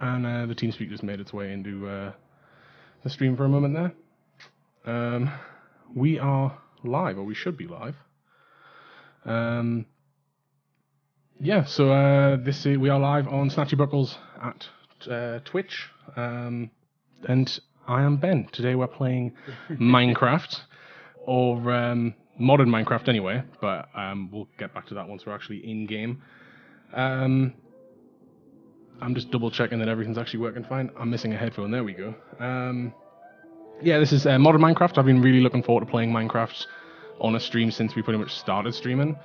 And uh, the TeamSpeak just made its way into uh, the stream for a moment there. Um, we are live, or we should be live. Um, yeah, so uh, this is, we are live on SnatchyBuckles at uh, Twitch, um, and I am Ben. Today we're playing Minecraft, or um, modded Minecraft anyway, but um, we'll get back to that once we're actually in game. I'm just double checking that everything's actually working fine. I'm missing a headphone. There we go. Um, yeah, this is uh, modded Minecraft. I've been really looking forward to playing Minecraft on a stream since we pretty much started streaming.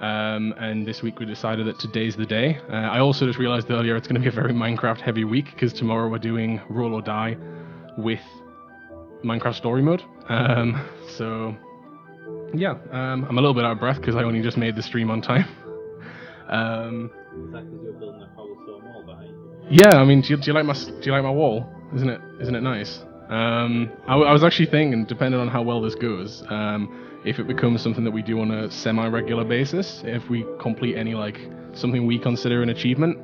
Um, and this week we decided that today's the day. Uh, I also just realized earlier it's going to be a very Minecraft heavy week because tomorrow we're doing Roll or Die with Minecraft Story Mode. Um, so, yeah, um, I'm a little bit out of breath because I only just made the stream on time. Um, yeah, I mean, do you, do you like my do you like my wall? Isn't it isn't it nice? Um, I, w- I was actually thinking, depending on how well this goes, um, if it becomes something that we do on a semi-regular basis, if we complete any like something we consider an achievement,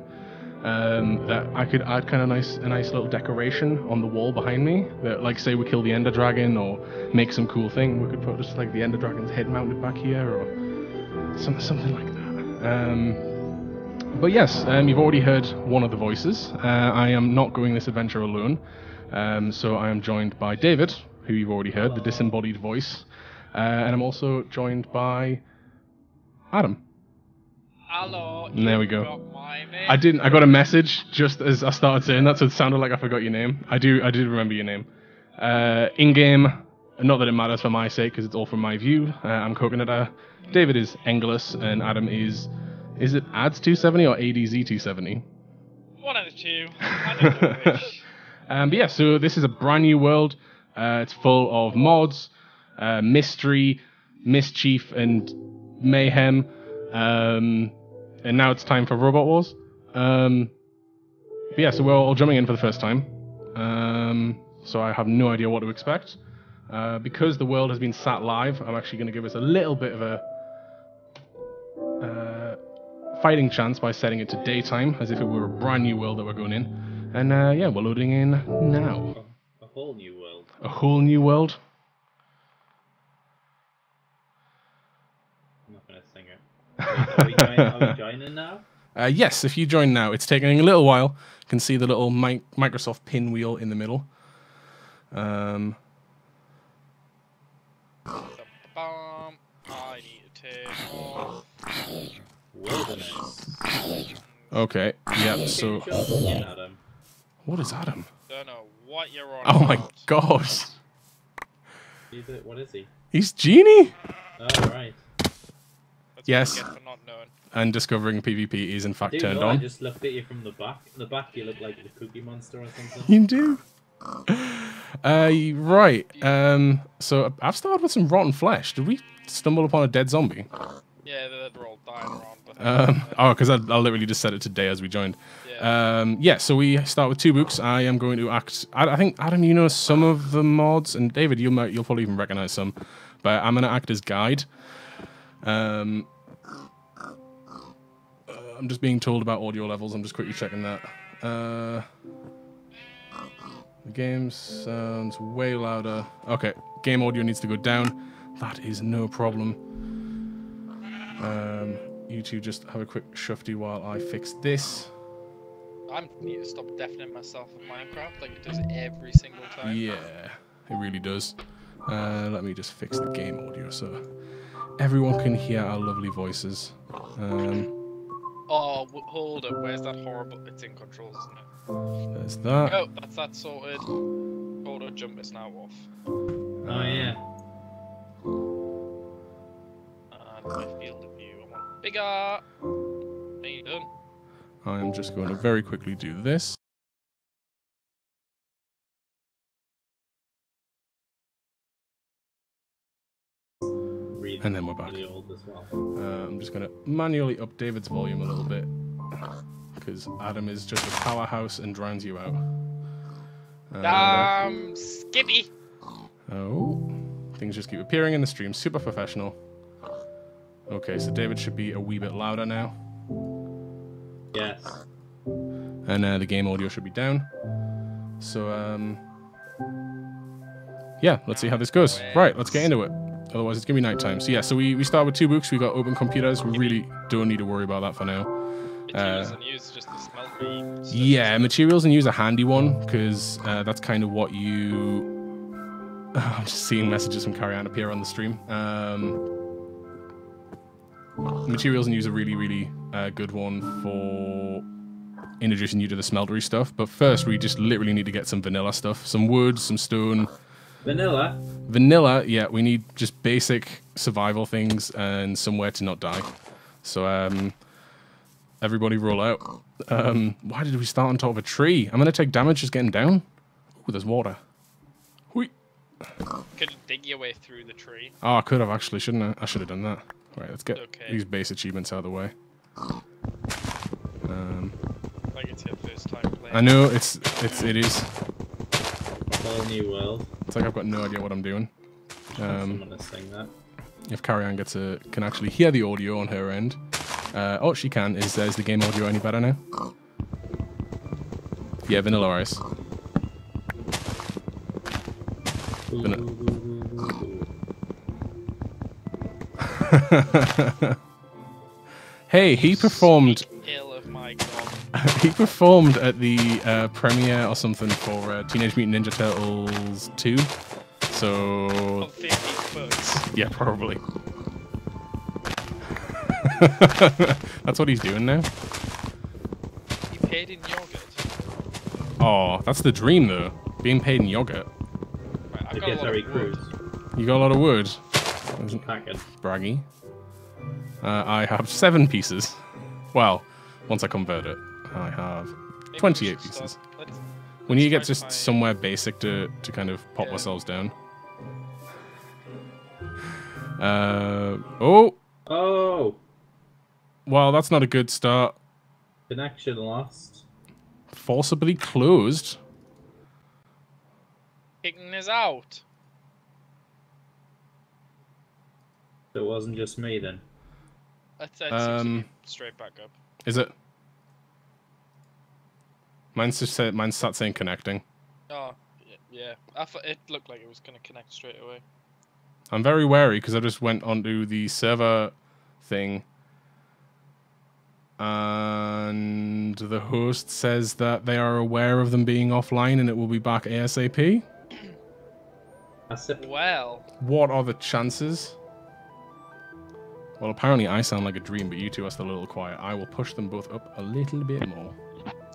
um, that I could add kind of nice a nice little decoration on the wall behind me. That like say we kill the Ender Dragon or make some cool thing, we could put just like the Ender Dragon's head mounted back here or some, something like that. Um, but yes, um, you've already heard one of the voices. Uh, I am not going this adventure alone, um, so I am joined by David, who you've already heard, the disembodied voice, uh, and I'm also joined by Adam. Hello. And there we go. got my name. I didn't. I got a message just as I started saying that, so it sounded like I forgot your name. I do. I did remember your name. Uh, in game, not that it matters for my sake, because it's all from my view. Uh, I'm Coconut. David is Engelus, and Adam is. Is it Ads 270 or ADZ 270? One of the two. I don't. Um, but yeah, so this is a brand new world. Uh, it's full of mods, uh, mystery, mischief, and mayhem. Um, and now it's time for Robot Wars. Um, but yeah, so we're all jumping in for the first time. Um, so I have no idea what to expect. Uh, because the world has been sat live, I'm actually going to give us a little bit of a fighting chance by setting it to daytime, as if it were a brand new world that we're going in. And uh, yeah, we're loading in now. A whole new world. A whole new world. I'm not gonna sing it. Are we, join, are we joining now? Uh, yes, if you join now, it's taking a little while. You can see the little mi- Microsoft pinwheel in the middle. Um, Bum, I need to take off. Wilderness. okay, yeah, so. Can you show us again, Adam? What is Adam? Don't know what you're on. Oh my gosh. He's a, what is he? He's Genie! Oh, right. That's Yes. not. And discovering PvP is in fact Do turned know, I on. just looked at you from the back. In the back, you look like the Cookie Monster or something. You do. Uh, right. Um, so I've started with some rotten flesh. Did we stumble upon a dead zombie? Yeah, they're, all dying around. But Um, oh, because I, I literally just said it today as we joined. yeah. Um, yeah, so we start with two books. I am going to act. I, I think Adam, you know some of the mods, and David, you might, you'll probably even recognize some. But I'm going to act as guide. Um, uh, I'm just being told about audio levels. I'm just quickly checking that. Uh, the game sounds way louder. Okay, game audio needs to go down. That is no problem. Um, you two just have a quick shufty while I fix this. I need to stop deafening myself in Minecraft like it does every single time. Yeah, it really does. Uh, let me just fix the game audio so everyone can hear our lovely voices. Um, Oh, hold it. Where's that horrible? It's in controls, isn't it? there's that. Oh, that's that sorted. Auto jump is now off. Oh, yeah. And my field of view, I want bigger. You done. I am just going to very quickly do this. And then we're back. really old as well. Uh, I'm just going to manually up David's volume a little bit because Adam is just a powerhouse and drowns you out. Uh, Damn, Skippy. Oh, things just keep appearing in the stream. Super professional. Okay, so David should be a wee bit louder now. Yes. And uh, the game audio should be down. So um, yeah, let's see how this goes. Right, let's get into it. Otherwise, it's gonna be nighttime. So yeah, so we we start with two books. We got open computers. We really don't need to worry about that for now. Materials Uh, and use just the stuff. Yeah, materials and You a handy one because uh, that's kind of what you. I'm just seeing messages from Carrie appear on the stream. Um, materials and You a really, really uh, good one for introducing you to the smeltery stuff. But first, we just literally need to get some vanilla stuff, some wood, some stone, Vanilla. vanilla. Yeah, we need just basic survival things and somewhere to not die. So, um, everybody roll out. Um, why did we start on top of a tree? I'm gonna take damage just getting down. Ooh, there's water. Hui. Could dig your way through the tree. Oh, I could have actually, shouldn't I? I should have done that. Right, let's get Okay. these base achievements out of the way. Um, Like it's your first time playing. I know it's it's it is. Whole new world. It's like I've got no idea what I'm doing. Um, sing that. if Carrie Ann gets a can actually hear the audio on her end. Uh, oh, she can. Is uh, is the game audio any better now? Yeah, Vanilla Ice. Vanilla. hey, he performed. Ill of my god. he performed at the uh, premiere or something for uh, Teenage Mutant Ninja Turtles 2. So Of 50 bucks. yeah, probably. That's what he's doing now. You paid in yogurt. Oh, that's the dream though. Being paid in yogurt. Right, I've got a get lot of wood. You got a lot of wood. Packing. Braggy. Uh, I have seven pieces. Well, once I convert it, I have. Maybe 28 should pieces. stop. Let's, We need to try get just find- somewhere basic to, to kind of pop Yeah. ourselves down. Uh, oh, Oh! well, that's not a good start. Connection lost. Forcibly closed. kicking us out. So it wasn't just me then. Let's, let's seems to Um, straight back up. Is it? Mine's just said, mine's sat saying connecting. Oh, yeah. I thought it looked like it was going to connect straight away. I'm very wary because I just went onto the server thing, and the host says that they are aware of them being offline and it will be back ASAP. That's it. Well, What are the chances? Well, apparently I sound like a dream, but you two are still a little quiet. I will push them both up a little bit more.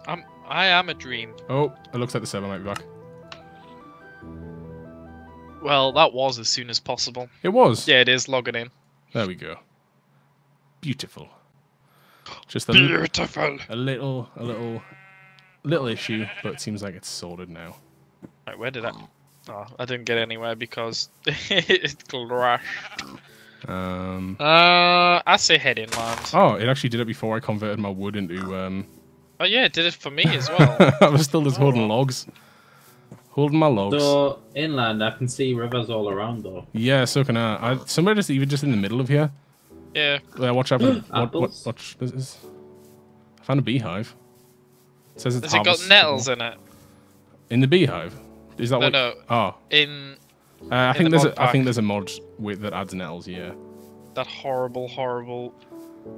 I'm I am a dream. Oh, it looks like the server might be back. Well, that was as soon as possible. It was. Yeah, it is logging in. There we go. Beautiful. Just a, Beautiful. a little, a little, little issue, but it seems like it's sorted now. Right, where did I? Oh, I didn't get anywhere because it crashed. Um, Uh, I say head inland. oh, it actually did it before I converted my wood into. Um, Oh yeah, it did it for me as well. I was still just holding Oh. logs, holding my logs. So inland, I can see rivers all around though. yeah, so can I. I somewhere just even just in the middle of here. yeah. Uh, watch out for what, what, watch this is. I found a beehive. It says it's Has it got nettles in it? in the beehive. Is that No, what? no. Oh, In uh, I In think the there's a, I think there's a mod with that adds nettles. Yeah. that horrible, horrible.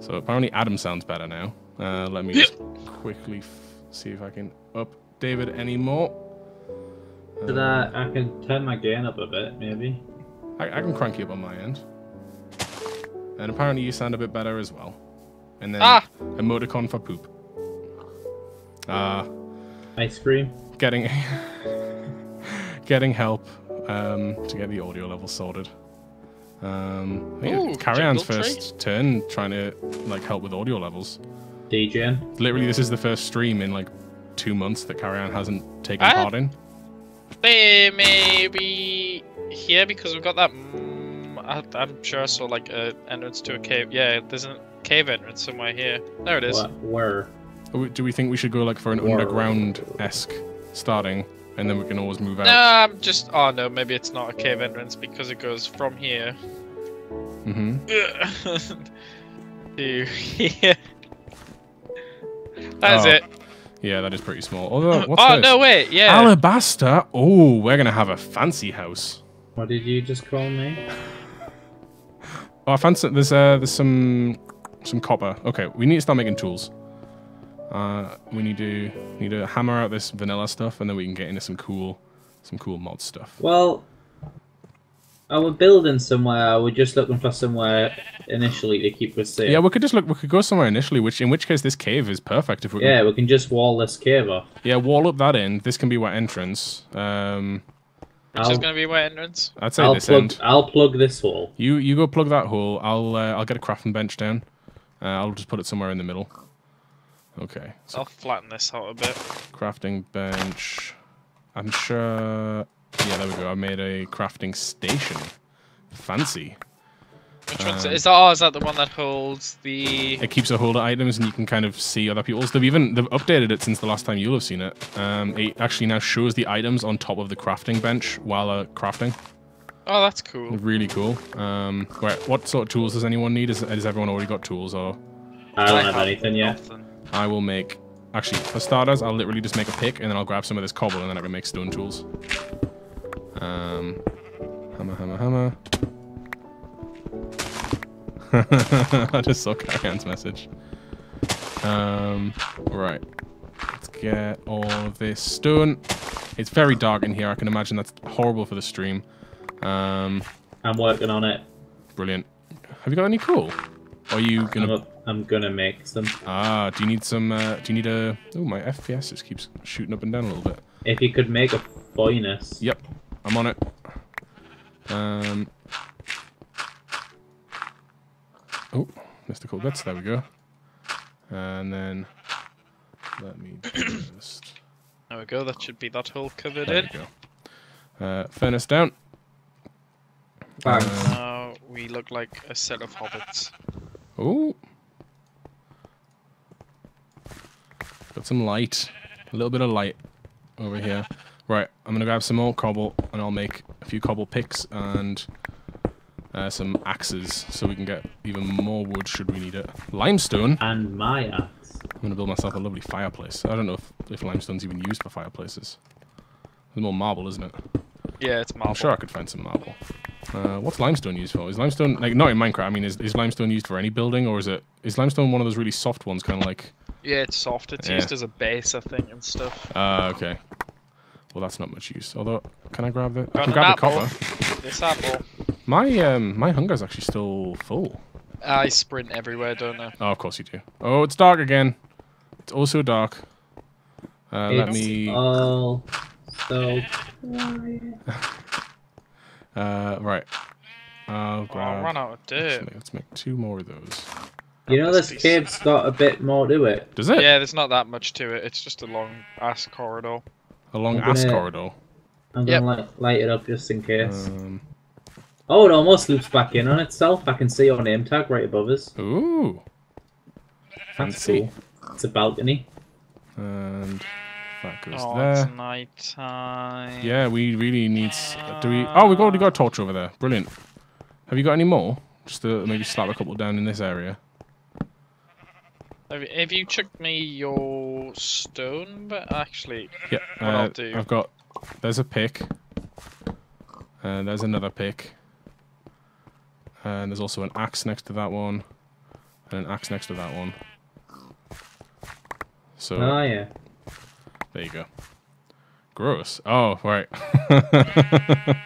So apparently Adam sounds better now. Uh, let me just quickly f- see if I can up David anymore. So that I can turn my gain up a bit, maybe. I, I can crank you up on my end. And apparently you sound a bit better as well. And then Ah! emoticon for poop. Uh, Ice cream. getting getting help um, to get the audio level sorted. Um, yeah, Ooh, it's Carrie tree. first turn trying to like help with audio levels. DJing. Literally, this is the first stream in like two months that Carrie Ann hasn't taken Ah. part in. They may be here because we've got that. Mm, I, I'm sure I saw like an entrance to a cave. Yeah, there's a cave entrance somewhere here. There it is. What? Where? Do we- think we should go like for an underground esque starting, and then we can always move out? No, I'm just. Oh no, maybe it's not a cave entrance because it goes from here Mm-hmm. to here. That's Oh. it. Yeah, that is pretty small. Although, what's oh this? no, wait, yeah. Alabaster. Oh, we're gonna have a fancy house. What did you just call me? Oh, I fancy there's uh there's some some copper. Okay, we need to start making tools. Uh, we need to need to hammer out this vanilla stuff, and then we can get into some cool some cool mod stuff. Well, I was building somewhere. We're just looking for somewhere initially to keep us safe. Yeah, we could just look. We could go somewhere initially, which in which case this cave is perfect. If we Yeah, we can just wall this cave off. yeah, wall up that end. This can be our entrance. Um, Which is I'll- gonna be my entrance. I'd say I'll this plug. end. I'll plug this hole. You you go plug that hole. I'll uh, I'll get a crafting bench down. Uh, I'll just put it somewhere in the middle. Okay, so I'll flatten this out a bit. crafting bench. I'm sure. Yeah, there we go. I made a crafting station. Fancy. Which one's Um, is that? Oh, is that the one that holds the? It keeps a hold of items, and you can kind of see other people's. They've even they've updated it since the last time you'll have seen it. Um, it actually now shows the items on top of the crafting bench while uh, crafting. Oh, that's cool. Really cool. Um, right, what sort of tools does anyone need? Is, has everyone already got tools, or I don't have anything yet. nothing. I will make. Actually, for starters, I'll literally just make a pick, and then I'll grab some of this cobble, and then I can make stone tools. Um, hammer, hammer, hammer. I just saw Carrie Ann's message. Um, right. Let's get all this stone. It's very dark in here. I can imagine that's horrible for the stream. Um, I'm working on it. brilliant. Have you got any cool? Or are you gonna? Up, I'm gonna make some. Ah, do you need some? Uh, do you need a? Oh, my FPS just keeps shooting up and down a little bit. If you could make a furnace. Yep, I'm on it. Um. Oh, missed a bits. There we go. And then let me just. There we go. That should be that hole covered There in. we go. Uh, furnace down. Bang. Um, Now we look like a set of hobbits. Oh. Got some light. A little bit of light over here. Right, I'm gonna grab some more cobble and I'll make a few cobble picks and uh, some axes so we can get even more wood should we need it. Limestone. And my axe. I'm gonna build myself a lovely fireplace. I don't know if, if limestone's even used for fireplaces. There's more marble, isn't it? Yeah, it's marble. I'm sure I could find some marble. Uh, what's limestone used for? Is limestone like not in Minecraft? I mean, is, is limestone used for any building, or is it is limestone one of those really soft ones, kind of like? Yeah, it's soft. It's Yeah. used as a base, I think, and stuff. Uh, okay. Well, that's not much use. Although, can I grab the? I can an grab the apple. copper. This apple. My um my hunger's actually still full. I sprint everywhere, don't I? Oh, of course you do. Oh, it's dark again. It's also dark. Uh, let It's me. all so Uh, right. I'll Oh, grab. I ran out of let's, dirt. make, let's make two more of those. You know this cave's got a bit more to it. Does it? Yeah, there's not that much to it. It's just a long ass corridor. A long I'm ass corridor. I'm gonna light, light it up just in case. Um, oh, it almost loops back in on itself. I can see your name tag right above us. ooh. That's Fancy. cool. It's a balcony. And that goes Oh, there. it's night time. Yeah, we really need. s- Do we? Oh, we've already got a torch over there. Brilliant. Have you got any more? Just to maybe slap a couple down in this area. Have, you- have you chucked me your stone? But actually, Yeah. What uh, I'll do- I've got. There's a pick. And there's another pick. And there's also an axe next to that one. And an axe next to that one. So Oh yeah. there you go. Gross. Oh, right.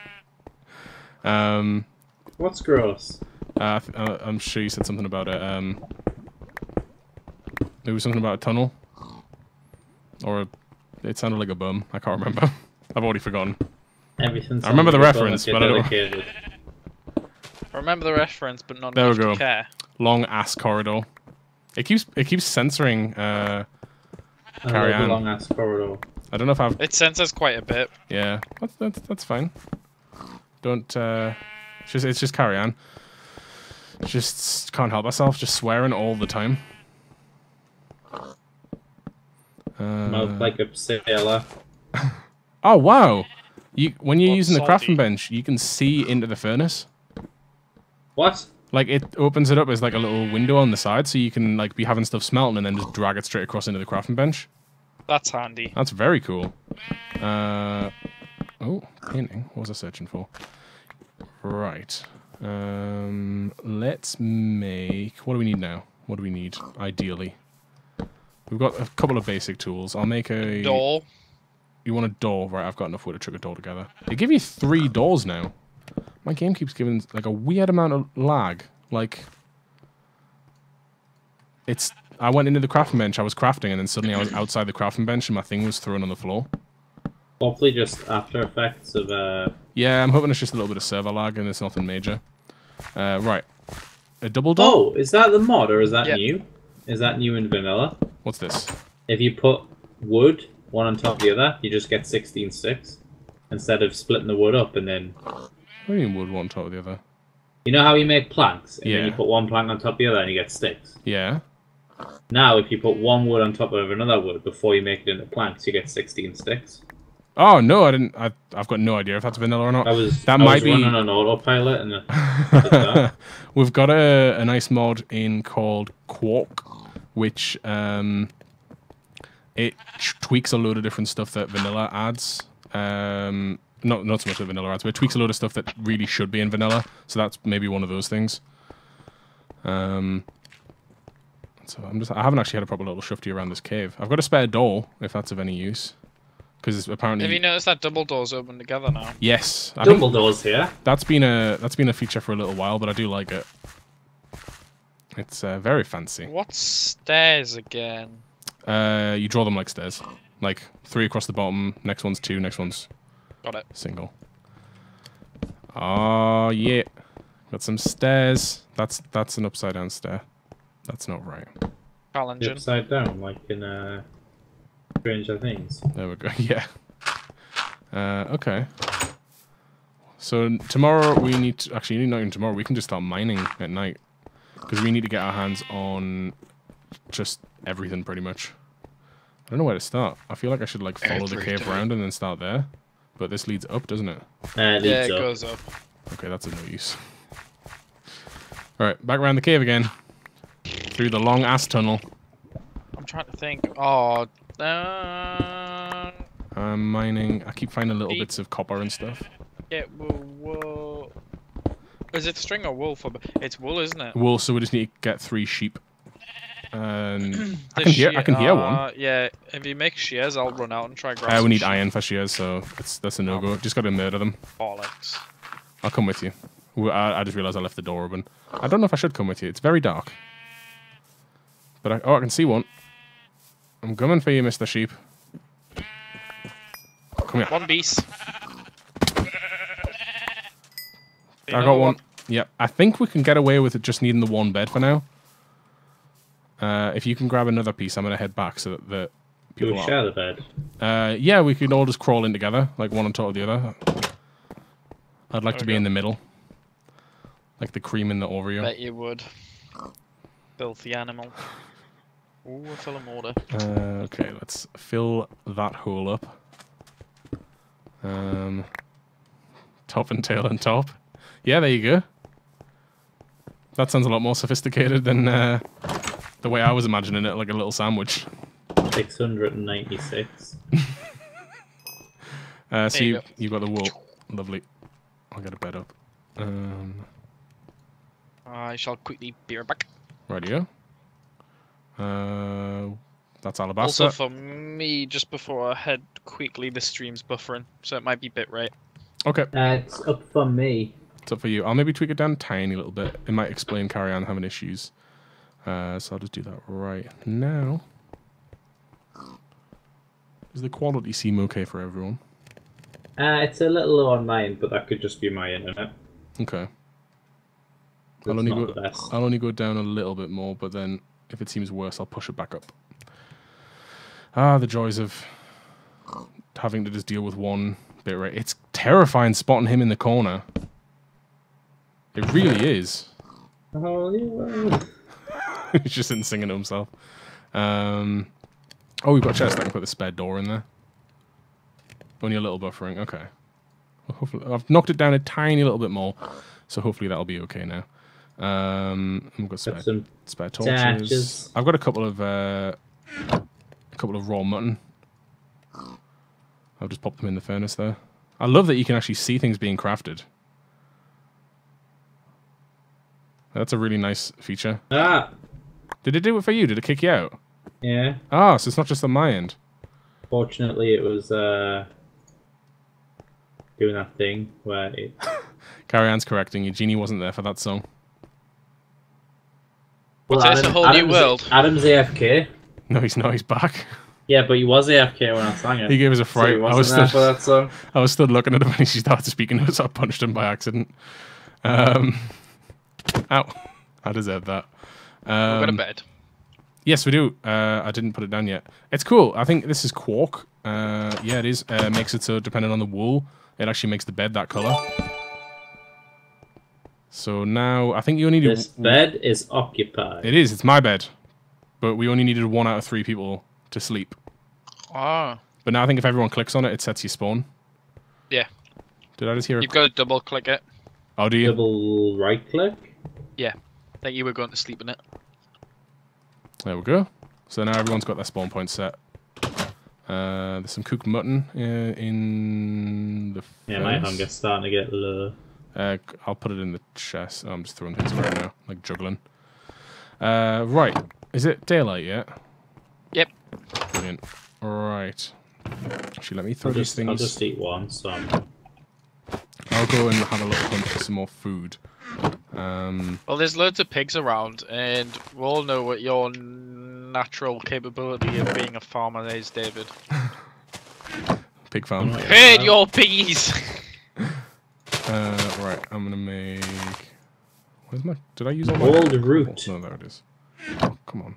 um. What's gross? Uh, I th- uh, I'm sure you said something about it. Um, there was something about a tunnel, or a, it sounded like a bum. I can't remember. I've already forgotten. Everything. I remember the like a reference, bunch but I don't- dedicated. I remember the reference, but not There we go. to care. Long ass corridor. It keeps it keeps censoring. Uh, I Carry on. long ass corridor. I don't know if I've. It censors quite a bit. Yeah, that's that's, that's fine. Don't. Uh, it's just it's just carry on. Just can't help myself. Just swearing all the time. Uh, Mouth like a sailor. Oh wow! You when you're What's using the salty? crafting bench, you can see into the furnace. What? Like it opens it up as like a little window on the side, so you can like be having stuff smelting and then just drag it straight across into the crafting bench. That's handy. That's very cool. Uh, oh, painting. What was I searching for? Right. Um, let's make. What do we need now? What do we need ideally? We've got a couple of basic tools. I'll make a. doll. You want a doll. Right, I've got enough wood to trick a doll together. They give you three doors now. My game keeps giving like a weird amount of lag. Like, it's. I went into the crafting bench. I was crafting, and then suddenly I was outside the crafting bench, and my thing was thrown on the floor. Hopefully, just after effects of uh. Yeah, I'm hoping it's just a little bit of server lag, and it's nothing major. Uh, right, a double door. Oh, is that the mod or is that Yeah. new? Is that new in vanilla? What's this? If you put wood one on top of the other, you just get 16 sticks instead of splitting the wood up and then. What do you mean wood one on top of the other? You know how you make planks and then you put one plank on top of the other and you get sticks. Yeah. Now, if you put one wood on top of another wood before you make it into planks, you get 16 sticks. Oh no, I didn't. I, I've got no idea if that's vanilla or not. I was That I might was be- running on autopilot and. We've got a, a nice mod in called Quark, which um, it tweaks a load of different stuff that vanilla adds. Um, not not so much that vanilla adds, but it tweaks a load of stuff that really should be in vanilla. So that's maybe one of those things. Um, so I'm just I haven't actually had a proper little shufty around this cave. I've got a spare door if that's of any use, because apparently Have you noticed that double doors open together now? yes, I think Dumbledore's here. that's been a that's been a feature for a little while, but I do like it. It's uh, very fancy. What stairs again? Uh, you draw them like stairs, like three across the bottom. Next one's two. Next one's Got it. single. Oh yeah, got some stairs. That's that's an upside down stair. That's not right. Challenging. Upside down, like in uh, Stranger Things. There we go. Yeah. Uh, okay. So tomorrow we need to actually not even tomorrow. We can just start mining at night because we need to get our hands on just everything pretty much. I don't know where to start. I feel like I should like follow the cave Everything. around and then start there, but this leads up, doesn't it? Uh, Yeah, leads it up. goes up. Okay, that's of no use. All right, back around the cave again, through the long ass tunnel. I'm trying to think. Oh, uh, I'm mining. I keep finding little Deep. bits of copper and stuff. yeah, wool, wool. Is it string or wool for? It's wool, isn't it? Wool, so we just need to get three sheep. And I can hear. I can hear one. uh, Yeah, if you make shears, I'll run out and try grab Uh, some we need sheep. iron for shears, so it's, that's a no go. Just got to murder them. Bollocks. I'll come with you. I, I just realized I left the door open. I don't know if I should come with you. It's very dark. But I, oh, I can see one. I'm coming for you, Mr. Sheep. Come here. One beast. I got one. Yep. I think we can get away with it just needing the one bed for now. Uh, if you can grab another piece, I'm gonna head back so that the Do people we are. share the bed? Uh, yeah, we can all just crawl in together, like one on top of the other. I'd like to be Okay. in the middle, like the cream in the Oreo. Bet you would. Filthy animal. Ooh, a full of mortar. Uh, okay, let's fill that hole up. Um, top and tail and top. Yeah, there you go. That sounds a lot more sophisticated than uh, the way I was imagining it, like a little sandwich. 696. Uh, so you you, go. you got the wool. Lovely. I'll get a bed up. Um, I shall quickly be right back. radio. Uh, that's alabaster. Also for me, just before I head quickly, the stream's buffering, so it might be bit rate. okay, Uh, it's up for me. It's up for you. I'll maybe tweak it down a tiny little bit. It might explain carry on having issues. Uh, so I'll just do that right now. Is the quality seem okay for everyone? Uh, it's a little low on mine, but that could just be my internet. Okay. It's I'll only go. I'll only go down a little bit more, but then if it seems worse, I'll push it back up. Ah, the joys of having to just deal with one bit rate. It's terrifying spotting him in the corner. It really is. He's just sitting singing to himself. Um, oh, we've got a chest. I can put the spare door in there. Only a little buffering. Okay. Well, hopefully, I've knocked it down a tiny little bit more, so hopefully that'll be okay now. Um, I've got spare Got some spare torches. Torches. I've got a couple of uh, a couple of raw mutton I'll just pop them in the furnace there. I love that you can actually see things being crafted. That's a really nice feature. Ah, Did it do it for you? Did it kick you out? yeah. Ah, so it's not just on my end. Fortunately, it was uh, doing that thing where it. Carrie Ann's correcting you. Genie wasn't there for that song. What's this, a whole new world? Adam's AFK. No, he's not. He's back. Yeah, but he was AFK when I sang it. He gave us a so fright. he I wasn't was there stood, for that song. I was stood looking at him when he started speaking to us. I punched him by accident. Um, ow! I deserve that. We've got a Um, bed. yes, we do. Uh, I didn't put it down yet. It's cool. I think this is quark. Uh, yeah, it is. Uh, makes it so depending on the wool, it actually makes the bed that color. So now I think you only need This bed is occupied. It is. It's my bed, but we only needed one out of three people to sleep. Oh, But now I think if everyone clicks on it, it sets you spawn. Yeah. Did I just hear? A... you've got to double click it. Oh, do you? Double right click. That you were going to sleep in it. There we go. So now everyone's got their spawn point set. Uh, there's some cooked mutton uh, in the. Yeah, my furnace. hunger's starting to get low. Uh, c- I'll put it in the chest. Oh, I'm just throwing things around now, like juggling. Uh, right. Is it daylight yet? Yep. Brilliant. Right. Actually, let me throw I'll these just, things. I'll just eat one. So I'm- I'll go and have a little hunt for some more food. Um, Well, there's loads of pigs around, and we all know what your natural capability of being a farmer is, David. pig farm. Right. Herd Yeah. your piggies! Uh, right, I'm gonna make. Where's my? Did I use all my? Old root. No, there it is. Oh, come on.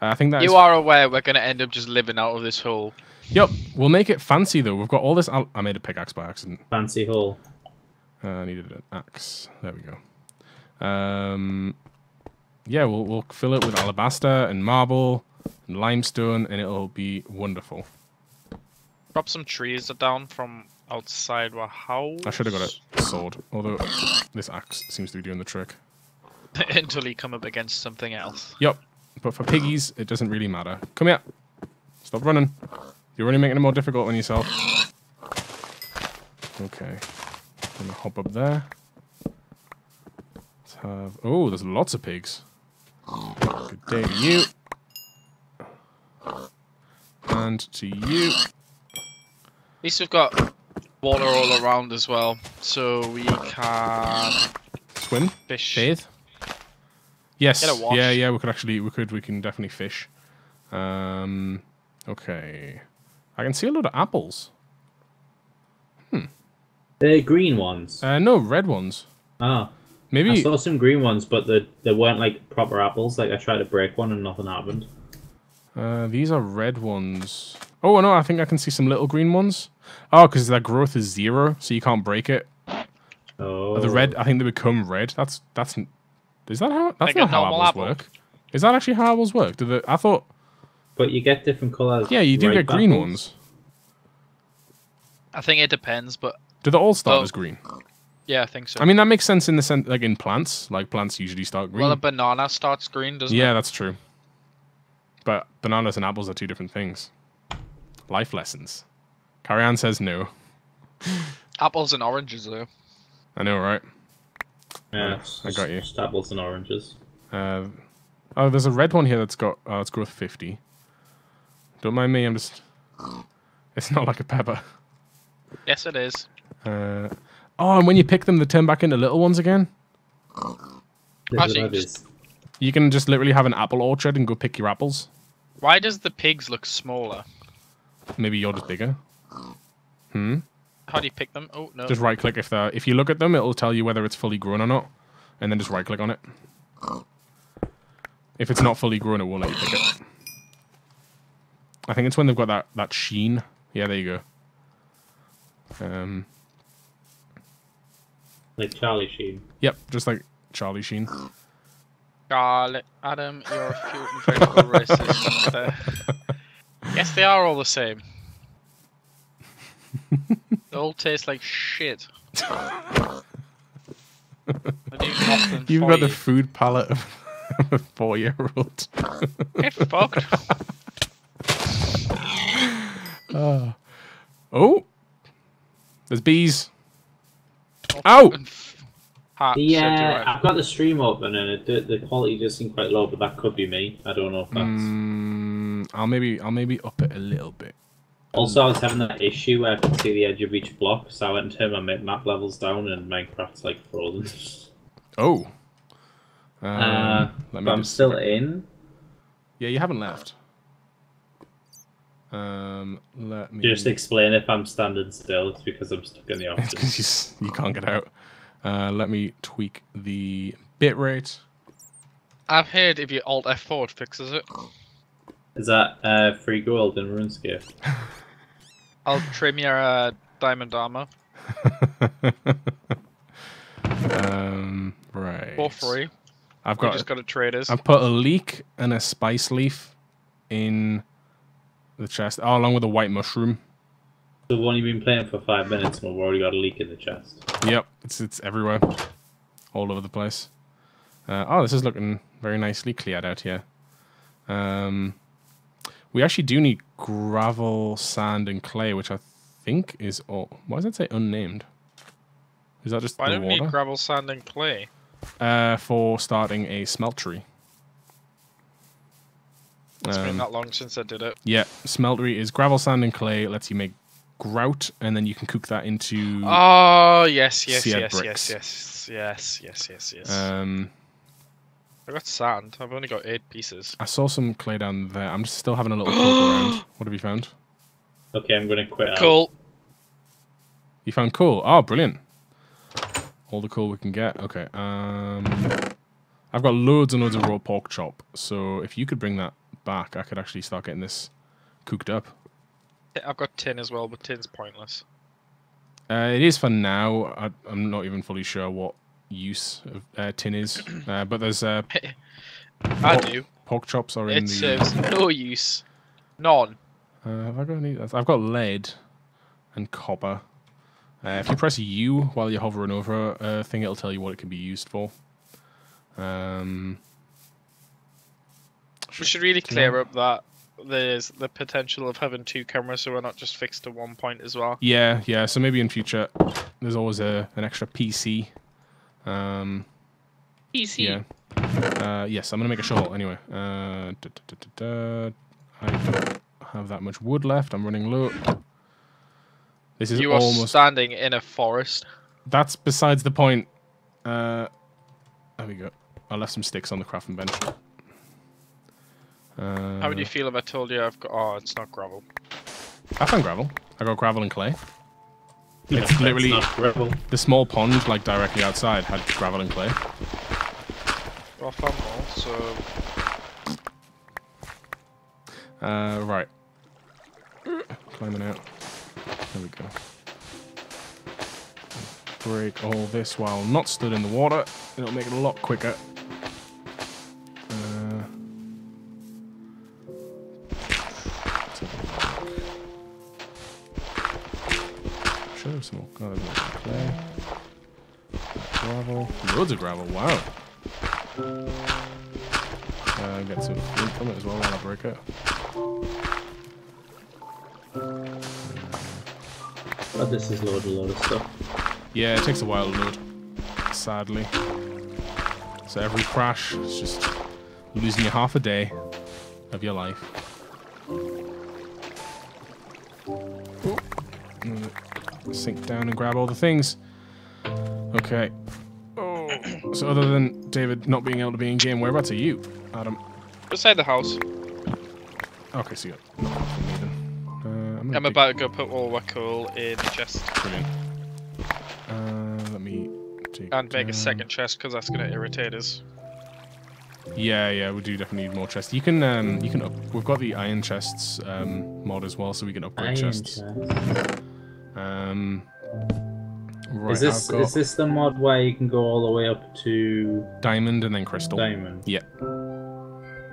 Uh, I think that you are aware we're going to end up just living out of this hole. Yep, we'll make it fancy though. We've got all this. Al- I made a pickaxe by accident. Fancy hole. Uh, I needed an axe. There we go. Um, yeah, we'll we'll fill it with alabaster and marble and limestone, and it'll be wonderful. Drop some trees down from outside our house. I should have got a sword, although this axe seems to be doing the trick. Until you come up against something else. Yep, but for piggies, it doesn't really matter. Come here. Stop running. You're only making it more difficult on yourself. Okay. Gonna hop up there. Let's have. Oh, there's lots of pigs. Good day to you. And to you. At least we've got water all around as well, so we can Swim. fish. Bathe. Yes. Get a wash. Yeah, yeah. We could actually. We could. We can definitely fish. Um. Okay. I can see a lot of apples. Hmm. They're green ones. Uh, no, red ones. Ah, I saw some green ones, but they they weren't like proper apples. Like I tried to break one and nothing happened. Uh, these are red ones. Oh no, I think I can see some little green ones. Oh, because their growth is zero, so you can't break it. Oh, The red, I think they become red. That's that's. Is that how? That's Like not how apples apple. work. Is that actually how apples work? Do the? I thought. But you get different colors. Yeah, you do get green ones. I think it depends, but Do they all start Oh. as green? Yeah, I think so. I mean, that makes sense in the sense, like in plants. Like plants usually start green. well, a banana starts green, doesn't yeah, it? Yeah, that's true. But bananas and apples are two different things. Life lessons. Carrie Ann says no. Apples and oranges, though. I know, right? Yeah, I got you. Just apples and oranges. Uh, oh, there's a red one here that's got oh, it's growth 50. Don't mind me, I'm just. It's not like a pepper. Yes, it is. Uh, oh, and when you pick them, they turn back into little ones again. Actually, That just- You can just literally have an apple orchard and go pick your apples. Why does the pigs look smaller? Maybe you're just bigger. Hmm. How do you pick them? Oh no. Just right click if they're. If you look at them, it'll tell you whether it's fully grown or not, and then just right click on it. If it's not fully grown, it won't let you pick it. I think it's when they've got that that sheen. Yeah, there you go. Um. Like Charlie Sheen. Yep, just like Charlie Sheen. Garlic, Adam, you're a fruit and vegetable racist. Uh, yes, they are all the same. they all taste like shit. I do nothing You've for got the food palate of a four-year-old. Get fucked. Uh, oh, there's bees. Ow! Hat, The, uh, right. I've got the stream open and it, the, the quality just seemed quite low, but that could be me. I don't know if that's. Mm, I'll maybe I'll maybe up it a little bit. Also, I was having that issue where I could see the edge of each block, so I went and turned my map levels down, and Minecraft's like frozen. Oh. Um, uh, but I'm still in. Yeah, you haven't left. Um, let me. Just explain if I'm standing still. It's because I'm stuck in the It's office. because you, can't get out. Uh, let me tweak the bitrate. I've heard if you Alt F4 it fixes it. Is that uh, free gold in RuneScape? I'll trim your uh, diamond armor um, right. for free. I've We got. just got a traders. I've put a leek and a spice leaf in the chest, oh, along with a white mushroom. The one you've been playing for five minutes, and we've already got a leak in the chest. Yep, it's it's everywhere, all over the place. Uh, oh, this is looking very nicely cleared out here. Um, we actually do need gravel, sand, and clay, which I think is all. Why does it say unnamed? Is that just Why the don't we water? need gravel, sand, and clay? uh, for starting a smeltery. It's been Um, that long since I did it. Yeah, smeltery is gravel, sand, and clay. It lets you make grout, and then you can cook that into. Oh yes, yes, Seared yes, bricks. yes, yes, yes, yes, yes, yes. Um, I got sand. I've only got eight pieces. I saw some clay down there. I'm just still having a little poke around. What have you found? Okay, I'm going to quit. out. Cool. You found coal. Oh, brilliant. All the coal we can get. Okay. Um, I've got loads and loads of raw pork chop. So if you could bring that back, I could actually start getting this cooked up. I've got tin as well, but tin's pointless. Uh, it is for now. I, I'm not even fully sure what use of uh, tin is. Uh, but there's uh, I What- do. pork chops are in It the. serves no use. None. Uh, have I got any? I've got lead and copper. Uh, if you press U while you're hovering over a thing, it'll tell you what it can be used for. Um, We should really clear up that there's the potential of having two cameras, so we're not just fixed to one point as well. yeah, yeah. So maybe in future, there's always a an extra PC. Um, PC. yeah. Uh, yes, I'm gonna make a shovel anyway. Uh, da, da, da, da, da. I don't have that much wood left. I'm running low. This is You are almost. standing in a forest. That's besides the point. Uh, there we go. I left some sticks on the crafting bench. Uh, How would you feel if I told you I've got? Oh, it's not gravel. I found gravel. I got gravel and clay. Yeah, It's that's literally- not gravel. The small pond, like directly outside, had gravel and clay. Well, I found more, so Uh, right. Climbing out. There we go. Break all this while not stood in the water. It'll make it a lot quicker. Sure, there's some more. There's more clay. Gravel. Loads of gravel. Wow. Uh, get some flint from it as well while I break it. But this is load a load of stuff. Yeah, it takes a while to load, sadly. So every crash is just losing you half a day of your life. Sink down and grab all the things. Okay. Oh. So other than David not being able to be in game, whereabouts are you, Adam? beside the house. Okay, so you're not far me then. Uh, I'm, I'm about to go put all my coal in the chest Brilliant. Uh, let me take and make down- a second chest because that's gonna irritate us. Yeah, yeah, we do definitely need more chests. You can, um, you can. Up, we've got the iron chests um, mod as well, so we can upgrade Iron chests. chest. Um, right, is this is this the mod where you can go all the way up to diamond and then crystal. diamond? Yeah,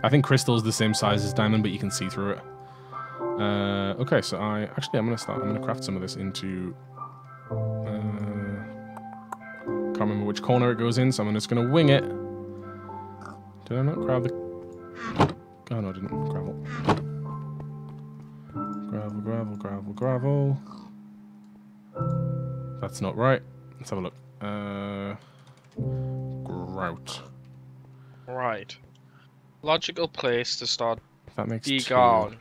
I think crystal is the same size as diamond, but you can see through it. Uh, okay, so I actually I'm gonna start. I'm gonna craft some of this into. Uh, can't remember which corner it goes in, so I'm just gonna wing it. Did I not grab the? Oh no, I didn't. Gravel. Gravel, gravel, gravel. gravel. That's not right. Let's have a look. Uh, grout. Right. Logical place to start That makes two. Degon.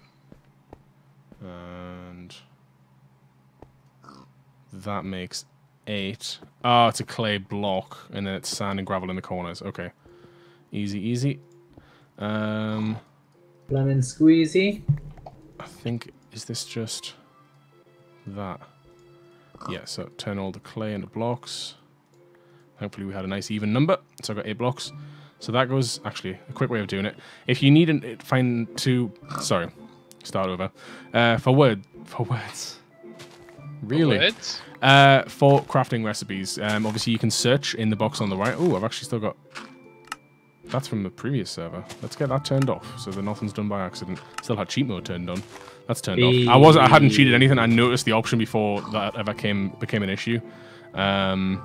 And that makes eight. Oh, it's a clay block, and then it's sand and gravel in the corners. Okay. Easy, easy. Um, Lemon squeezy. I think, is this just that? Yeah, so turn all the clay into blocks. Hopefully we had a nice even number. So I've got eight blocks. So that goes, actually, a quick way of doing it. If you need an, find two, sorry, start over. Uh, for word, for words. Really? Words? Uh, for crafting recipes, um, obviously you can search in the box on the right. Oh, I've actually still got. That's from the previous server. Let's get that turned off so that nothing's done by accident. Still had cheat mode turned on. That's turned off. I wasn't. I hadn't cheated anything. I noticed the option before that ever came became an issue. Um,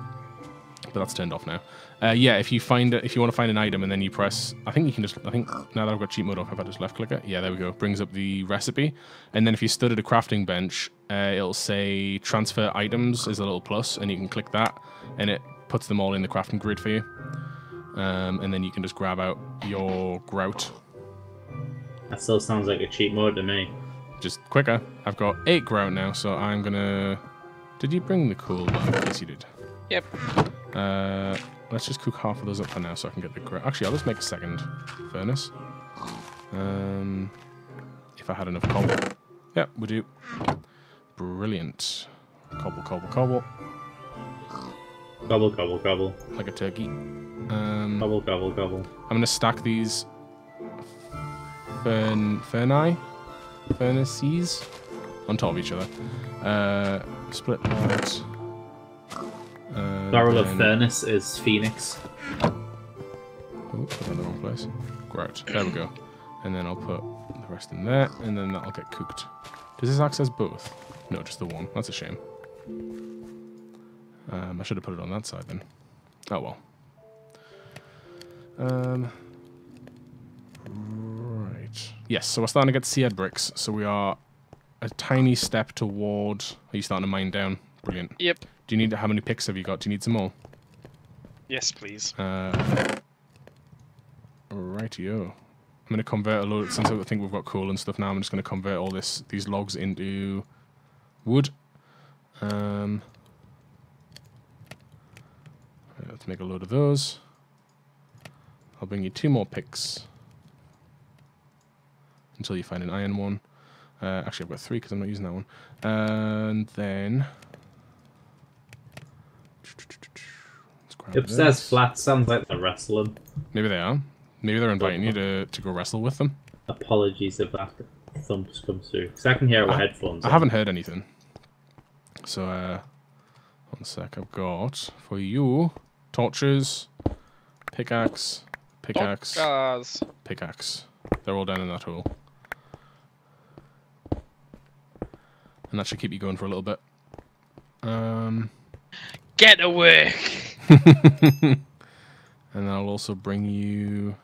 but that's turned off now. Uh, yeah, if you find if you want to find an item and then you press, I think you can just, I think now that I've got cheat mode off, if I just left click it, yeah, there we go, brings up the recipe, and then if you stood at a crafting bench, uh, it'll say transfer items is a little plus, and you can click that, and it puts them all in the crafting grid for you, um, and then you can just grab out your grout. That still sounds like a cheat mode to me. Just quicker. I've got eight grout now, so I'm gonna. Did you bring the cool one? Yes, you did. Yep. Uh, let's just cook half of those up for now so I can get the grout. Actually, I'll just make a second furnace. Um, if I had enough cobble. Yep, we do. Brilliant. Cobble, cobble, cobble. Gobble, cobble, cobble. Like a turkey. Um, Gobble, gobble, gobble. I'm going to stack these fern, ferni, furnaces on top of each other. Uh, split that. Uh, Barrel of furnace is phoenix. Oh, put in the wrong place. Grout. There we go. And then I'll put the rest in there, and then that'll get cooked. Does this access both? No, just the one. That's a shame. Um, I should have put it on that side then. Oh well. Um. Yes, so we're starting to get seared bricks. So we are a tiny step toward. Are you starting to mine down? Brilliant. Yep. Do you need how many picks have you got? Do you need some more? Yes, please. Uh, rightio. I'm gonna convert a load since I think we've got coal and stuff now. I'm just gonna convert all this these logs into wood. Um, let's make a load of those. I'll bring you two more picks until you find an iron one. Uh, actually, I've got three because I'm not using that one. And then. Let's grab Upstairs this. flat sounds like they're wrestling. Maybe they are. Maybe they're inviting you to, to go wrestle with them. Apologies if that thumps come through. Because I can hear it with I- headphones. I on. haven't heard anything. So, uh, one sec. I've got for you torches, pickaxe, pickaxe, pickaxe. They're all down in that hole. And that should keep you going for a little bit. Um, Get to work. and then I'll also bring you.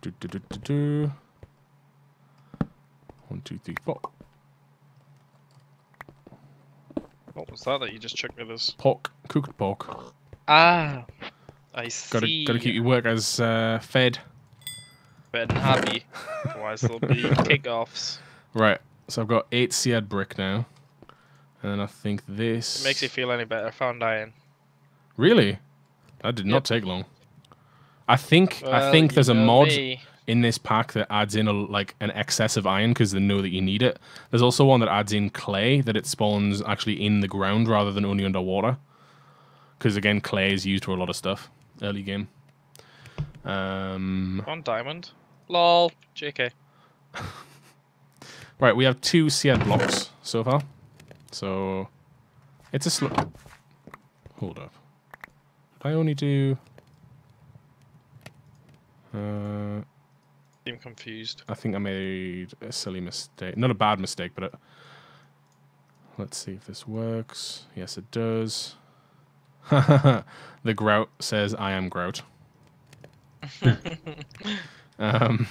Do, do, do, do, do. One, two, three, four. What was that that you just chucked with us? Pork, cooked pork. Ah, I see. Gotta, gotta keep your workers uh, fed. Fed and happy. Otherwise there'll be kickoffs. Right. So I've got eight seared brick now, and then I think this It makes you feel any better. Found iron. really. That did not take long. I think I think there's a mod me. in this pack that adds in a, like an excess of iron because they know that you need it. There's also one that adds in clay that it spawns actually in the ground rather than only underwater. Because again, clay is used for a lot of stuff early game. Um, On diamond. Lol. JK. right, we have two seared blocks so far. So it's a slow. Hold up. Did I only do? Uh, I'm confused. I think I made a silly mistake. Not a bad mistake, but a... let's see if this works. Yes, it does. the grout says, "I am grout." um,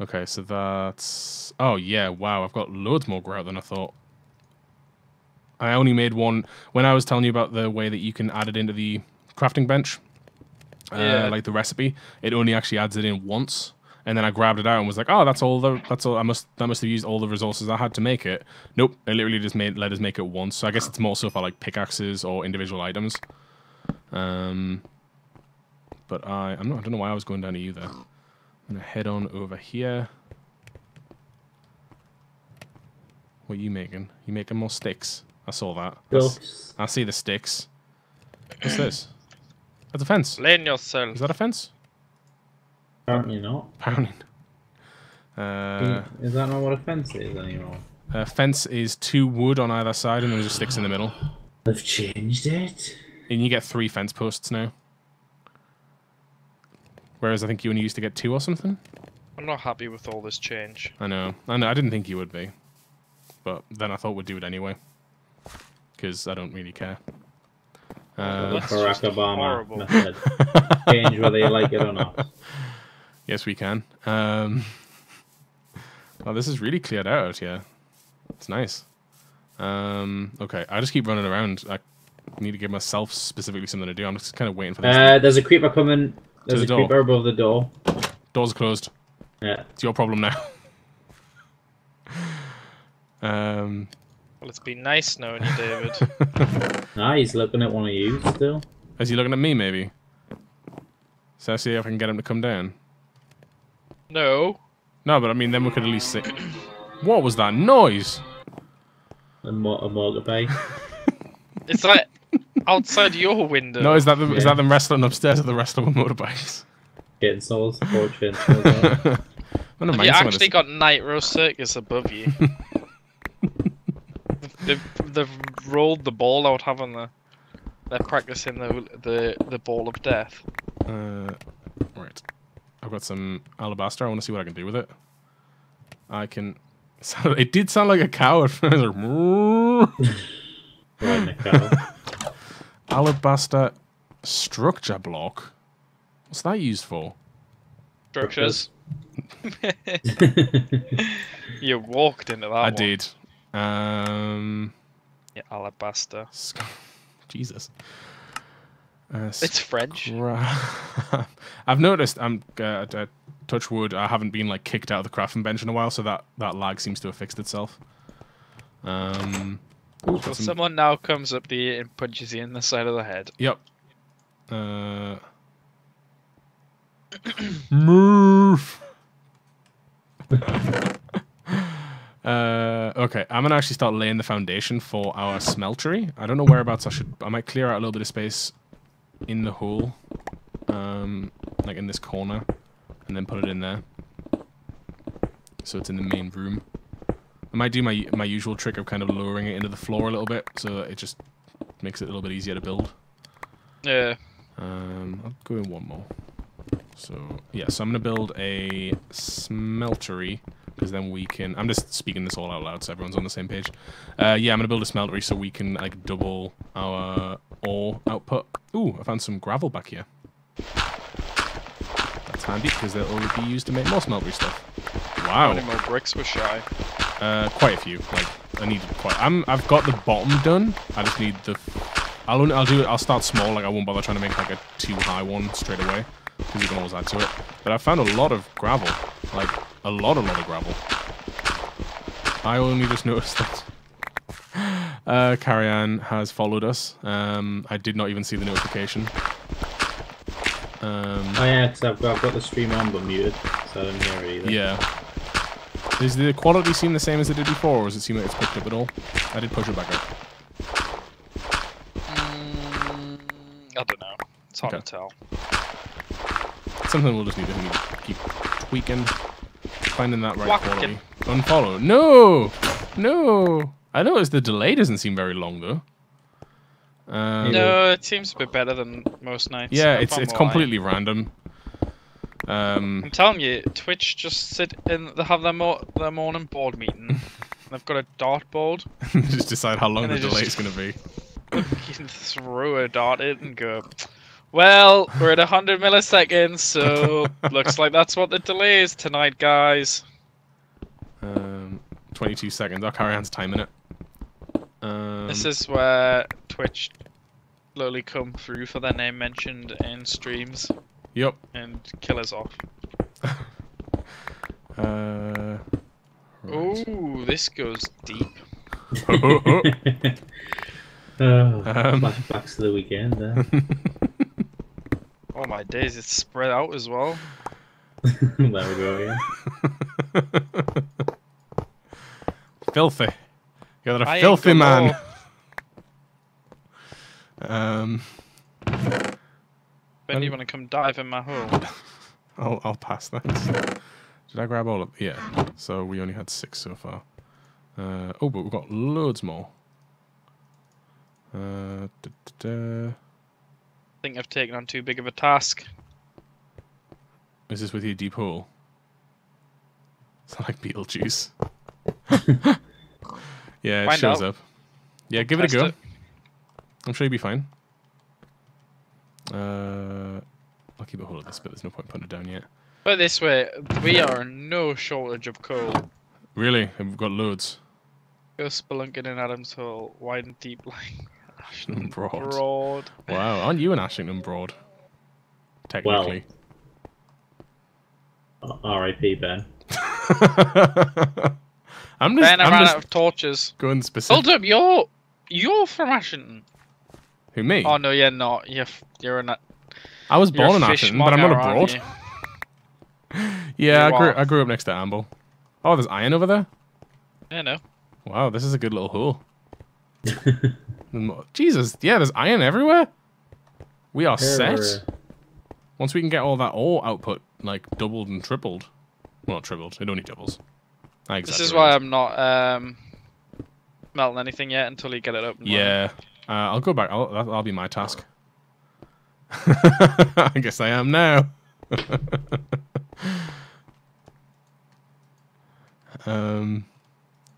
Okay, so that's. Oh yeah, wow! I've got loads more grout than I thought. I only made one when I was telling you about the way that you can add it into the crafting bench, uh, Yeah. like the recipe. It only actually adds it in once, and then I grabbed it out and was like, "Oh, that's all the that's all. I must that must have used all the resources I had to make it." Nope, it literally just made let us make it once. So I guess it's more so for like pickaxes or individual items. Um, but I I'm not I don't know why I was going down to you there. I'm gonna head on over here. What are you making? You making more sticks? I saw that. Ducks. I see the sticks. What's this? That's a fence. Blame yourself. Is that a fence? Apparently not. Pounding. Uh, Is that not what a fence is anymore? a fence is two wood on either side, and then there's sticks in the middle. They've changed it. And you get three fence posts now. Whereas I think you only used to get two or something. I'm not happy with all this change. I know. I know. I didn't think you would be, but then I thought we'd do it anyway, because I don't really care. Uh, That's Barack Obama horrible. method. Change whether you like it or not. yes, we can. Um, well, this is really cleared out out here. It's nice. Um, okay, I just keep running around. I need to give myself specifically something to do. I'm just kind of waiting for this. Uh, there's a creeper coming. There's the a door. creeper above the door. Doors closed. Yeah. It's your problem now. um, Well, it's been nice knowing you, David. Ah, he's looking at one of you still. is he looking at me? Maybe. So I see if I can get him to come down. no. No, but I mean, then we could at least see. What was that noise? A, mo- a motorbike. It's like outside your window. No, is that the, is that them wrestling upstairs or the wrestling with motorbikes? Getting Souls Fortune. as well. I'm gonna Have you actually this. got Nitro Circus above you? they've, they've rolled the ball out, haven't they? They're practicing the the the ball of death. Uh, right. I've got some alabaster. I want to see what I can do with it. I can. It did sound like a cow at first. Like, "Moo." Riding a cow. alabaster structure block. What's that used for? Structures. you walked into that I one. did. Um, Yeah, alabaster. Jesus. Uh, It's French. I've noticed. I'm uh, uh, touch wood. I haven't been like kicked out of the crafting bench in a while, so that that lag seems to have fixed itself. Um. Ooh, Well, some- someone now comes up to you and punches you in the side of the head. Yep. Uh. Move. uh, okay, I'm gonna actually start laying the foundation for our smeltery. I don't know whereabouts I should. I might clear out a little bit of space in the hole, um, like in this corner, and then put it in there. So it's in the main room. I might do my my usual trick of kind of lowering it into the floor a little bit, so that it just makes it a little bit easier to build. Yeah. Um, I'll go in one more. So yeah, so I'm gonna build a smeltery because then we can. I'm just speaking this all out loud so everyone's on the same page. Uh, yeah, I'm gonna build a smeltery so we can like double our ore output. Ooh, I found some gravel back here. That's handy because they'll only be used to make more smeltery stuff. How Wow, many more bricks were shy? Uh, quite a few. Like I need quite. I'm. I've got the bottom done. I just need the. I'll only, I'll do it. I'll start small. Like I won't bother trying to make like a too high one straight away because you can always add to it. But I found a lot of gravel. Like a lot, a lot of gravel. I only just noticed that. Uh, Carrie Ann has followed us. Um, I did not even see the notification. Um, Oh yeah, because I've got, I've got the stream on but muted, so I didn't hear it either. Yeah. Does the quality seem the same as it did before, or does it seem like it's picked up at all? I did push it back up. Mm, I don't know. It's hard Okay. to tell. Something we'll just need to need to keep tweaking, finding that right Whacking. quality. Unfollow. No! No! I noticed the delay doesn't seem very long, though. Um, No, it seems a bit better than most nights. Yeah, it's it's completely random. Um, I'm telling you, Twitch just sit in. They have their mo- their morning board meeting. They've got a dartboard. just decide how long the delay is going to be. You can throw a dart in and go. Well, we're at 100 milliseconds, so looks like that's what the delay is tonight, guys. Um, 22 seconds. I'll carry on timing it. Um, This is where Twitch slowly come through for their name mentioned in streams Yep. and kill us off. Uh, right. Ooh, this goes deep. Oh, oh, Um. flashbacks to the weekend there. Oh my days, it's spread out as well. there we go, yeah. filthy. You're a I filthy man. Um, Ben, you want to come dive in my hole? I'll I'll pass that. Did I grab all of? Yeah. So we only had six so far. Uh, oh, but we've got loads more. Uh, da, da, da. I think I've taken on too big of a task. Is this with your deep hole? It's like Beetlejuice. yeah, it Find shows out. up. Yeah, give it a go. it. I'm sure you'll be fine. Uh, I'll keep a hold of this, but there's no point putting it down yet. But this way, we are in no shortage of coal. Really, we've got loads. Go spelunking in Adam's hole, wide and deep like Ashton Broad. Broad. Wow, aren't you an Ashington Broad? Technically. R.I.P. Ben. I'm just, Ben, I I'm ran just out of torches. going specific. Hold up, you're you're from Ashington. Who me? Oh no, you're not. You're f- you're an I was born in Ashington, but I'm not a fishmonger, aren't Broad. you? Yeah, I grew, are. I grew up next to Amble. Oh, there's iron over there. Yeah, no. Wow, this is a good little hole. Jesus, yeah, there's iron everywhere. We are set. Once we can get all that ore output like doubled and tripled, well, not tripled. It only doubles. I This is why I'm not um melting anything yet until you get it up. and running. Yeah, uh, I'll go back. I'll, that- that'll be my task. I guess I am now. um.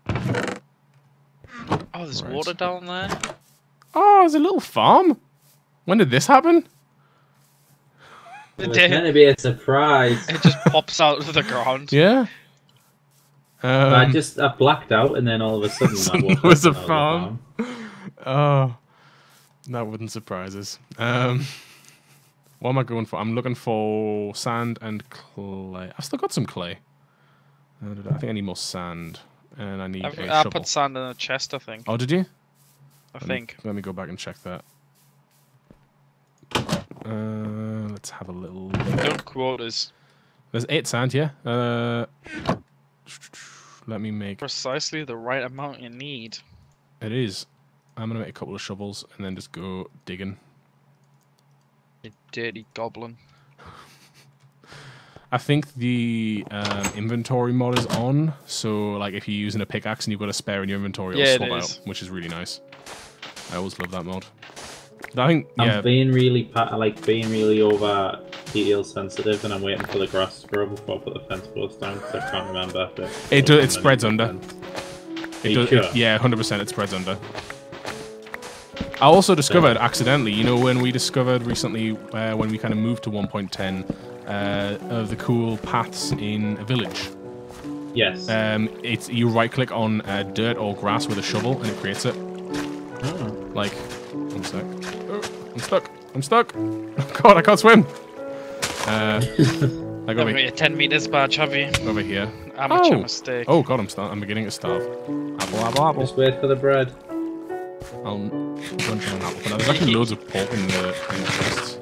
Oh, there's Right. water down there. Oh, there's a little farm. When did this happen? It It, was meant to be a surprise. it just pops out of the ground. Yeah. Um, I just I blacked out, and then all of a sudden, I there was a and I farm. Oh, that wouldn't surprise us. Um, what am I going for? I'm looking for sand and clay. I've still got some clay. I think I need more sand, and I need I've, a I shovel. put sand in a chest, I think. Oh, did you? I Let me- think. Let me go back and check that. Uh, let's have a little. Look. Don't quote us. There's eight sand here. Uh, let me make. Precisely the right amount you need. It is. I'm gonna make a couple of shovels and then just go digging. You dirty goblin. I think the um, inventory mod is on, so like if you're using a pickaxe and you've got a spare in your inventory, Yeah, it'll swap is. out, which is really nice. I always love that mod. I think I'm being really like being really over detail sensitive, and I'm waiting for the grass to grow before I put the fence post down because I can't remember. If it, It do- it spreads under. it does. sure? It, yeah, hundred percent. It spreads under. I also discovered accidentally, you know, when we discovered recently uh, when we kind of moved to 1.10 uh, of the cool paths in a village. Yes. Um, it's you right click on uh, dirt or grass with a shovel and it creates it. Oh. Like, one sec. Oh, I'm stuck. I'm stuck. God, I can't swim. Uh, like over, got your 10 meters badge, have you? over here. Amateur Oh. mistake. Oh God, I'm start. I'm beginning to starve. Apple, apple, apple. Just wait for the bread. I'll run for an apple. for. There's actually loads of pork in the, in the chests.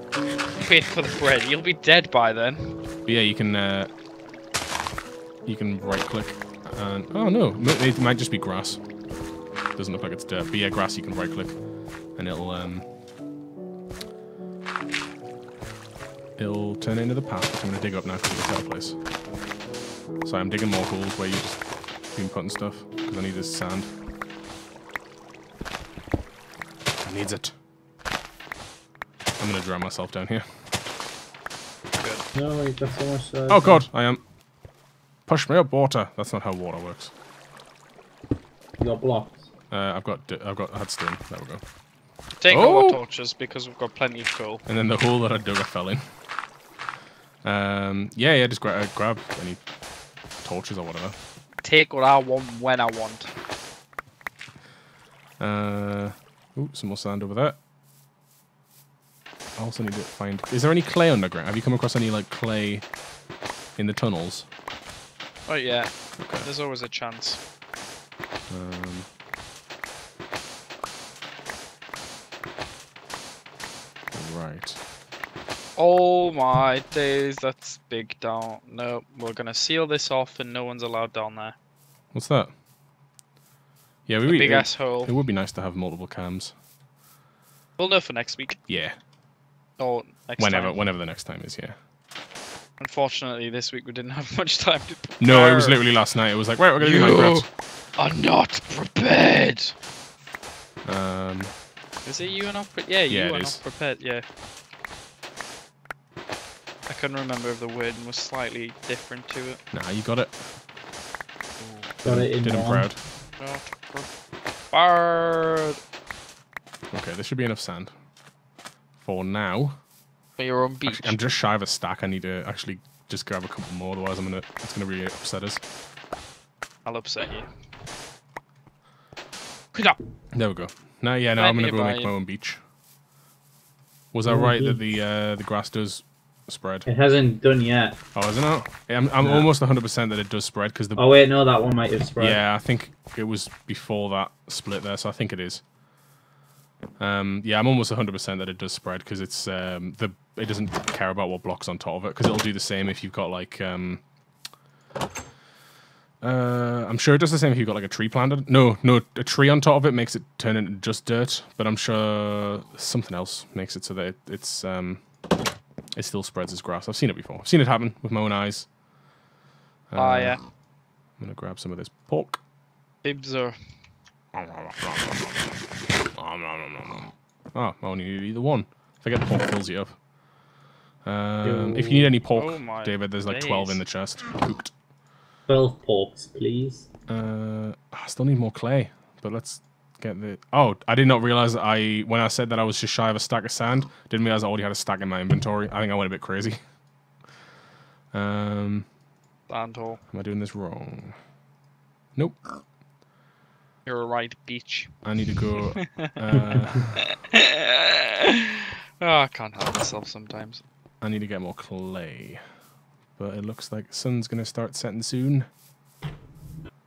Wait for the bread. You'll be dead by then. But yeah, you can uh, you can right click and oh no, it might just be grass. Doesn't look like it's dirt, but yeah, grass. You can right click and it'll um it'll turn into the path, which I'm gonna dig up now because it's a better place. So I'm digging more holes where you just been putting stuff because I need this sand. Needs it. I'm gonna drown myself down here. No, you've got so much. Uh, Oh god, I am. Push me up, water. That's not how water works. You got blocks. Uh, I've got, I've got, I had stone. There we go. Take all Oh! our torches because we've got plenty of coal. And then the hole that I dug I fell in. Um, yeah, yeah, just gra- uh, grab any torches or whatever. Take what I want when I want. Uh, ooh, some more sand over there. I also need to find. Is there any clay underground? Have you come across any like clay in the tunnels? Oh yeah, Okay. there's always a chance. Um, right. Oh my days, that's big down. No, we're gonna seal this off and no one's allowed down there. What's that? Yeah, we A we- big it, ass hole. it would be nice to have multiple cams. We'll know for next week. Yeah, Or next whenever time. whenever the next time is. Yeah. Unfortunately, this week we didn't have much time to No, it was literally last night. It was like, right, we're gonna do You Minecraft. are not prepared. Um, Is it you are not prepared? Yeah, you Yeah, it are is. not prepared. Yeah. I couldn't remember if the wording was slightly different to it. nah, you got it. Got it in Did him one. proud. Not prepared. Okay, this should be enough sand for now. For your own beach. Actually, I'm just shy of a stack. I need to actually just grab a couple more, otherwise I'm gonna it's gonna really upset us. I'll upset you. Quick up. There we go. Now, yeah, now Let I'm gonna go make my own beach. Was that Oh, right that the uh, the grass does spread? It hasn't done yet. Oh, isn't it? Yeah, I'm, I'm No. almost 100 percent that it does spread because the Oh wait, no, that one might have spread. yeah, I think it was before that split there, so I think it is. Um, yeah, I'm almost 100 percent that it does spread because it's um, the it doesn't care about what blocks on top of it because it'll do the same if you've got like um, uh, I'm sure it does the same if you've got like a tree planted. No, no, a tree on top of it makes it turn into just dirt, but I'm sure something else makes it so that it, it's um, it still spreads as grass. I've seen it before. I've seen it happen with my own eyes. Oh Uh, yeah. I'm gonna grab some of this pork. Bibs are Oh, I only need either one. Forget the pork fills you up. Um, if you need any pork, Oh David, there's like 12 in the chest. Cooked. Twelve porks, please. Uh, I still need more clay, but let's get the. Oh, I did not realize I when I said that I was just shy of a stack of sand. Didn't realize I already had a stack in my inventory. I think I went a bit crazy. Um, land hole. am I doing this wrong? Nope. You're a right beach. I need to go. Uh, oh, I can't help myself sometimes. I need to get more clay. But it looks like the sun's gonna start setting soon.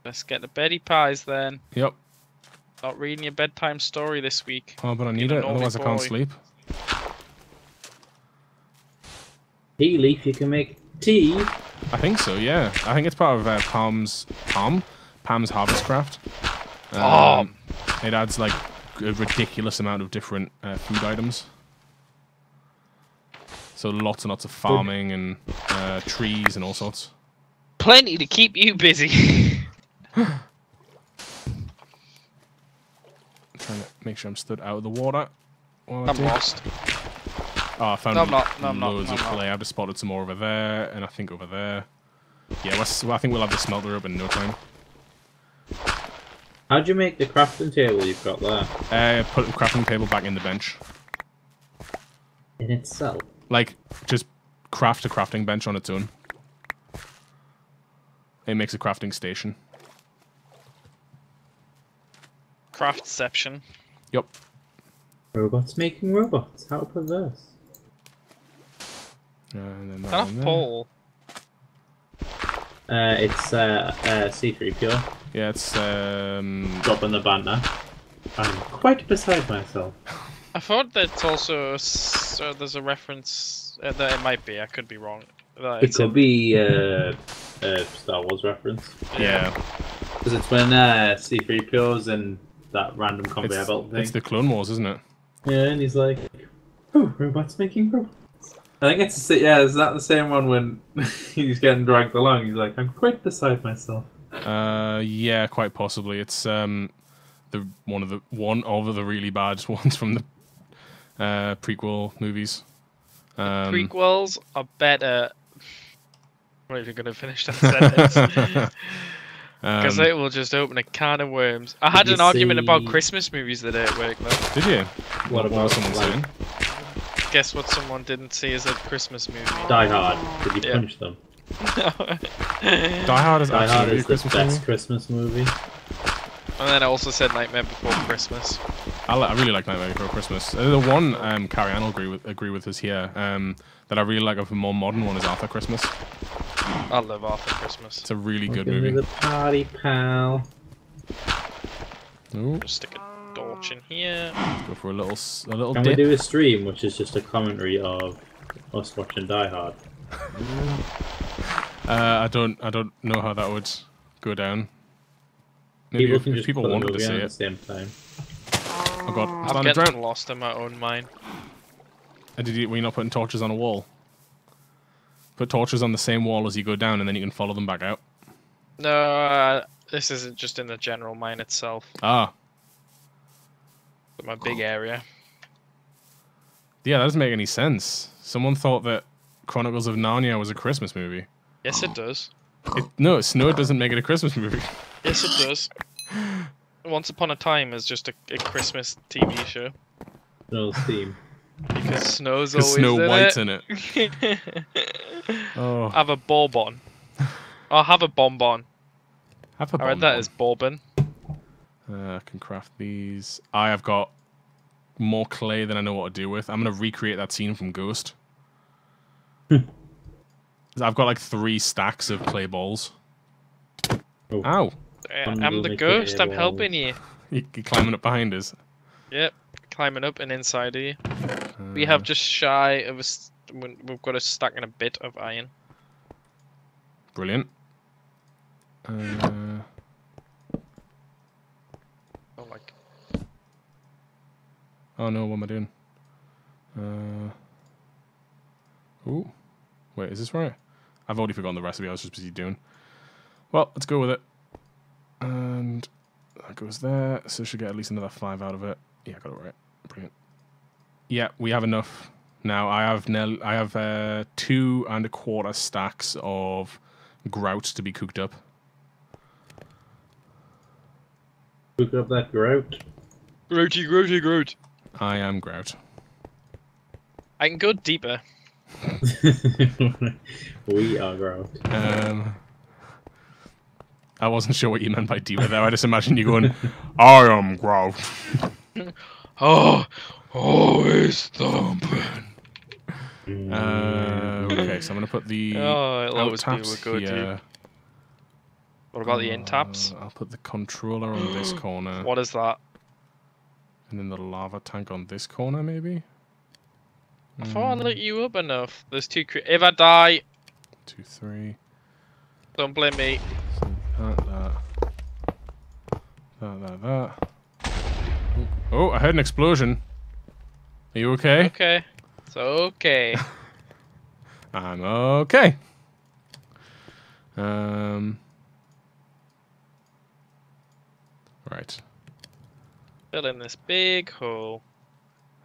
Let's get the Betty Pies then. Yep. Not reading your bedtime story this week. Oh, but I need a it, naughty otherwise I can't sleep. Tea leaf, you can make tea. I think so, yeah. I think it's part of uh, Pam's Pam, Pam's Harvest Craft. Um, it adds like a ridiculous amount of different uh, food items. So lots and lots of farming and uh, trees and all sorts. Plenty to keep you busy. trying to make sure I'm stood out of the water. I I'm dig. lost. Oh, I found No, I'm not. No, I'm not. loads No, of I'm clay. I've just spotted some more over there, and I think over there. Yeah, we're s- well, I think we'll have the smelter up in no time. How'd you make the crafting table you've got there? Uh, put the crafting table back in the bench. In itself. Like, just craft a crafting bench on its own. It makes a crafting station. Craftception. Yep. Robots making robots. How perverse. And then that That in there. pole. Uh, it's uh, uh, C3PO. Yeah, it's um. Dropping the banter. I'm quite beside myself. I thought that's also s- uh, there's a reference uh, that it might be. I could be wrong. That It it's could be uh, a Star Wars reference. Yeah, Because it's when uh, C3PO's in that random conveyor it's, belt thing. it's the Clone Wars, isn't it? Yeah, and he's like, oh, robots making robots. I think it's the sa- yeah, is that the same one when he's getting dragged along? He's like, I'm quite beside myself. Uh, yeah, quite possibly. It's um, the one of the one of the really bad ones from the uh prequel movies. Um, prequels are better. I'm not even gonna finish that sentence. Because um, it will just open a can of worms. I had you an argument about Christmas movies today at work, though. did you? What was about someone saying? Guess what someone didn't see is a Christmas movie. Die Hard? Did you Yeah. punch them? Die Hard is Die Hard is a the Christmas best movie. Christmas movie. And then I also said Nightmare Before Christmas. I, li- I really like Nightmare Before Christmas. Uh, the one um, Carrie Ann will agree with agree with us here. Um, that I really like of a more modern one is Arthur Christmas. I love Arthur Christmas. It's a really good Welcome to movie. the party, pal. Ooh, Just stick a torch in here. go for a little s- a little Can we do a stream which is just a commentary of us watching Die Hard? Uh, I don't I don't know how that would go down. Maybe people if, can if just people put wanted to see on at the same time. Oh god, I'm I'm getting drown. lost in my own mind. Uh, Did you, were you not putting torches on a wall? Put torches on the same wall as you go down, and then you can follow them back out. No, uh, this isn't just in the general mine itself. Ah, But my big area. yeah, that doesn't make any sense. Someone thought that Chronicles of Narnia was a Christmas movie. Yes, it does. It, no, Snow doesn't make it a Christmas movie. Yes, it does. Once Upon a Time is just a, a Christmas TV show No theme. Because Snow's Because always Snow in White's it. in it. Oh, have a bourbon. I'll have a bonbon. have a I read that as bourbon. Uh, I can craft these. I have got more clay than I know what to do with. I'm gonna recreate that scene from Ghost. I've got like three stacks of clay balls. Oh. Ow! Uh, One I'm the ghost. I'm helping you. You're climbing up behind us. Yep, climbing up and inside of you. We have just shy of a. We've got a stack and a bit of iron. brilliant. Uh, Oh, like oh no, what am I doing? Uh, ooh, wait, is this right? I've already forgotten the recipe. I was just busy doing. Well, let's go with it. And that goes there. So should get at least another five out of it. Yeah, I got it right. Brilliant. Yeah, we have enough. Now I have nel- I have uh, two and a quarter stacks of grout to be cooked up. Cook up that grout. Grody, grody, grody. I am grout. I can go deeper. we are grout. Um, I wasn't sure what you meant by deeper there. I just imagined you going, I am grout. Oh, always thumping. Uh, okay, so I'm gonna put the Oh, it'll out always be taps a go here. What about the in taps? Uh, I'll put the controller on this corner, What is that? and then the lava tank on this corner, maybe. I thought I lit you up enough. There's two. Cre- if I die, Two, three. don't blame me. So that, that, that, that, that. Oh, I heard an explosion. Are you okay? Okay, it's okay. I'm okay. Um. Right. Fill in this big hole.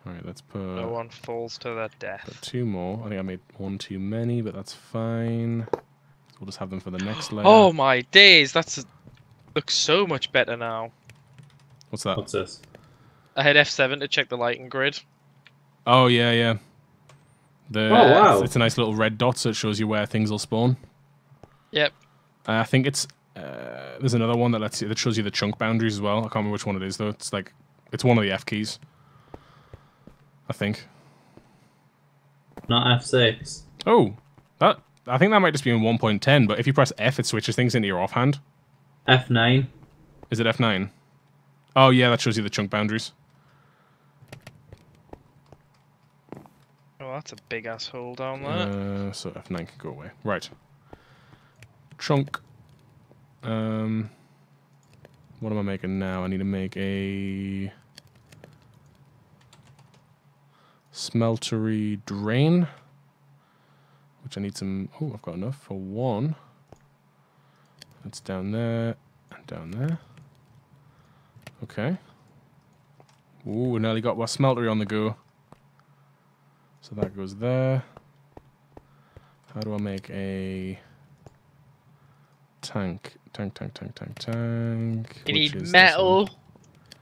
All right. Let's put, No one falls to their put death. two more. I think I made one too many, but that's fine. We'll just have them for the next layer. Oh my days! That's looks so much better now. What's that? What's this? I hit F7 to check the lighting grid. Oh yeah, yeah. The, Oh, wow. It's, it's a nice little red dot, so it shows you where things will spawn. Yep. Uh, I think it's uh, there's another one that lets you, that shows you the chunk boundaries as well. I can't remember which one it is though. It's like it's one of the F keys. I think. Not F6. Oh, that I think that might just be in 1.10. But if you press F, it switches things into your offhand. F9. Is it F9? Oh yeah, that shows you the chunk boundaries. Oh, that's a big asshole down there. Uh, so F9 can go away. Right. Chunk. Um, what am I making now? I need to make a smeltery drain, which I need some. Oh, I've got enough for one. That's down there and down there. Okay. Ooh, nearly got our smeltery on the go. So that goes there. How do I make a tank? Tank, tank, tank, tank, tank. you which need metal.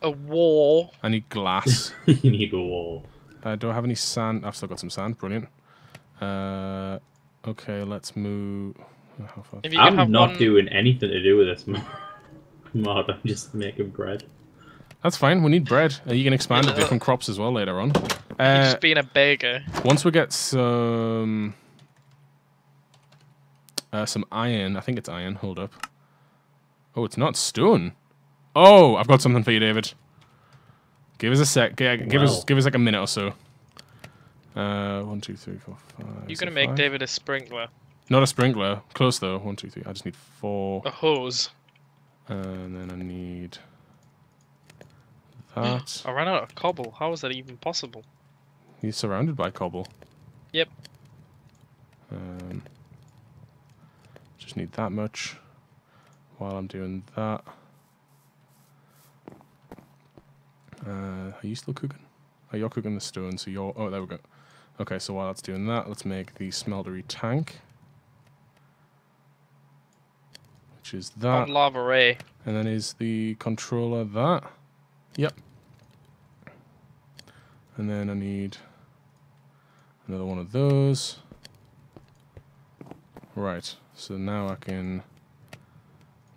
a wall. I need glass. you need a wall. uh, do I have any sand? I've still got some sand. Brilliant. Uh, okay, let's move. How far? If you I'm not one, doing anything to do with this mod. mod. I'm just making bread. That's fine. We need bread. Uh, you can expand Yeah, to no. different crops as well later on. You're Uh, just being a beggar. once we get some uh, some iron, I think it's iron. Hold up. Oh, it's not stone. Oh, I've got something for you, David. Give us a sec. G- Give us give us like a minute or so. Uh, one, two, three, four, five. You're gonna make five? David a sprinkler, Not a sprinkler. Close though. One, two, three. I just need four. a hose. And then I need that. I ran out of cobble. How is that even possible? He's surrounded by cobble. Yep. Um, just need that much. While I'm doing that. Uh, are you still cooking? Oh, you're cooking the stone, so you're. Oh, there we go. Okay, so while that's doing that, let's make the smeltery tank. Which is that. On lava ray. And then is the controller that? Yep. And then I need another one of those. Right, so now I can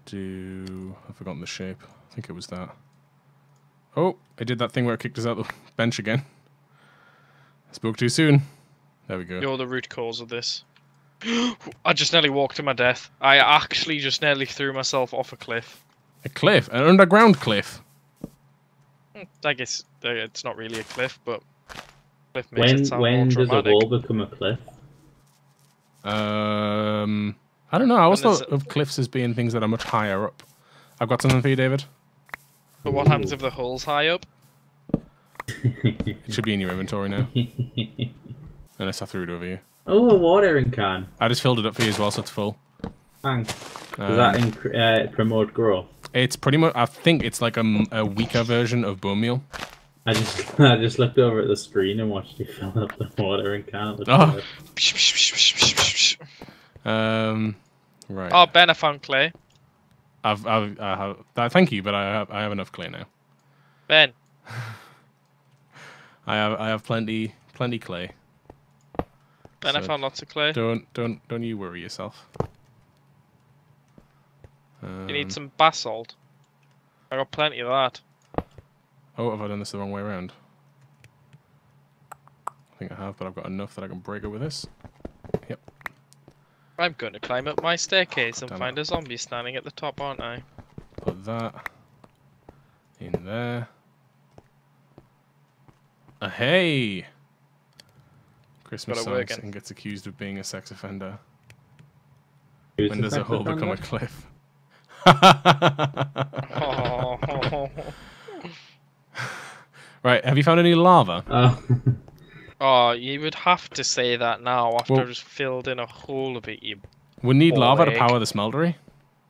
do. I've forgotten the shape. I think it was that. Oh, I did that thing where it kicked us out the bench again. I Spoke too soon. There we go. You're the root cause of this. I just nearly walked to my death. I actually just nearly threw myself off a cliff. A cliff, an underground cliff. I guess uh, it's not really a cliff, but cliff makes When it sound when more does a wall become a cliff? Um, I don't know. I always thought a- of cliffs as being things that are much higher up. I've got something for you, David. But what happens if the hole's high up? It should be in your inventory now, unless I threw it over you. oh, a watering can. I just filled it up for you as well, so it's full. Thanks. Does Um, that inc- uh, promote growth? It's pretty much. I think it's like a weaker version of bone meal. I just I just looked over at the screen and watched you fill up the watering can. It looked Oh. Um, right. Oh, Ben, I found clay. I've, I've, I have. Uh, thank you, but I have, I have enough clay now. Ben, I have, I have plenty, plenty clay. Ben, I found lots of clay. Don't, don't, don't you worry yourself. Um, You need some basalt. I got plenty of that. Oh, have I done this the wrong way around? I think I have, but I've got enough that I can break it with this. Yep. I'm going to climb up my staircase and Damn it. find a zombie standing at the top, aren't I? Put that in there. Uh, hey! Christmas Got songs and gets accused of being a sex offender. Who's when does a hole become a cliff? Oh, right, have you found any lava? Oh. oh, you would have to say that now after Well- I just filled in a hole of it, you, We need lava to power the smeltery.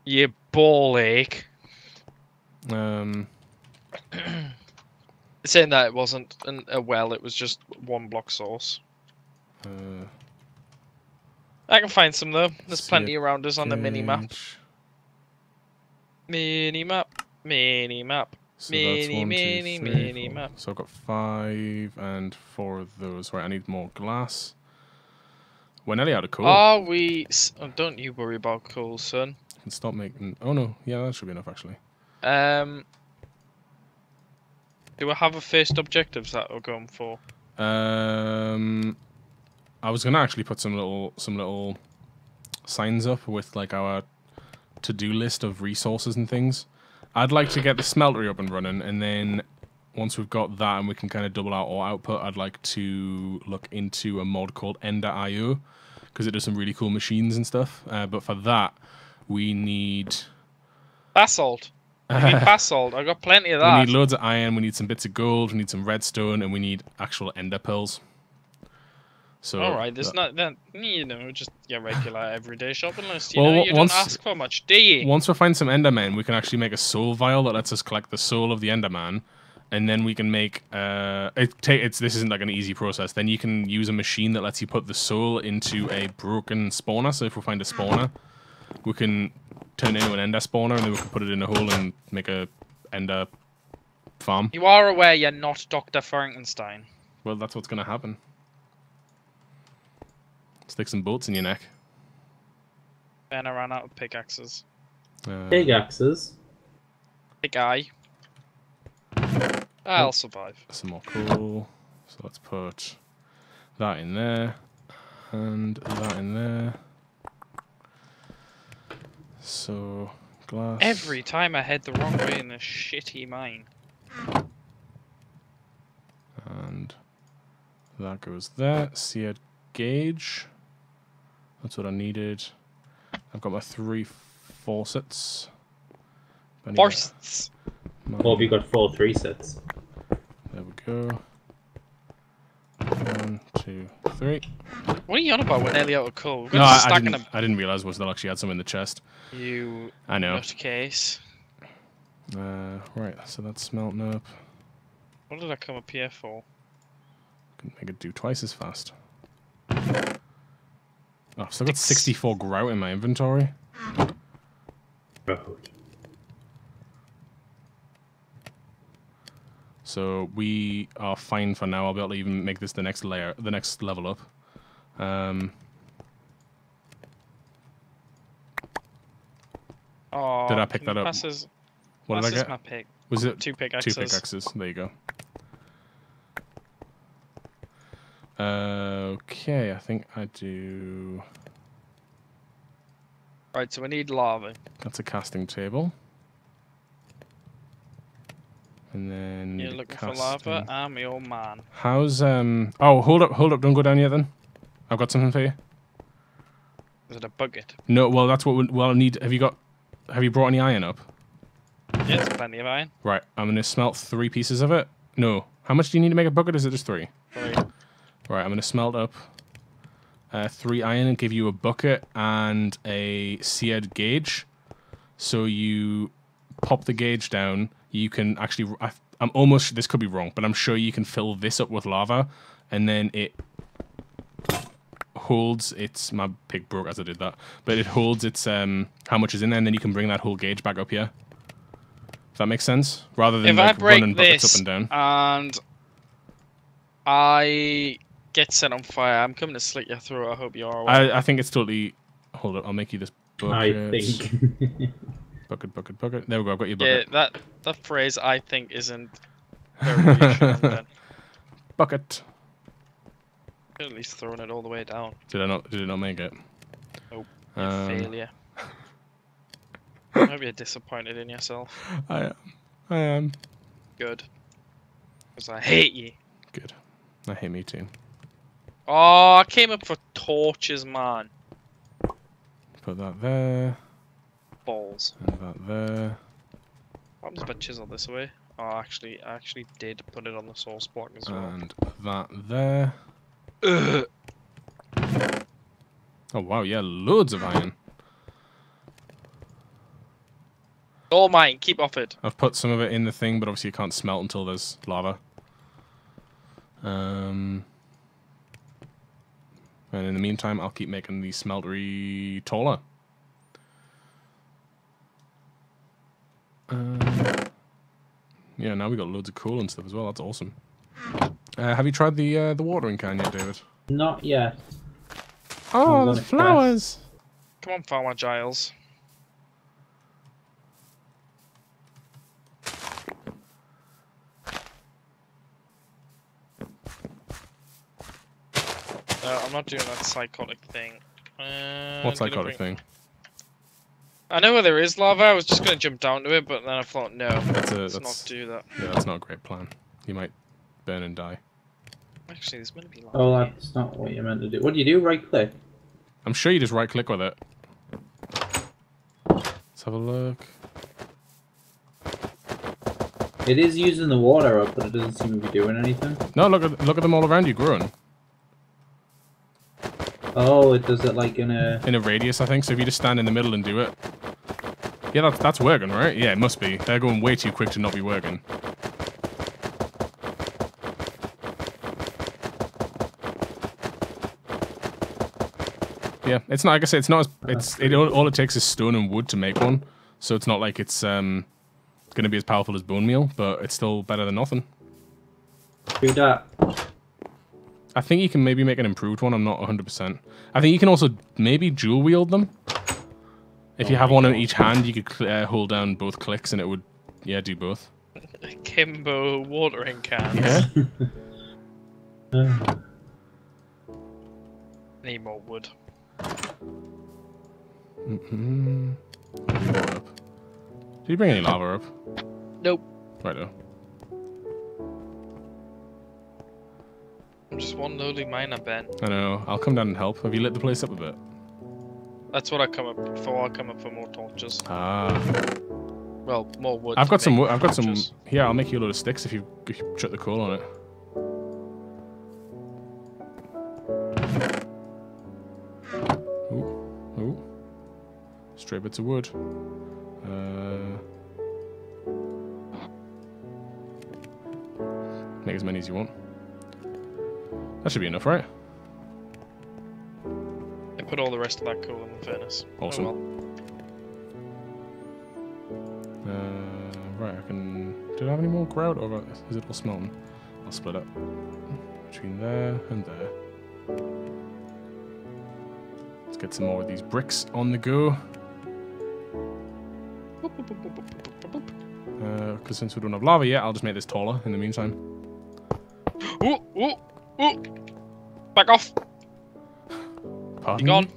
you ball ache. Um, Saying that it wasn't an, a well, it was just one block source. uh, I can find some though. There's plenty around us on the mini map. Mini map. Mini map. So that's Mini, one, two, three, mini map. So I've got five and four of those. Right, I need more glass. We're nearly out of coal. Are we? Oh, don't you worry about coal, son. can stop making. Oh no, yeah, that should be enough actually. Um, do we have a first objectives that we're going for? Um, I was gonna actually put some little some little signs up with like our to-do list of resources and things. I'd like to get the smeltery up and running, and then once we've got that and we can kind of double out our output, I'd like to look into a mod called Ender IO because it does some really cool machines and stuff. Uh, but for that, we need Basalt. We need basalt. I've got plenty of that. we need loads of iron. We need some bits of gold. We need some redstone, and we need actual Ender pearls. So All right, there's that- not that you know just your regular everyday shopping list. You Well, know, you once- don't ask for much, do you? Once we find some Endermen, we can actually make a soul vial that lets us collect the soul of the Enderman, and then we can make. Uh, it ta- it's this isn't like an easy process. Then you can use a machine that lets you put the soul into a broken spawner. So if we find a spawner, we can turn it into an Ender spawner, and then we can put it in a hole and make a Ender farm. You are aware you're not Dr. Frankenstein. Well, that's what's gonna happen. Stick some bolts in your neck. Then I ran out of pickaxes. Uh, Pickaxes. Big eye. I'll survive. some more coal. So let's put that in there and that in there. So glass. Every time I head the wrong way in this shitty mine. and that goes there. Seared gauge. That's what I needed. I've got my three faucets. I need Forsts! my- Or have you got four three sets? There we go. One, two, three. What are you on about? We're nearly out of coal. We've No, to I, I didn't. I didn't realize was that I actually had some in the chest. you I know. nutcase. Uh, right. So that's smelting up. What did I come up here for? Can make it do twice as fast. Oh, I've still got 64 grout in my inventory. Road. So we are fine for now. I'll be able to even make this the next layer, the next level up. Um, Oh, Did I pick that up? Pass us, what did I get? my pick. Was it Two pickaxes? two pickaxes. pickaxes? There you go. Uh, okay, I think I do. Right, so we need lava. That's a casting table. And then You're looking for lava. I'm your man. How's um? Oh, hold up, hold up! Don't go down yet. Then, I've got something for you. Is it a bucket? No, well, that's what. We, well, I need. Have you got? Have you brought any iron up? Yes, plenty of iron. Right, I'm gonna smelt three pieces of it. No, how much do you need to make a bucket? Is it just three? Right, I'm gonna smelt up uh, three iron and give you a bucket and a seared gauge. So you pop the gauge down. You can actually. I, I'm almost. This could be wrong, but I'm sure you can fill this up with lava, and then it holds its. My pig broke as I did that, but it holds its um how much is in there, and then you can bring that whole gauge back up here. If that makes sense, rather than If like running buckets up and down. and I get set on fire, I'm coming to slit your throat. I hope you're alright. I, I think it's totally. Hold up, I'll make you this I think. Bucket, bucket, bucket. There we go. I've got your bucket. Yeah, that that phrase I think isn't very Bucket. At least throwing it all the way down. Did I not? Did it not make it? Nope. You Um, failure. I hope you're disappointed in yourself. I am. I am. Good. Because I hate you. Good. I hate me too. Oh, I came up for torches, man. Put that there Balls. and that there. What happens if I chisel this away? Oh, actually, I actually did put it on the source block as well. And that there. Ugh. Oh wow, yeah, loads of iron. All mine. Keep off it. I've put some of it in the thing, but obviously you can't smelt until there's lava. Um, and in the meantime, I'll keep making the smeltery taller. Um, yeah, now we got loads of coal and stuff as well. That's awesome. Uh, have you tried the uh, the watering can yet, David? Not yet. Oh, on there's it flowers. Come on, Farmer Giles. No, I'm not doing that psychotic thing. Uh, What psychotic delivering- thing? I know where there is lava. I was just gonna jump down to it, but then I thought, no, That's a let's that's not do that. yeah, that's not a great plan. You might burn and die. Actually, there's meant to be lava. Oh, that's not what you're meant to do. What do you do? Right click. I'm sure you just right click with it. Let's have a look. It is using the water up, but it doesn't seem to be doing anything. No, look at look at them all around you growing Oh, it does it like in a. in a radius, I think. So if you just stand in the middle and do it, yeah, that's that's working, right? Yeah, it must be. They're going way too quick to not be working. Yeah, it's not. Like I say, it's not. As, it's it. All, all it takes is stone and wood to make one. So it's not like it's um going to be as powerful as bone meal, but it's still better than nothing. Do that. I think you can maybe make an improved one. I'm not 100%. I think you can also maybe dual wield them. If you Oh have my one in each hand, you could uh, hold down both clicks and it would, yeah, do both. Kimbo watering can. Yeah. Need more wood. mm-hmm. Did you bring any lava up? Nope. Righto. I'm just one lowly miner, Ben. I know. I'll come down and help. Have you lit the place up a bit? That's what I come up for. I come up for more torches. Ah. Well, more wood. I've got some. I've got some. torches. Here, I'll make you a load of sticks if you if you chuck the coal on it. Ooh, ooh. Stray bits of wood. Uh, make as many as you want. That should be enough, right? I put all the rest of that coal in the furnace. Oh, Awesome. well. Uh, right, I can. Do I have any more grout, or is it all smelting? I'll split up between there and there. Let's get some more of these bricks on the go. Because since we don't have lava yet, I'll just make this taller in the meantime. Ooh, ooh, ooh. Back off. Pardon Be me? gone.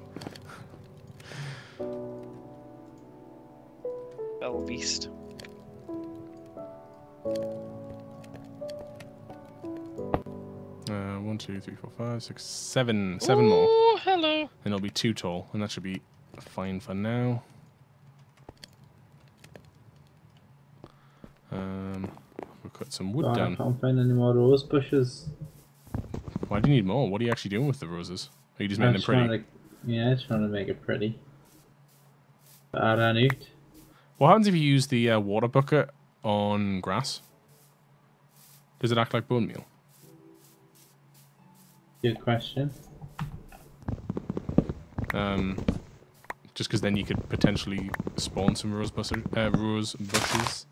Fell beast. Uh, one, two, three, four, five, six, seven, seven more. Ooh, hello. And it'll be too tall, and that should be fine for now. Um, we'll cut some wood down. I down. can't find any more rose bushes. Why do you need more? What are you actually doing with the roses? Are you just making them pretty? to, yeah, trying to make it pretty. But I ran out. What happens if you use the uh, water bucket on grass? Does it act like bone meal? Good question. Um, just because then you could potentially spawn some rose, bushes, uh, rose bushes.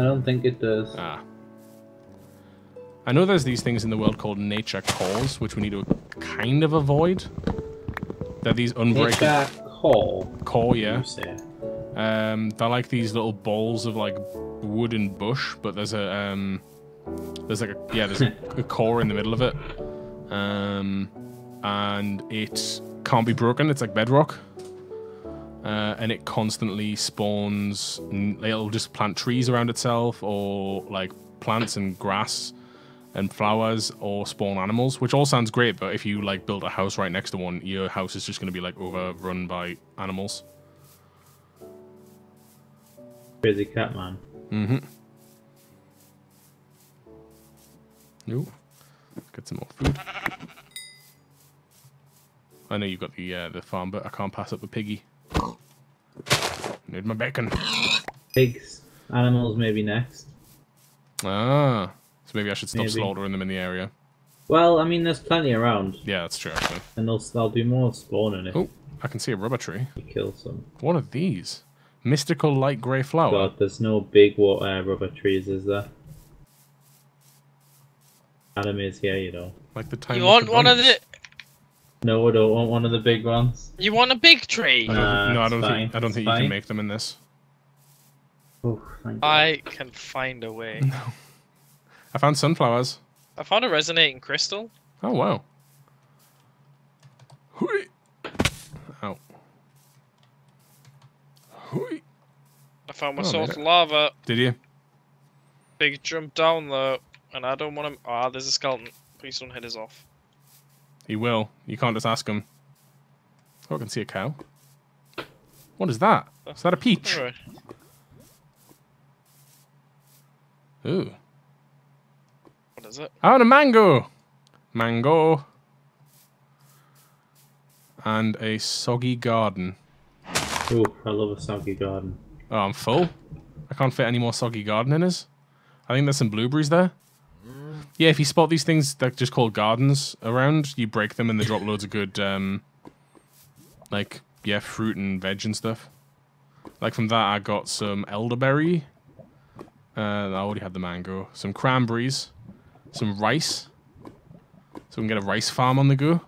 I don't think it does. Ah. I know there's these things in the world called nature cores, which we need to kind of avoid. They're these unbreakable Nature call. core, yeah. Um, they're like these little balls of like wood and bush, but there's a um, there's like a yeah, there's a, a core in the middle of it, um, and it can't be broken. It's like bedrock, uh, and it constantly spawns. It'll just plant trees around itself, or like plants and grass and flowers, or spawn animals, which all sounds great. But if you like build a house right next to one, your house is just going to be like overrun by animals. Crazy cat man. Mm-hmm. Nope. Get some more food. I know you've got the uh, the farm, but I can't pass up the piggy. Need my bacon. Pigs. Animals maybe next. Ah, so maybe I should stop Maybe. slaughtering them in the area. Well, I mean, there's plenty around, Yeah, that's true. Actually. and there'll, there'll be more spawning if Oh, I can see a rubber tree. you kill some. What are these? Mystical light grey flower. God, there's no big water uh, rubber trees, is there? Adam is here, you know. Like the tiny. You want one of the? No, I don't want one of the big ones. You want a big tree? I don't, no, I don't fine, think I don't it's think you can make them in this. Oh, thank God. I can find a way. No. I found sunflowers. I found a resonating crystal. Oh wow. Hui. Ow. Hui. I found my Oh, source of lava. Did you? Big jump down though, and I don't want him. Ah, there's a skeleton. Please don't hit us off. He will. You can't just ask him. Oh, I can see a cow. What is that? Is that a peach? Alright. Ooh. What is it? Oh, and a mango. Mango. And a soggy garden. Ooh, I love a soggy garden. Oh, I'm full. I can't fit any more soggy garden in us. I think there's some blueberries there. Yeah, if you spot these things that just called gardens around, you break them and they drop loads of good, um, like yeah, fruit and veg and stuff. Like from that, I got some elderberry. Uh, I already had the mango. Some cranberries, some rice. So we can get a rice farm on the go.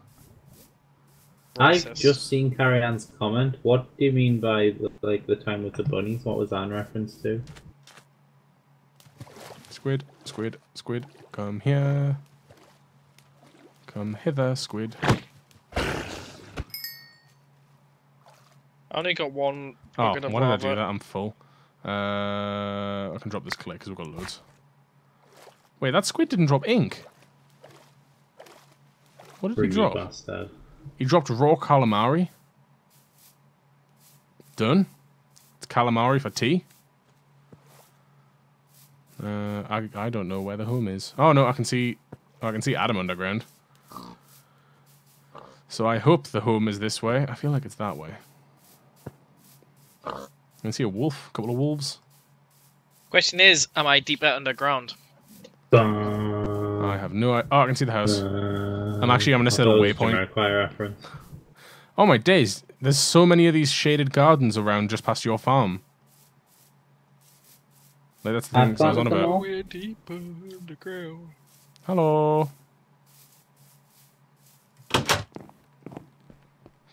I've just seen Carrie Ann's comment. What do you mean by like the time with the bunnies? What was that in reference to? Squid, squid, squid, come here. Come hither, squid. I only got one. Oh, why did I do that? I'm full. Uh, I can drop this clay because we've got loads. Wait, that squid didn't drop ink. What did he drop? bastard. He dropped raw calamari. Done. It's calamari for tea. Uh, I I don't know where the home is. Oh no, I can see. Oh, I can see Adam underground. So I hope the home is this way. I feel like it's that way. I can see a wolf, a couple of wolves. Question is, am I deeper underground? Dun, I have no. i- Oh, I can see the house. dun. I'm actually- I'm gonna set a thought waypoint. Oh my days! There's so many of these shaded gardens around just past your farm. Like that's the thing I was on planted them about. all. We're deeper underground. Hello.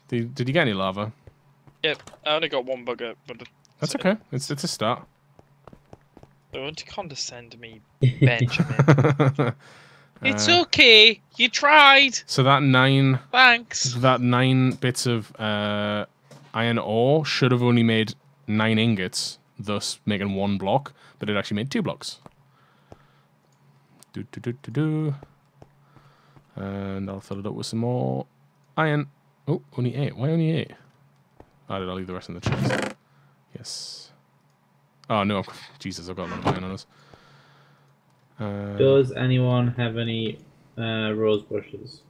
Did, did you get any lava? Yep, I only got one bucket, but That's okay. It's it's a start. don't condescend me, Benjamin. it's Uh, okay. You tried. so that nine Thanks. that nine bits of uh, iron ore should have only made nine ingots, thus making one block, but it actually made two blocks. Do do do do do. And I'll fill it up with some more iron. Oh, only eight. Why only eight? I did. I'll leave the rest in the chest. Yes. Oh no! Jesus, I've got a lot of iron on us. Uh, Does anyone have any uh, rose bushes?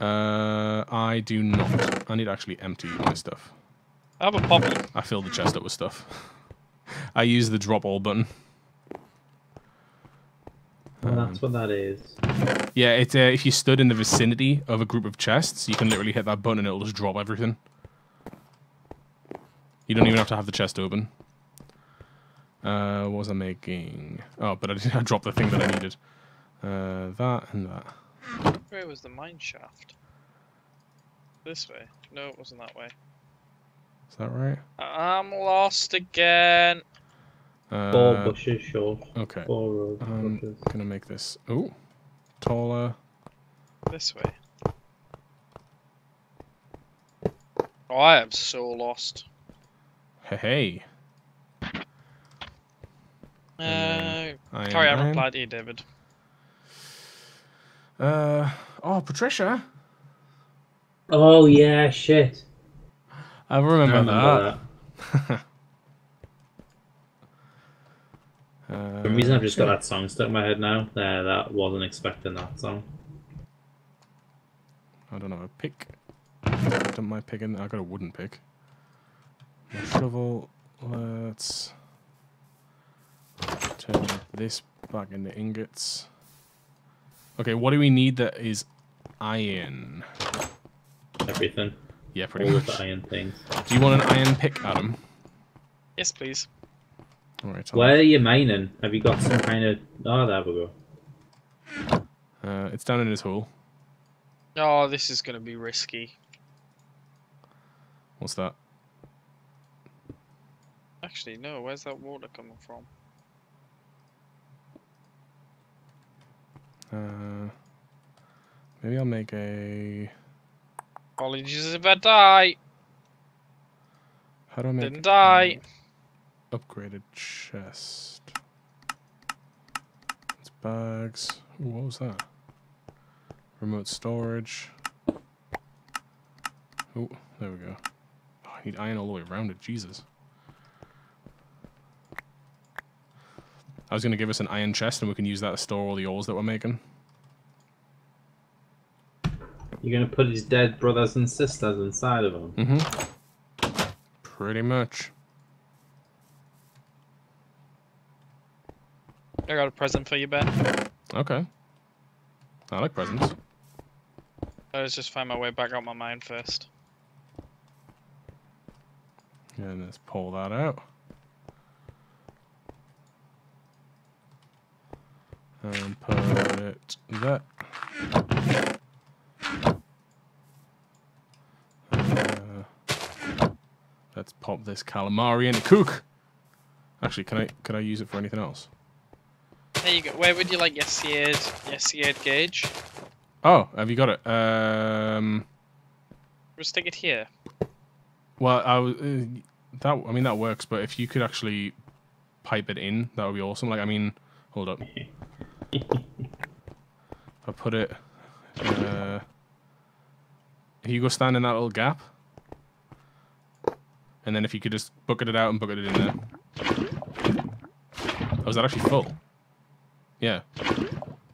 uh, I do not. I need to actually empty my stuff. I have a poppy. I filled the chest up with stuff. I use the drop all button. Well, Um, that's what that is. Yeah, it, uh, if you stood in the vicinity of a group of chests, you can literally hit that button and it'll just drop everything. You don't even have to have the chest open. Uh, what was I making? Oh, but I, did, I dropped the thing that I needed. Uh, that and that. Where was the mine shaft? This way. No, it wasn't that way. Is that right? I'm lost again. Four Uh, bushes short. okay. Four rose I'm bushes. gonna make this. Oh, taller. This way. Oh, I am so lost. Hey, hey. Uh, Iron, sorry, I iron. replied to you, David. Uh, oh, Patricia. Oh yeah, shit. I remember, I remember that. that. Uh, For some reason, I've just got that song stuck in my head now. Uh, that wasn't expecting that song. I don't know, a pick. Done my picking. I got a wooden pick. My shovel. Let's turn this back into ingots. Okay, what do we need that is iron? Everything. Yeah, pretty All much. the iron things. Do you want an iron pick, Adam? Yes, please. All right. I'll- Where are you mining? Have you got some kind of? Oh, there we go. Uh, it's down in his hole. Oh, this is going to be risky. What's that? Actually, no. Where's that water coming from? Uh, maybe I'll make a. Apologies if I die. How do I make? Didn't die. Upgraded chest. It's bags. Ooh, what was that? Remote storage. Oh, there we go. Oh, I need iron all the way around it. Jesus. I was going to give us an iron chest and we can use that to store all the ores that we're making. You're gonna put his dead brothers and sisters inside of him. Mm-hmm. Pretty much. I got a present for you, Ben. Okay. I like presents. Let's just find my way back out my mine first. And let's pull that out. And put it there. Let's pop this calamari in cook. Actually, can I can I use it for anything else? There you go. Where would you like your seared, your seared gauge? Oh, have you got it? Um, We'll stick it here. well, I was uh, that. I mean, that works. But if you could actually pipe it in, that would be awesome. Like, I mean, hold up. I put it. Uh, you go stand in that little gap, and then if you could just bucket it out and bucket it in there. Oh, is that actually full? Yeah.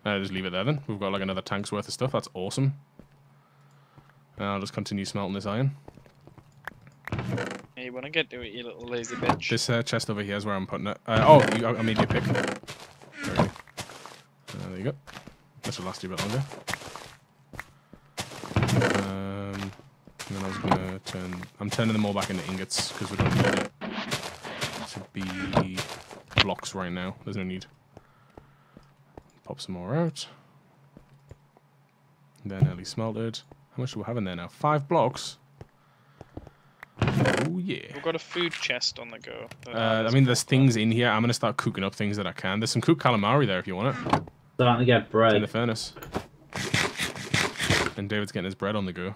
Uh, just leave it there then. We've got like another tank's worth of stuff. That's awesome. And I'll just continue smelting this iron. Hey, you wanna get to it, you little lazy bitch. This uh, chest over here is where I'm putting it. Uh, oh, you, I I made you a pick. There you go. Uh, there you go. This will last you a bit longer. Um, and then I was gonna turn. I'm turning them all back into ingots because we don't need it to be blocks right now. There's no need. Pop some more out. They're nearly smelted. How much do we have in there now? Five blocks. Oh yeah. We've got a food chest on the go. Uh, I mean, there's open. things in here. I'm gonna start cooking up things that I can. There's some cooked calamari there if you want it. Starting to get It's in the furnace. And David's getting his bread on the go.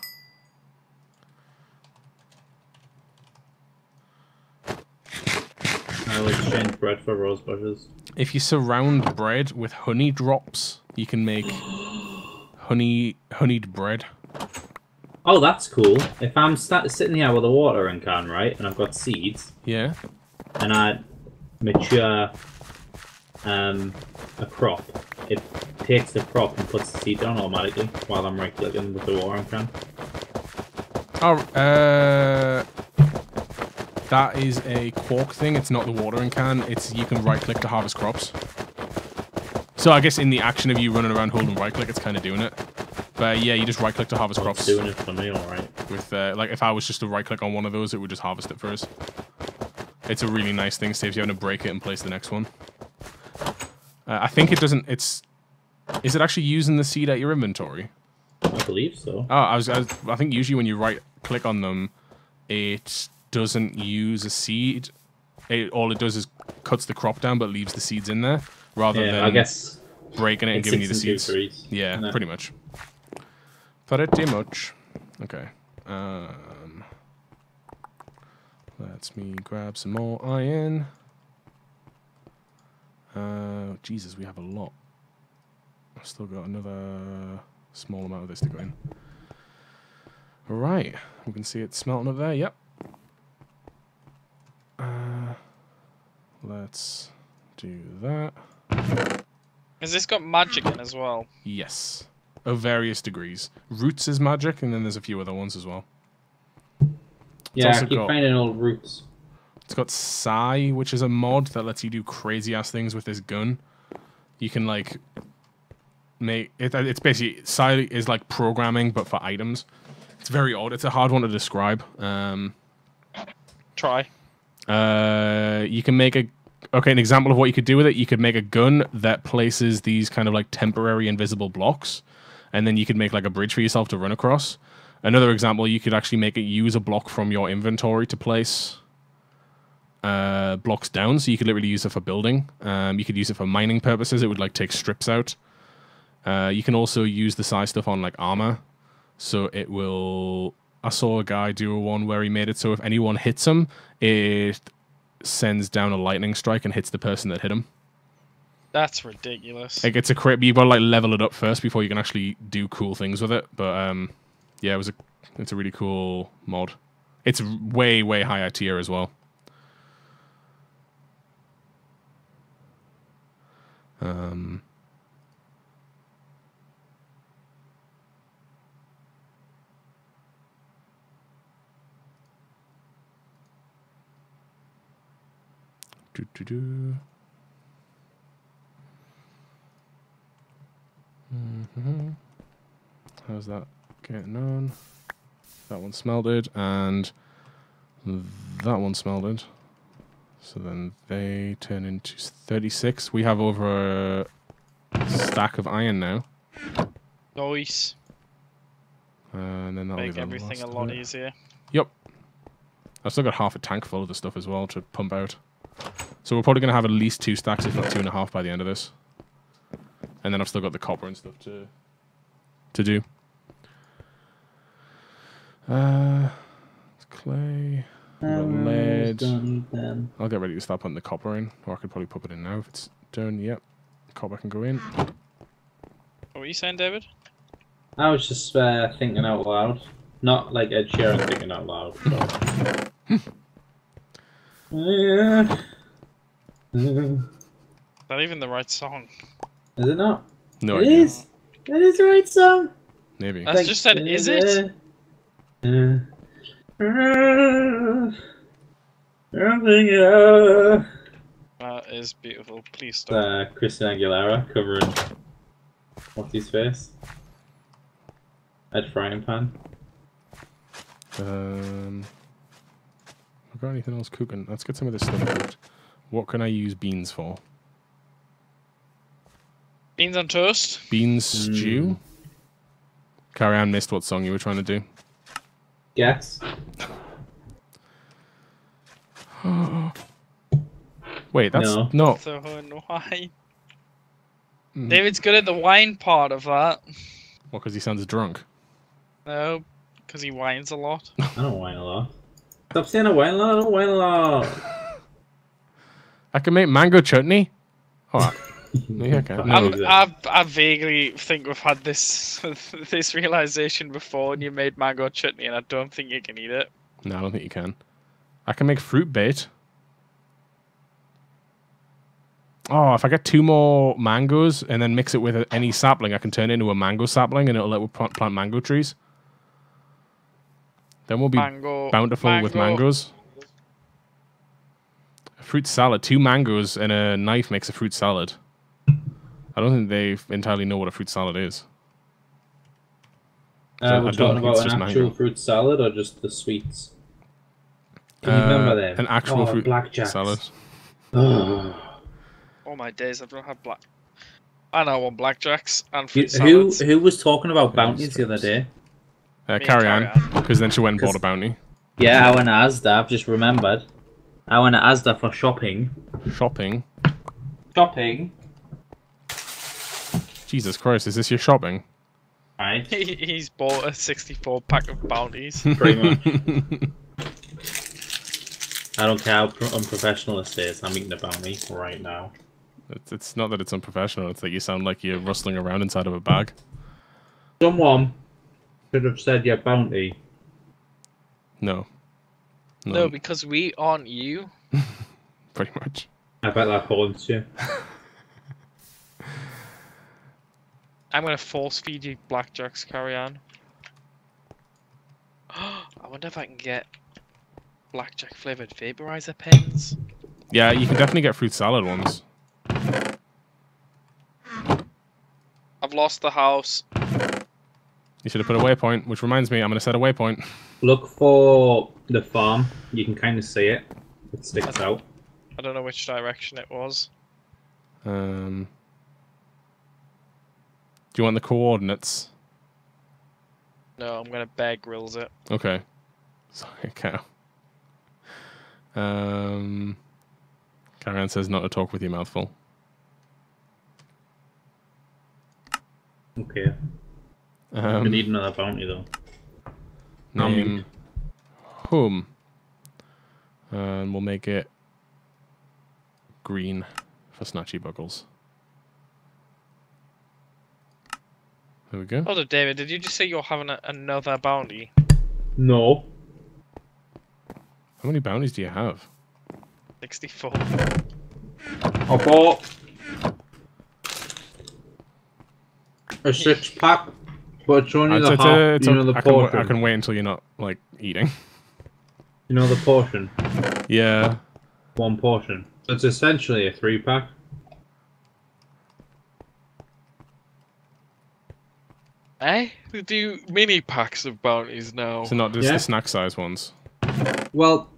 I will exchange bread for rose bushes. If you surround bread with honey drops, you can make honey honeyed bread. Oh, that's cool. If I'm sta sitting here with a watering can, right, and I've got seeds, Yeah. and I mature um, a crop, it takes the crop and puts the seed down automatically while I'm right clicking with the watering can. Oh, uh, that is a Quark thing. It's not the watering can. It's you can right click to harvest crops. So I guess in the action of you running around holding right click, it's kind of doing it. But yeah, you just right click to harvest Oh, crops. it's doing it for me, alright. with uh, like if I was just to right click on one of those, it would just harvest it for us. It's a really nice thing. Saves you having to break it and place the next one. Uh, I think it doesn't. It's is it actually using the seed at your inventory? I believe so. Oh, I was, I was. I think usually when you right click on them, it doesn't use a seed. It, all it does is cuts the crop down, but leaves the seeds in there rather Yeah, than I guess breaking it and giving you the six and two seeds. Yeah, Isn't pretty much. Pretty much. Okay. Um, let me grab some more iron. Uh, Jesus, we have a lot. I've still got another small amount of this to go in. Right, we can see it smelting up there. Yep. Uh, let's do that. Has this got magic in as well? Yes, of various degrees. Roots is magic, and then there's a few other ones as well. Yeah, I also keep got- finding old roots. It's got Psi, which is a mod that lets you do crazy ass things with this gun. You can like make it. It's basically Psi is like programming, but for items. It's very odd. It's a hard one to describe. Um, Try. Uh, you can make a okay. An example of what you could do with it. You could make a gun that places these kind of like temporary invisible blocks, and then you could make like a bridge for yourself to run across. Another example, you could actually make it use a block from your inventory to place uh, blocks down, so you could literally use it for building. Um, you could use it for mining purposes. It would like take strips out. Uh, you can also use the size stuff on like armor, so it will. I saw a guy do a one where he made it so if anyone hits him, it sends down a lightning strike and hits the person that hit him. That's ridiculous. Like it's a crit, you've got to like level it up first before you can actually do cool things with it. But um, yeah, it was a it's a really cool mod. It's way way higher tier as well. Um, doo, doo, doo. Mhm. How's that getting on? That one smelted, and That one smelted. So then they turn into 36. We have over a stack of iron now. Nice. Uh, and then that'll Make the everything last a lot it. easier. Yep. I've still got half a tank full of the stuff as well to pump out. So we're probably going to have at least two stacks, if not two and a half, by the end of this. And then I've still got the copper and stuff to to do. Uh, clay. got lead. I'll get ready to start putting the copper in, or I could probably pop it in now if it's done. Yep, copper can go in. What were you saying, David? I was just uh, thinking out loud. Not like Ed Sheeran thinking out loud. but- Yeah. Is that even the right song? Is it not? No It idea. is. It is the right song. Maybe. That's just said, is it? Uh, uh, That is beautiful. Please stop. uh, Christina Aguilera covering what's his face? Ed Frying Pan. Um, have got anything else cooking? Let's get some of this stuff cooked. What can I use beans for? Beans on toast. Beans Mm. stew? Carrie Ann missed what song you were trying to do. Guess. Wait, that's No. no. So wine. Mm. David's good at the wine part of that. Well, because he sounds drunk. No, because he whines a lot. I don't whine a lot. Stop saying I whine a lot. I don't whine a lot. I can make mango chutney. Oh, yeah, okay. No. I'm. I, I vaguely think we've had this this realization before, and you made mango chutney, and I don't think you can eat it. no, I don't think you can. I can make fruit bait. Oh, if I get two more mangoes and then mix it with any sapling, I can turn it into a mango sapling and it'll let me plant, plant mango trees. Then we'll be Mango. bountiful with mangoes. A fruit salad. Two mangoes and a knife makes a fruit salad. I don't think they entirely know what a fruit salad is. Uh, we're don't talking about an actual mango. fruit salad or just the sweets? Can you Uh, remember them? An actual oh, fruit blackjacks. salad. Oh. Oh my days, I've not had black. I know one blackjacks and You- fruit who salads. who was talking about bounties the other day? Uh, Me and Carrie Ann, because then she went and bought a bounty. Yeah, I went as that. I've just remembered. I went to Asda for shopping. Shopping. Shopping. Jesus Christ, is this your shopping? Right. He, he's bought a 64 pack of bounties. Pretty much. I don't care how pro- unprofessional this is. I'm eating a bounty right now. It's, it's not that it's unprofessional. It's that you sound like you're rustling around inside of a bag. Someone should have said your bounty. No. No, because we aren't you. pretty much. I bet that haunts you. I'm gonna force feed you blackjacks. Carrie Ann. I wonder if I can get blackjack flavored vaporizer pens. Yeah, you can definitely get fruit salad ones. I've lost the house. You should have put a waypoint, which reminds me, I'm going to set a waypoint. Look for the farm. You can kind of see it. It sticks out. I don't know which direction it was. Um, do you want the coordinates? No, I'm gonna Bear Grylls it. Okay. Sorry, cow. Um, Karen says not to talk with your mouth full. Okay. Um, we need another bounty though. name home. And we'll make it green for SnatchyBuckles. There we go. Hold up, David. Did you just say you're having a, another bounty? No. How many bounties do you have? 64. I bought a six pack, but it's only I'd the say it's half. a- it's you know the I, can. I can wait until you're not like eating. You know the portion. Yeah. One portion. So it's essentially a three pack. Eh? They do mini packs of bounties now. So not just Yeah. the snack size ones. Well,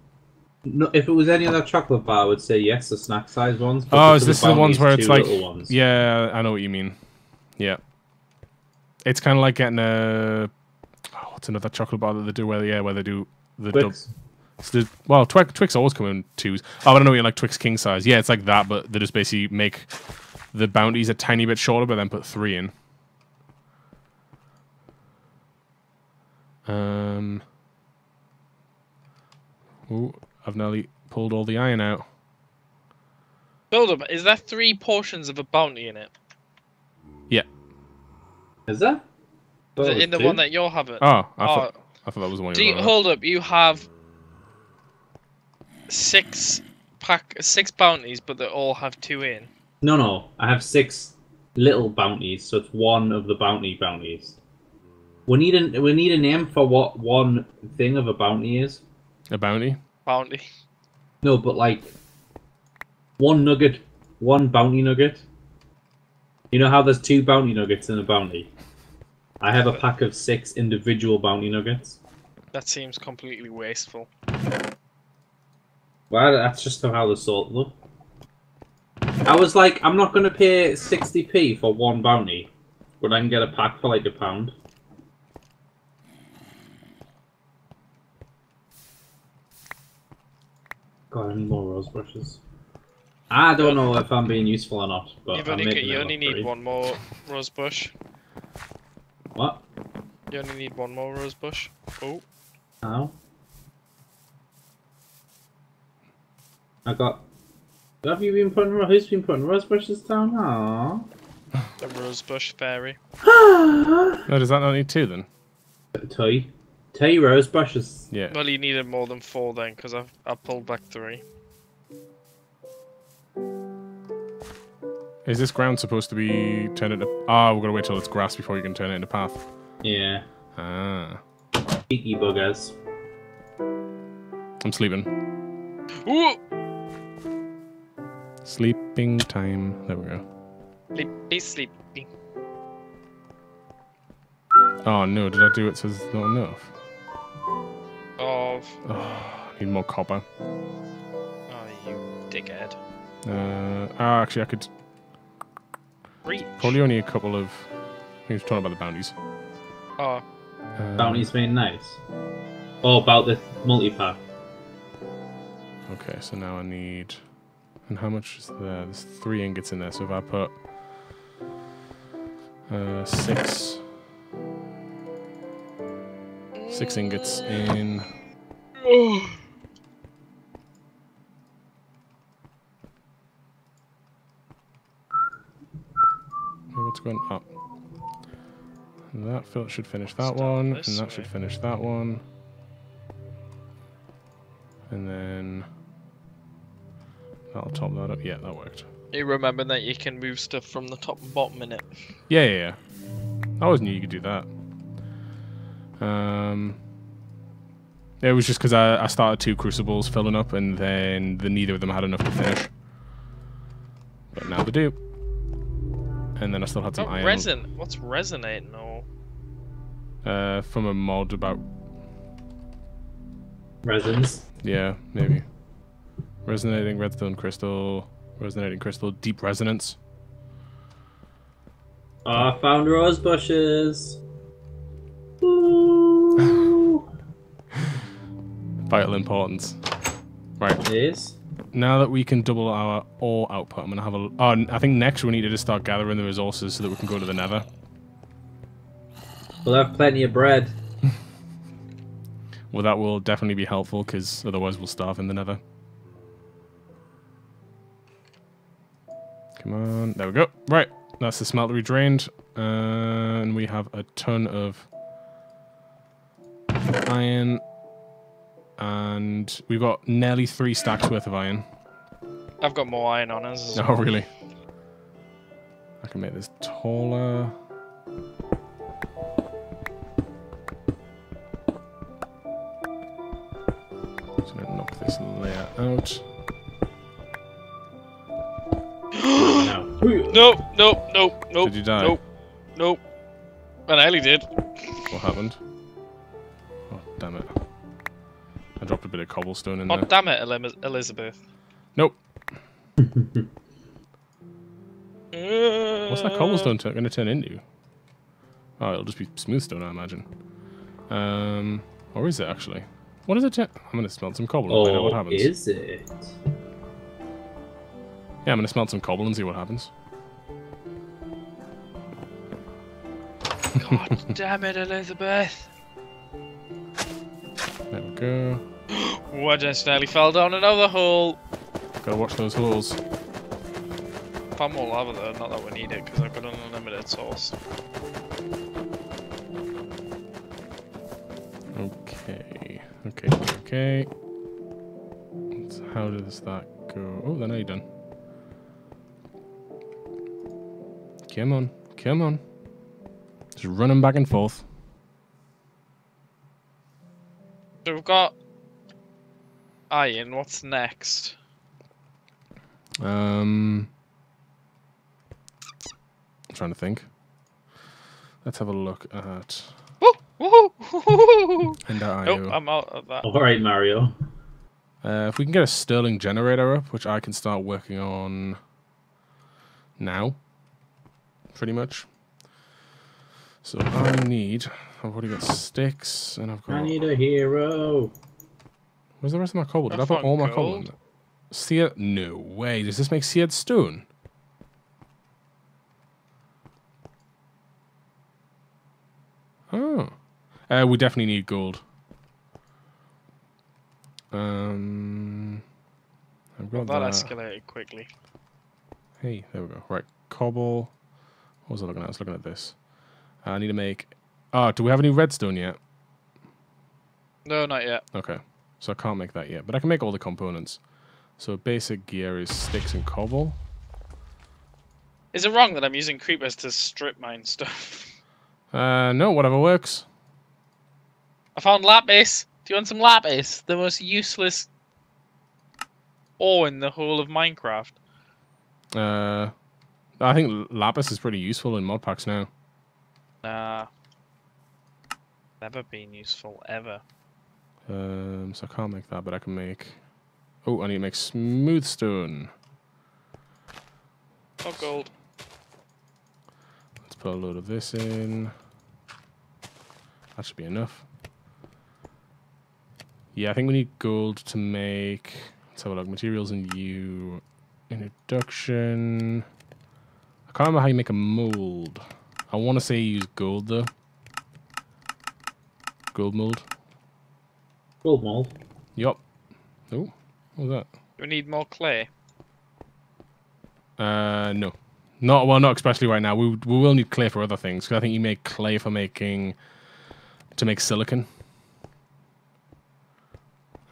no, if it was any other chocolate bar, I would say yes, the snack size ones. Oh, is this of the ones where it's like, ones. yeah, I know what you mean. Yeah, it's kind of like getting a oh, what's another chocolate bar that they do where yeah where they do the dub, Twix. It's the well Twix, Twix always come in twos. Oh, I don't know, you like Twix king size. Yeah, it's like that, but they just basically make the bounties a tiny bit shorter, but then put three in. Um. Ooh, I've nearly pulled all the iron out. Build up. Is there three portions of a bounty in it? Yeah. Is it it in the two. one that you're having? Oh, I Oh, thought I thought that was the one do you you, hold up. You have six pack, six bounties, but they all have two in. No, no. I have six little bounties, so it's one of the bounty bounties. We need a we need a name for what one thing of a bounty is. A bounty? Bounty. No, but like one nugget, one bounty nugget. You know how there's two bounty nuggets in a bounty? I have a pack of six individual bounty nuggets. That seems completely wasteful. Well, that's just how the sort look. I was like, I'm not gonna pay 60p for one bounty, but I can get a pack for like a pound. God, I need more rose brushes. I don't know if I'm being useful or not, but You've I'm only, got, making you only need pretty. one more rose bush. What? You only need one more rose bush. Oh, How? I got. Have you been putting? Who's been putting rose brushes down? Aww. the rose bush fairy. No, does that not need two then? Toy. Toy rose brushes. Yeah. Well, you needed more than four then, because I've I pulled back three. Is this ground supposed to be turned into? Ah, we're gonna wait till it's grass before you can turn it into path. Yeah. Ah, Cheeky buggers. I'm sleeping. Ooh, Sleeping time. There we go. sleepy, sleepy. Oh no, did I do it? Says not enough. Of Oh, need more copper. oh, you dickhead. Uh, ah, actually, I could Reach. probably only a couple of. He was talking about the bounties. Oh, Uh, Bounty's made nice. Oh, about the multi pack. Okay, so now I need. And how much is there? There's three ingots in there. So if I put uh, six, six ingots in. Oh, What's going up? And that fil- should finish that Start one, and that should finish that one. And then that'll top that up. Yeah, that worked. You remember that you can move stuff from the top and bottom in it. Yeah, yeah, yeah. I always knew you could do that. Um, it was just because I, I started two crucibles filling up, and then the neither of them had enough to finish. But now they do. And then I still had some Oh, iron resin. What's resonating or? uh, from a mod about Resins. yeah maybe resonating redstone crystal, resonating crystal, deep resonance. I found rose bushes. Vital importance. Right. Yes. Now that we can double our ore output, I'm gonna have a. Oh, I think next we need to just start gathering the resources so that we can go to the Nether. We'll have plenty of bread. Well, that will definitely be helpful because otherwise we'll starve in the Nether. Come on, there we go. Right, that's the smeltery drained, and we have a ton of iron, and we've got nearly three stacks worth of iron. I've got more iron on us. Oh, really? I can make this taller. Just gonna knock this layer out. Nope, nope, nope, nope. Did you die? Nope, nope. I nearly did. What happened? Oh, damn it. I dropped a bit of cobblestone in Oh there. Oh, damn it, Elim- Elizabeth. Nope. What's that cobblestone going to turn into? Oh, it'll just be smooth stone, I imagine. Um, or is it actually? What is it? turn- I'm going to smelt some cobble and find out what happens. is it? Yeah, I'm going to smelt some cobble and see what happens. God damn it, Elizabeth. There we go. Oh, I just nearly fell down another hole. Gotta watch those holes. Found more lava though, not that we need it, because I've got an unlimited source. Okay. Okay. Okay. So how does that go? Oh, then are you done? Come on. Come on. Just running back and forth. So we've got iron, what's next? Um, I'm trying to think. Let's have a look at Woo! Woohoo! Nope, I'm out of that. All right, Mario. Uh, if we can get a Stirling generator up, which I can start working on now, pretty much. So I need. I've already got sticks, and I've got. I need a hero. Where's the rest of my cobble? Did I I put found all my cobble in gold. there? Seared? No way. Does this make seared stone? Oh. Uh, we definitely need gold. Um. I've Well, got that that. escalated quickly. Hey, there we go. Right, cobble. What was I looking at? I was looking at this. I need to make. Oh, do we have any redstone yet? No, not yet. Okay, so I can't make that yet, but I can make all the components. So basic gear is sticks and cobble. Is it wrong that I'm using creepers to strip mine stuff? Uh, no, whatever works. I found lapis. Do you want some lapis? The most useless ore in the whole of Minecraft. Uh, I think lapis is pretty useful in mod packs now. Nah. Never been useful, ever. Um, so I can't make that, but I can make. Oh, I need to make smooth stone. Oh, gold. Let's put a load of this in. That should be enough. Yeah, I think we need gold to make. Let's have a look. Materials and you. Introduction. I can't remember how you make a mold. I want to say use gold though. Gold mold. Gold mold. Yup. Oh, what was that? Do we need more clay? Uh, no, not well, not especially right now. We we will need clay for other things because I think you make clay for making to make silicon.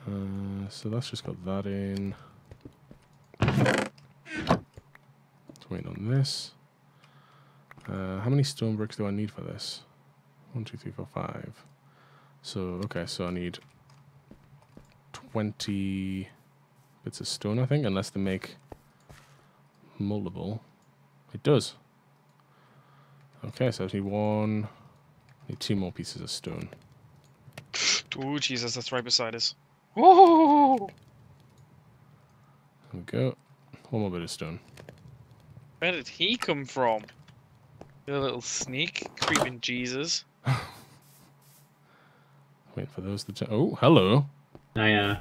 Uh, so that's just got that in. Let's wait on this. Uh, how many stone bricks do I need for this? One, two, three, four, five. So okay, so I need twenty bits of stone, I think, unless they make moldable. It does. Okay, so I need one. Need two more pieces of stone. Oh, Jesus, that's right beside us. Whoa! There we go. One more bit of stone. Where did he come from? You little sneak, creeping Jesus. Wait for those to. Oh, hello. I uh,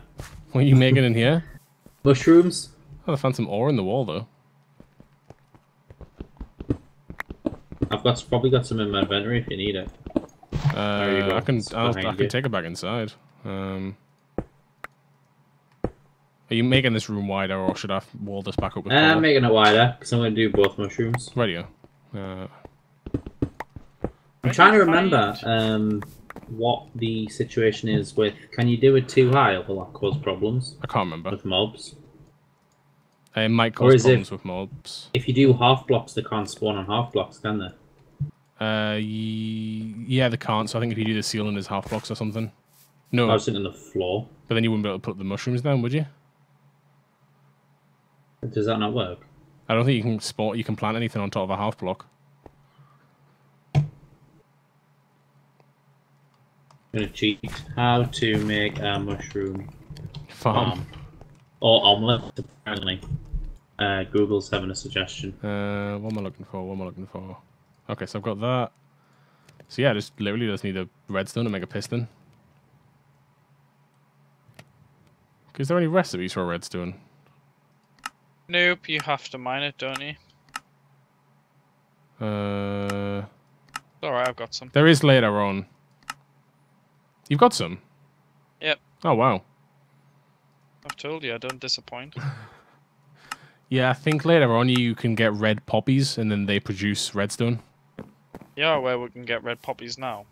What are you making in here? mushrooms. Oh, I found some ore in the wall though. I've got probably got some in my inventory if you need it. Uh. I can I'll, I can you. take it back inside. Um, are you making this room wider, or should I wall this back up with? Uh, I'm making it wider because I'm going to do both mushrooms. Radio. Uh, I'm trying to remember um, what the situation is with. Can you do it too high? Or will that cause problems I can't remember. with mobs? It might cause it- problems with mobs. If you do half blocks, they can't spawn on half blocks, can they? Uh, yeah, they can't. So I think if you do the ceiling as half blocks or something. No, I was sitting on the floor. but then you wouldn't be able to put the mushrooms down, would you? Does that not work? I don't think you can spot. You can plant anything on top of a half block. Gonna cheat. How to make a mushroom Farm. farm or omelette? Apparently, uh, Google's having a suggestion. Uh, what am I looking for? What am I looking for? Okay, so I've got that. So yeah, just literally just need a redstone to make a piston. Is there any recipes for a redstone? Nope, you have to mine it, don't you? Uh, Alright, I've got some. there is later on. You've got some. Yep. Oh wow. I've told you, I don't disappoint. Yeah, I think later on you can get red poppies, and then they produce redstone. yeah, where we can get red poppies now.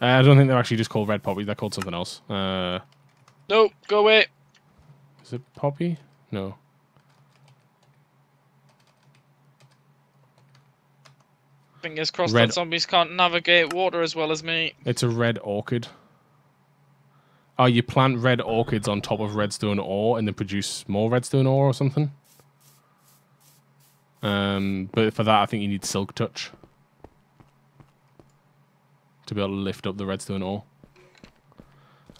Uh, I don't think they're actually just called red poppies. They're called something else. Uh, Nope, go away. is it poppy? No. Fingers crossed Red- that zombies can't navigate water as well as me. It's a red orchid. Oh, you plant red orchids on top of redstone ore and then produce more redstone ore or something. Um, but for that, I think you need silk touch to be able to lift up the redstone ore.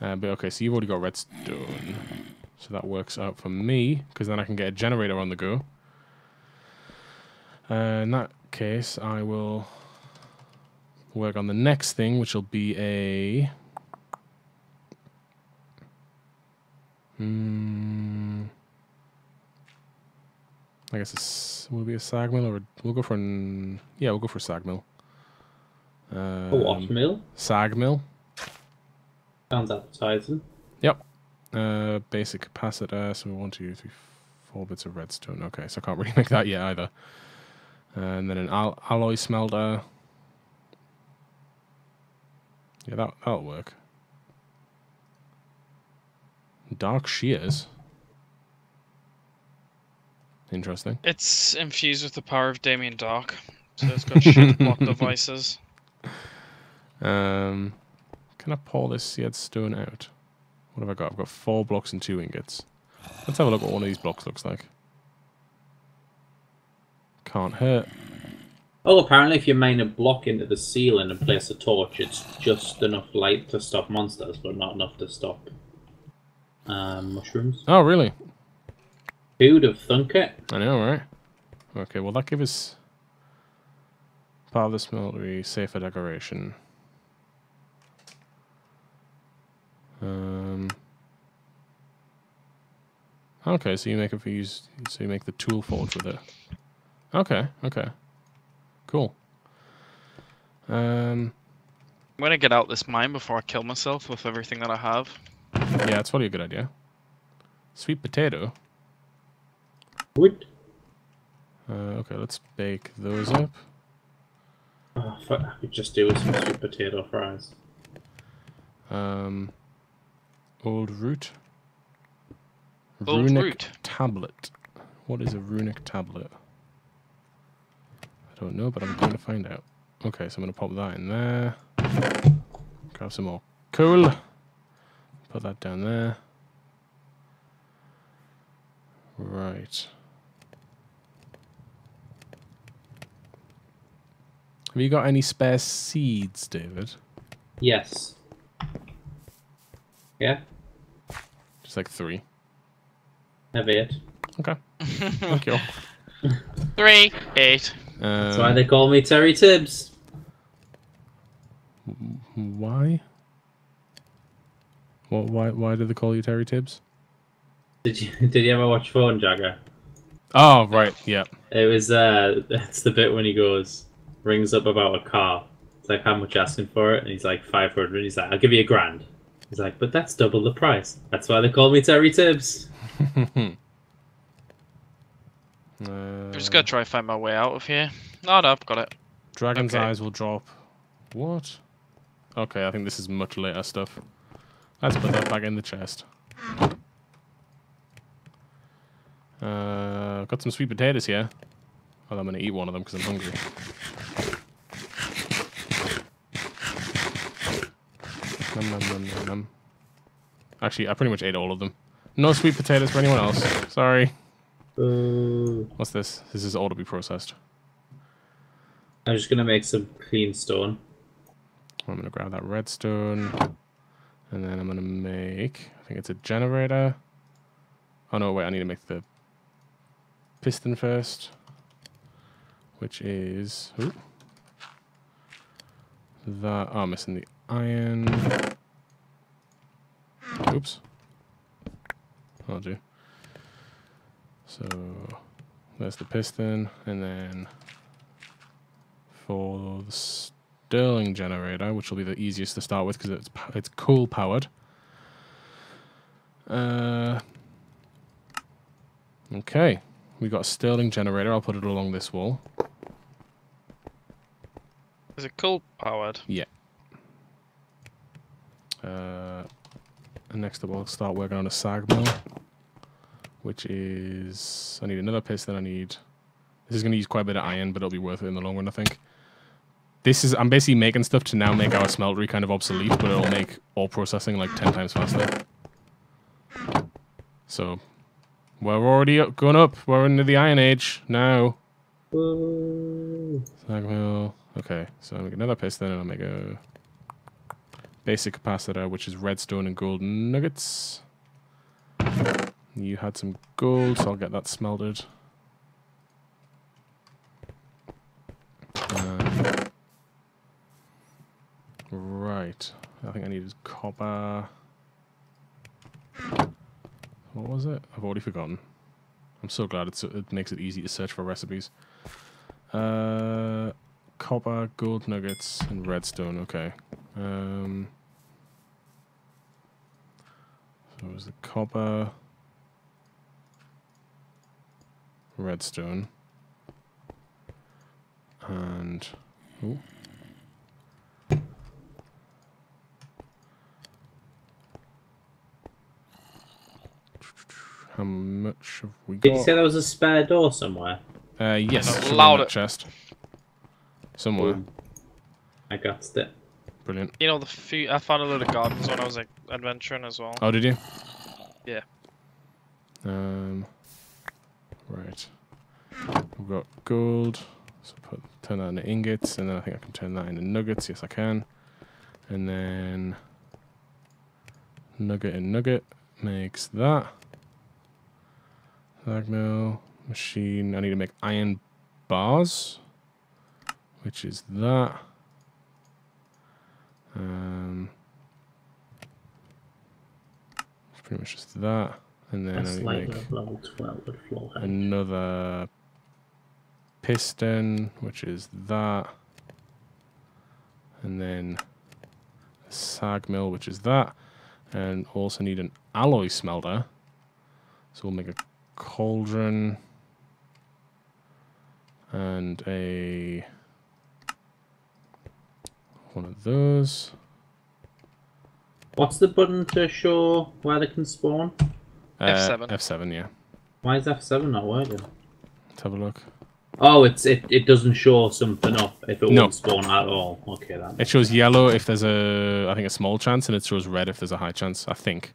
Uh, but okay, so you've already got redstone, so that works out for me because then I can get a generator on the go. Uh, in that case, I will work on the next thing, which will be a. Hmm. I guess it's will be a sag mill or we'll go for an yeah we'll go for a sag mill. Um, A what mill? Sag mill. Sounds appetizing. Yep. Uh, basic capacitor. So we want one, two, three, four bits of redstone. Okay, so I can't really make that yet either. And then an al- alloy smelter. Yeah, that that'll work. Dark shears. Interesting. It's infused with the power of Damien Dark. So it's got shit block devices. Um, can I pull this seared stone out? What have I got? I've got four blocks and two ingots. Let's have a look what one of these blocks looks like. Can't hurt. Oh, apparently, if you mine a block into the ceiling and place a torch, it's just enough light to stop monsters, but not enough to stop um, mushrooms. Oh, really? Who'd have thunk it? I know, right? Okay, well, that gives us part of the smeltery, safer decoration. Um. Okay, so you make it for use. So you make the tool forge with it. Okay, okay, cool. Um, I'm gonna get out this mine before I kill myself with everything that I have. Yeah, that's probably a good idea. Sweet potato. Wood? Uh, okay, let's bake those up. Oh, fuck, I could just do with some sweet potato fries. Um, old root. Old runic root. tablet. What is a runic tablet? I don't know, but I'm going to find out. Okay, so I'm going to pop that in there. Grab some more coal. Put that down there. Right. Have you got any spare seeds, David? Yes. Yeah, Just like three. have it. Okay. Thank you. Three, eight. That's why Um, they call me Terry Tibbs. Why? What? Why? Why did they call you Terry Tibbs? Did you did you ever watch Fonejacker? Oh, right. Yeah. It was uh that's the bit when he goes rings up about a car. It's like how much you asking for it? And he's like five hundred. He's like, I'll give you a grand. He's like, but that's double the price. That's why they call me Terry Tibbs. Uh, I'm just gonna try and find my way out of here. Oh no, I've got it. Dragon's okay. eyes will drop. What? Okay, I think this is much later stuff. Let's put that back in the chest. Uh, got some sweet potatoes here. Well, I'm gonna eat one of them because I'm hungry. Nom, nom, nom, nom. Actually, I pretty much ate all of them. No sweet potatoes for anyone else. Sorry. Ooh. What's this? This is all to be processed. I'm just gonna make some clean stone. I'm gonna grab that redstone. And then I'm going to make, I think it's a generator. Oh no, wait, I need to make the piston first, which is, ooh, that, oh, I'm missing the iron. Oops. I'll do. So, there's the piston, and then for the Stirling generator, which will be the easiest to start with because it's it's coal powered. Uh, okay, we got a Stirling generator. I'll put it along this wall. Is it coal powered? Uh, and next up, we'll start working on a sag mill, which is I need another piston. I need. This is going to use quite a bit of iron, but it'll be worth it in the long run, I think. This is I'm basically making stuff to now make our smeltery kind of obsolete, but it'll make all processing like ten times faster. So we're already up, going up. We're into the Iron Age now. Okay, so I'll make another piston and I'll make a basic capacitor, which is redstone and gold nuggets. You had some gold, so I'll get that smelted. Um, right. I think I needed copper. What was it? I've already forgotten. I'm so glad it's, it makes it easy to search for recipes. Uh, copper, gold nuggets, and redstone. Okay. Um, so it was the copper, redstone, and. How much have we got? Did you say there was a spare door somewhere? Uh, yes, No, should be in louder. chest. Somewhere. Boom. I got it. Brilliant. You know the few, I found a load of gardens when I was like adventuring as well. Oh, did you? Yeah. Um. Right. We've got gold. So put turn that into ingots, and then I think I can turn that into nuggets. Yes, I can. And then nugget and nugget makes that. Lag mill machine. I need to make iron bars, which is that. Um. It's pretty much just that, and then I That's need to like make level 12 floor height. another piston, which is that, and then a sag mill, which is that, and also need an alloy smelter. So we'll make a cauldron and a one of those. What's the button to show where they can spawn? Uh, F7. F7, yeah. Why is F7 not working? Let's have a look. Oh, it's it, it doesn't show something up if it No. won't spawn at all. Okay, that It shows yellow if there's a, I think a small chance, and it shows red if there's a high chance. I think.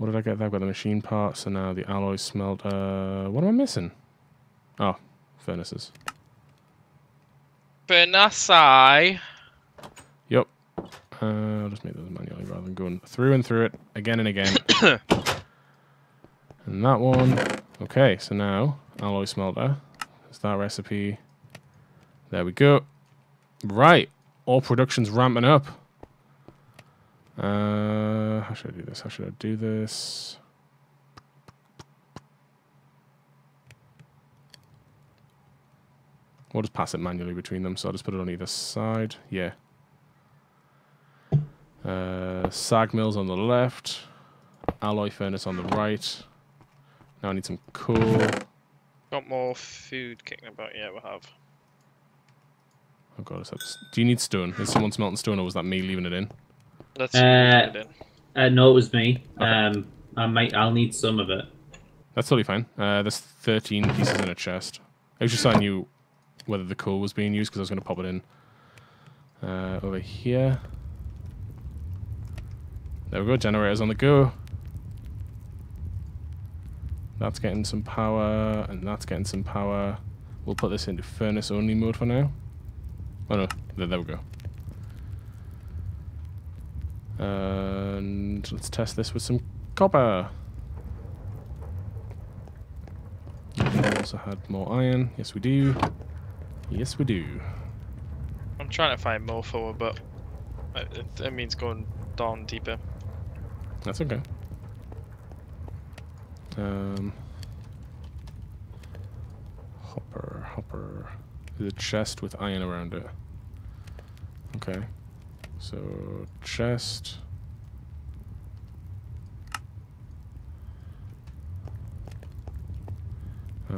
What did I get there? I've got the machine parts, and now the alloy smelter. What am I missing? Oh, furnaces. Benasai. Yep. Uh, I'll just make those manually rather than going through and through it again and again. and that one. Okay, so now alloy smelter. There's that recipe. There we go. Right. All production's ramping up. Uh, how should I do this? How should I do this? We'll just pass it manually between them, so I'll just put it on either side. Yeah. Uh, sag mills on the left, alloy furnace on the right. Now I need some coal. Got more food kicking about. Yeah, we have. Oh god, is that, do you need stone? Is someone smelting stone, or was that me leaving it in? Let's Uh, put it in. Uh, no, it was me. Okay. Um, I might. I'll need some of it. That's totally fine. Uh, there's 13 pieces in a chest. I was just so I knew whether the coal was being used because I was going to pop it in. Uh, over here. There we go. Generators on the go. That's getting some power, and that's getting some power. We'll put this into furnace only mode for now. Oh no, there, there we go. And let's test this with some copper. We also had more iron. Yes, we do. Yes, we do. I'm trying to find more forward, but it means going down deeper. That's okay. Um, hopper, hopper. There's a chest with iron around it. Okay. So, chest. Uh,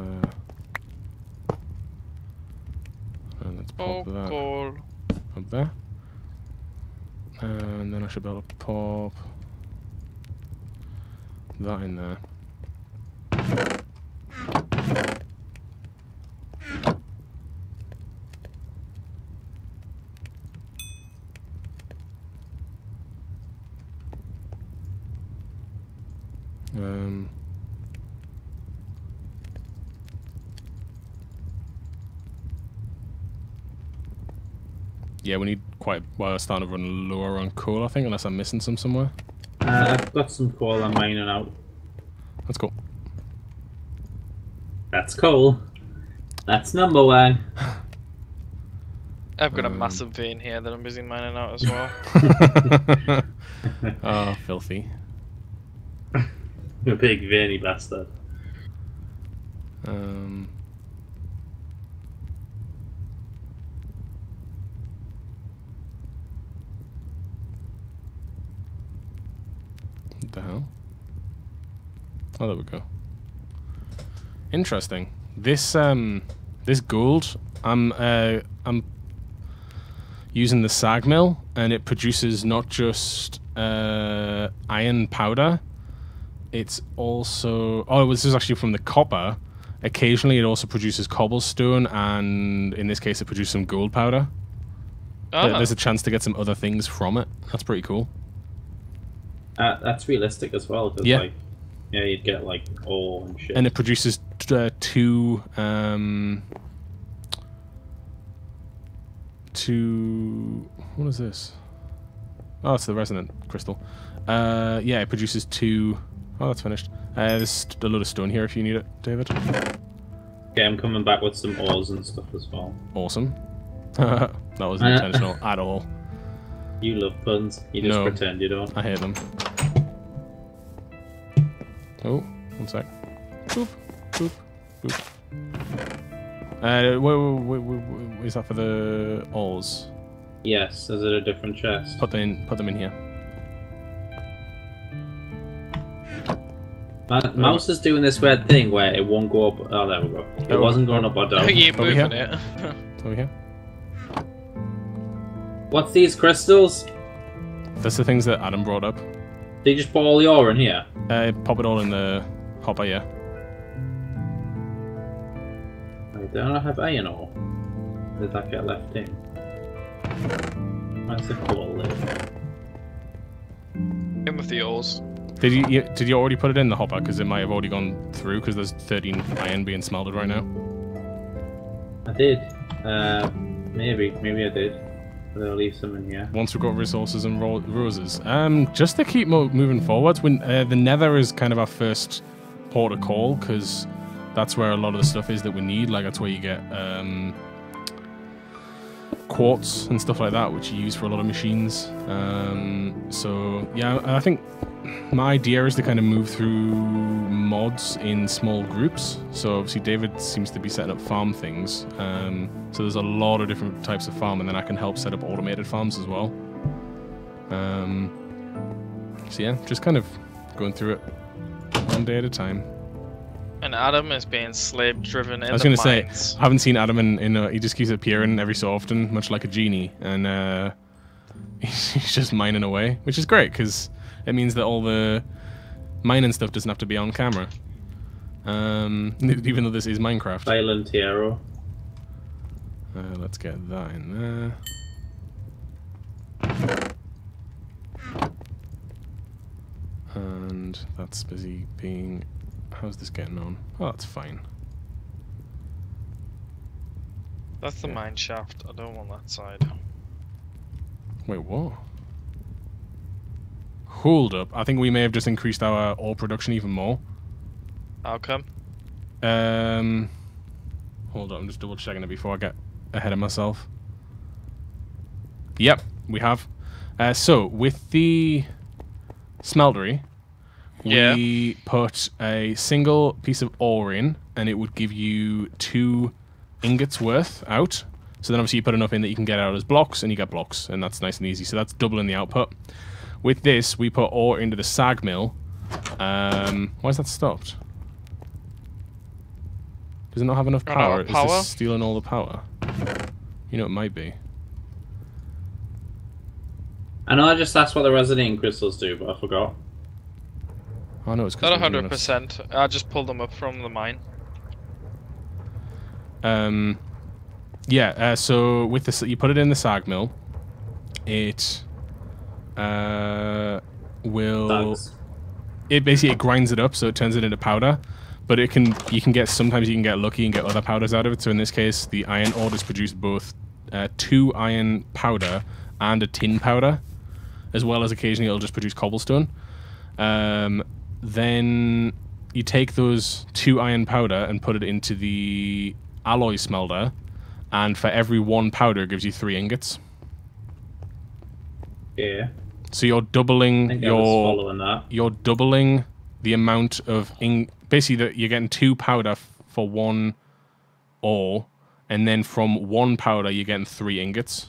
and let's Oh, pop that cool. up there. And then I should be able to pop that in there. Um, yeah, we need quite. Well, it's starting to run lower on coal, I think, unless I'm missing some somewhere. Uh, I've got some coal I'm mining out. That's cool. That's coal. That's number one. I've got a Um, massive vein here that I'm busy mining out as well. oh, filthy. A big veiny bastard. Um, what the hell? Oh, there we go. Interesting. This um, this gold, I'm uh, I'm using the sag mill, and it produces not just uh, iron powder. It's also oh, this is actually from the copper. Occasionally, it also produces cobblestone, and in this case, it produces some gold powder. There- Ah, There's a chance to get some other things from it. That's pretty cool. Uh, that's realistic as well, because Yeah. like, yeah, you'd get like ore and shit. And it produces uh, two um, two. What is this? Oh, it's the resonant crystal. Uh, yeah, it produces two oh that's finished. Uh, there's a load of stone here if you need it, David. okay, I'm coming back with some ores and stuff as well. Awesome. that wasn't Uh, intentional at all. You love puns. You just No. pretend you don't. I hate them. Oh, one sec. Boop, boop, boop. Uh, wait, wait, wait, wait, wait, is that for the alls? Yes, is it a different chest? Put them in. Put them in here. Ma- Mouse is doing this weird thing where it won't go up. Oh, there we go. It Oh, wasn't going oh. up or are down. you over moving here? it? Over here. What's these crystals? That's the things that Adam brought up. They just put all the ore in here. Uh, pop it all in the hopper, yeah. I don't have iron ore. Did that get left in? Where's the coal live? In with the ores. Did you, you did you already put it in the hopper? Because it might have already gone through. Because there's 13 iron being smelted right now. I did. Uh, maybe. Maybe I did. I'll leave some in here. Once we've got resources and ro- roses, um, just to keep mo- moving forwards. When uh, the Nether is kind of our first port of call, because that's where a lot of the stuff is that we need. Like that's where you get um, quartz and stuff like that, which you use for a lot of machines. Um, so yeah, I think my idea is to kind of move through mods in small groups. So obviously David seems to be setting up farm things. Um, so there's a lot of different types of farm, and then I can help set up automated farms as well. Um, so yeah, just kind of going through it one day at a time. And Adam is being slave driven in I was gonna say. I haven't seen Adam in, in uh, he just keeps appearing every so often, much like a genie, and uh, he's just mining away, which is great because it means that all the mining stuff doesn't have to be on camera. Um, even though this is Minecraft. Silent hero. Uh, let's get that in there. And that's busy being. How's this getting on? Oh, that's fine. That's the yeah. mine shaft. I don't want that side. Wait, what? Hold up. I think we may have just increased our ore production even more. How come? Um, hold on, I'm just double checking it before I get ahead of myself. Yep, we have. Uh, so with the smeltery, Yeah. we put a single piece of ore in, and it would give you two ingots worth out. So then obviously you put enough in that you can get out as blocks, and you get blocks, and that's nice and easy. So that's doubling the output. With this, we put ore into the sag mill. Um, why is that stopped? Does it not have enough Run out power? of Is power? this stealing all the power? You know, it might be. I know I just asked what the resonating crystals do, but I forgot. Oh no, it's because Not hundred percent. I just pulled them up from the mine. Um, yeah. Uh, so with this, you put it in the sag mill. It uh, will. Thanks. It basically it grinds it up, so it turns it into powder. But it can you can get sometimes you can get lucky and get other powders out of it. So in this case, the iron ore has produced both uh, two iron powder and a tin powder, as well as occasionally it'll just produce cobblestone. Um, then you take those two iron powder and put it into the alloy smelter, and for every one powder, it gives you three ingots. Yeah, So you're doubling think I was your that. you're doubling the amount of in basically that you're getting two powder for one ore, and then from one powder you're getting three ingots.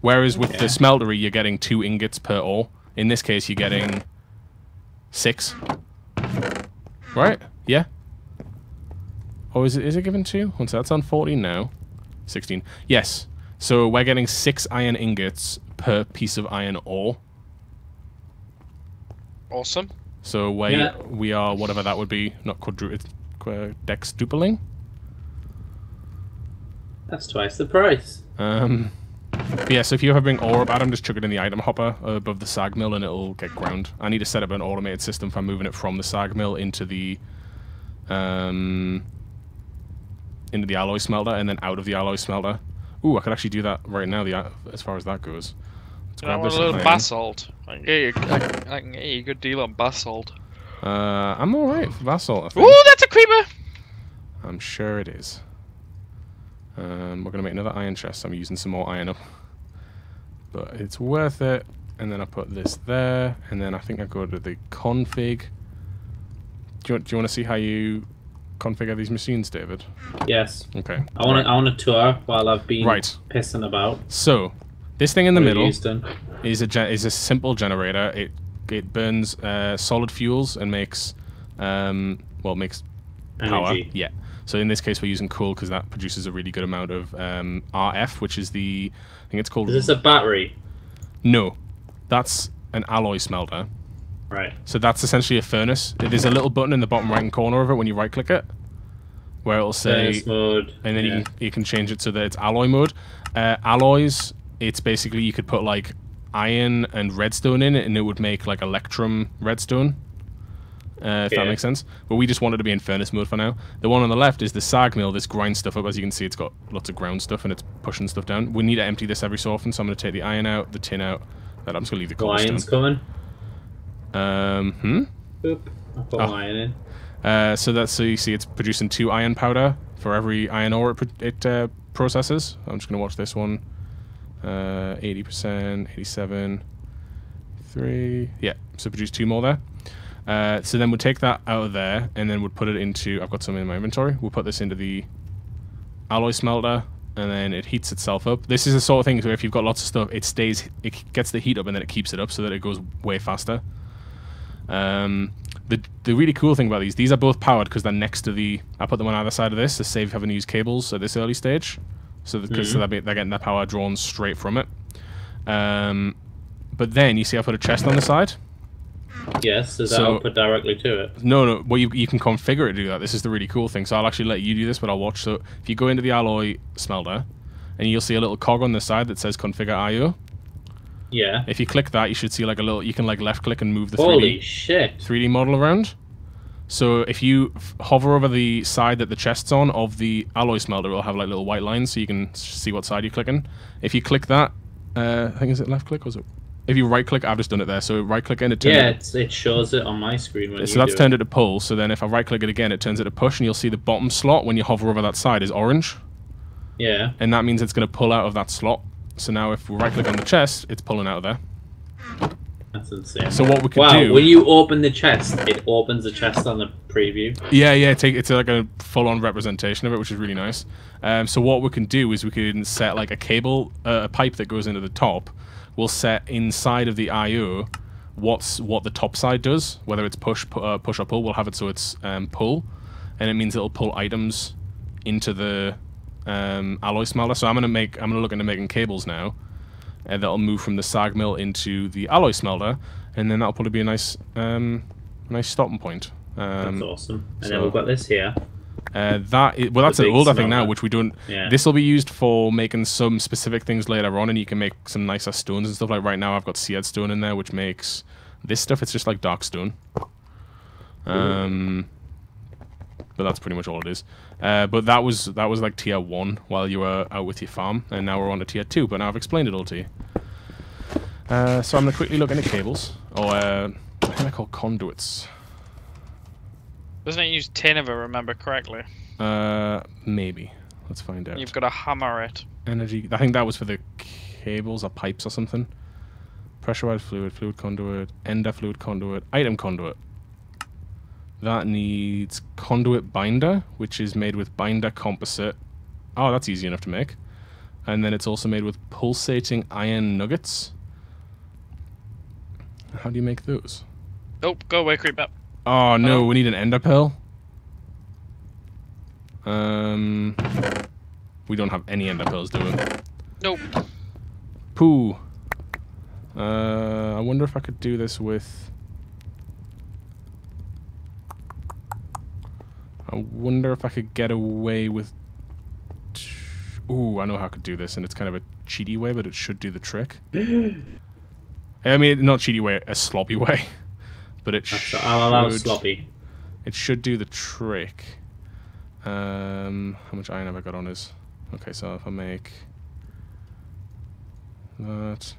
Whereas with Okay. the smeltery you're getting two ingots per ore. In this case you're getting six. Right? Yeah. Oh, is it is it given two? One sec, that's on fourteen now. Sixteen. Yes. So we're getting six iron ingots per piece of iron ore. Awesome. So we Yeah. we are whatever that would be, not quadru it's qua- dextupling. That's twice the price. Um, but yeah, so if you ever bring ore up, Adam, just chuck it in the item hopper above the sag mill and it'll get ground. I need to set up an automated system for moving it from the sag mill into the um into the alloy smelter and then out of the alloy smelter. Ooh, I could actually do that right now. The as far as that goes. Let's grab this a little basalt. I can get you. I can, I can get you a good deal on basalt. Uh, I'm all right for basalt. Ooh, that's a creeper. I'm sure it is. Um, we're gonna make another iron chest. I'm using some more iron up, but it's worth it. And then I put this there, and then I think I go to the config. Do you, do you want to see how you configure these machines, David? Yes. Okay. I want to. I want a tour while I've been Right. pissing about. So, this thing in the middle is a is a simple generator. It it burns uh, solid fuels and makes um, well makes power. Energy. Yeah. So in this case, we're using coal because that produces a really good amount of um, RF, which is the I think it's called Is this a battery? no, that's an alloy smelter. Right. So that's essentially a furnace. There's a little button in the bottom right corner of it when you right click it, where it'll say, Furnace mode. and then yeah. you can you can change it so that it's alloy mode. Uh, alloys, it's basically you could put like iron and redstone in it, and it would make like electrum redstone. Uh, if that makes sense. But we just wanted to be in furnace mode for now. The one on the left is the sag mill. This grinds stuff up. As you can see, it's got lots of ground stuff and it's pushing stuff down. We need to empty this every so often, so I'm going to take the iron out, the tin out. But I'm just going to leave the Lion's cobblestone. coming. Um, hmm? Boop. I put Oh. iron in. Uh, so that's so you see it's producing two iron powder for every iron ore it, pro- it uh, processes. I'm just gonna watch this one. Uh, 80%, 87, three. Yeah, so produce two more there. Uh, so then we'll take that out of there and then we'll put it into. I've got some in my inventory. We'll put this into the alloy smelter and then it heats itself up. This is the sort of thing where if you've got lots of stuff, it stays, it gets the heat up and then it keeps it up so that it goes way faster. Um, the the really cool thing about these, these are both powered because they're next to the. I put them on either side of this to save having to use cables at this early stage, so because Mhm. they're, they're getting their power drawn straight from it. Um, but then you see I put a chest on the side. Yes. So- that output directly to it? No, no. Well, you, you can configure it to do that. This is the really cool thing. So I'll actually let you do this, but I'll watch. So if you go into the alloy smelter, and you'll see a little cog on the side that says configure IO. Yeah. If you click that, you should see like a little. You can like left click and move the 3D. Holy shit. 3D model around. So if you f- hover over the side that the chest's on of the alloy smelter, it'll have like little white lines so you can see what side you're clicking. If you click that, uh, I think is it left click or is it if you right click, I've just done it there. So right click and it turns Yeah, it. it shows it on my screen when So that's turned it. to pull. So then if I right click it again, it turns it to push, and you'll see the bottom slot when you hover over that side is orange, Yeah. and that means it's going to pull out of that slot. So now if we right click on the chest, it's pulling out of there. That's insane. So what we could wow, do? when you open the chest, it opens the chest on the preview. Yeah, yeah, take it's like a full-on representation of it, which is really nice. Um, so what we can do is we can set like a cable, uh, a pipe that goes into the top. We'll set inside of the I/O what's what the top side does, whether it's push, pu- uh, push or pull. We'll have it so it's um, pull, and it means it'll pull items into the um, alloy smelter. So I'm gonna make, I'm gonna look into making cables now, and that'll move from the sag mill into the alloy smelter, and then that'll probably be a nice, um, nice stopping point. Um, That's awesome. And so- then we've got this here. Uh, that is, well, that's The an big older thing now, which we don't. Yeah. This will be used for making some specific things later on, and you can make some nicer stones and stuff. Like right now, I've got seared stone in there, which makes this stuff. It's just like dark stone. Um, but that's pretty much all it is. Uh, but that was that was like tier one while you were out with your farm, and now we're on to tier two. But now I've explained it all to you. Uh, so I'm gonna quickly look into cables, or uh, I think they're called conduits. Doesn't it use tin if I remember correctly? Uh, maybe. Let's find out. You've got to hammer it. energy. I think that was for the cables or pipes or something. Pressurized fluid, fluid conduit, ender fluid conduit, item conduit. That needs conduit binder, which is made with binder composite. Oh, that's easy enough to make. And then it's also made with pulsating iron nuggets. How do you make those? Nope, go away, creep up. Oh no, Hello? we need an ender pearl. Um, we don't have any ender pearls, do we? Nope. Pooh. Uh, I wonder if I could do this with. I wonder if I could get away with. Ooh, I know how I could do this, and it's kind of a cheaty way, but it should do the trick. I mean, not cheaty way, a sloppy way, but it That's, should. I'll allow sloppy. It should do the trick. Um, how much iron have I got on his? Okay, so if I make that,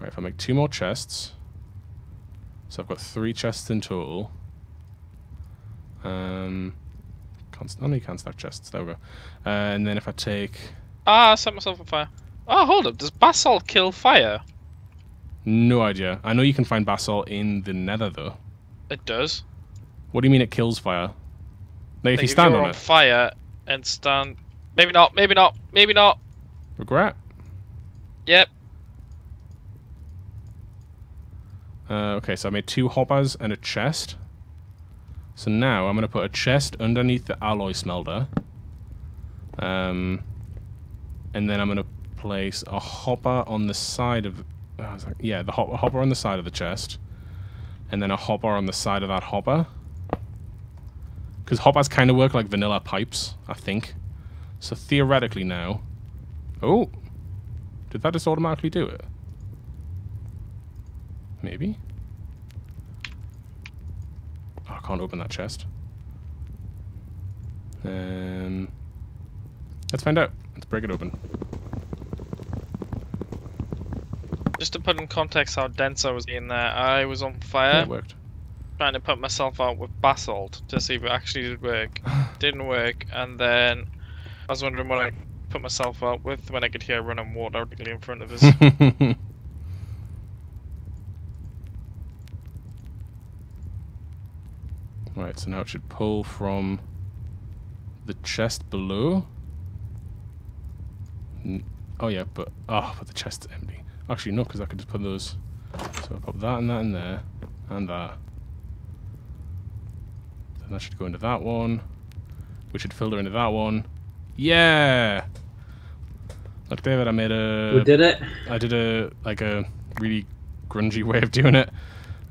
right, if I make two more chests, so I've got three chests in total. Um, can't, how many can stack chests? There we go. Uh, and then if I take, Ah, I set myself on fire. Oh, hold up. Does basalt kill fire? No idea. I know you can find basalt in the Nether though. It does. What do you mean it kills fire? Like if Like, you stand you're on on it, fire and stand. Maybe not. Maybe not. Maybe not. regret. Yep. Uh, okay, so I made two hoppers and a chest. So now I'm going to put a chest underneath the alloy smelter. Um, and then I'm going to place a hopper on the side of... Like, yeah, the hop- hopper on the side of the chest. And then a hopper on the side of that hopper. Because hoppers kind of work like vanilla pipes, I think. So theoretically now... Oh! Did that just automatically do it? Maybe? Oh, I can't open that chest. Um, let's find out. Let's break it open. Just to put in context how dense I was in there, I was on fire it worked. trying to put myself out with basalt to see if it actually did work. Didn't work, and then I was wondering what I put myself out with when I could hear running water directly in front of us. right, so now it should pull from the chest below. N- oh yeah, but oh, but the chest chest's empty. Actually, no, because I could just put those. So I pop that and that in there, and that. Then that should go into that one, which should filter into that one. Yeah. Look, David, I made a. we did it. I did a like a really grungy way of doing it.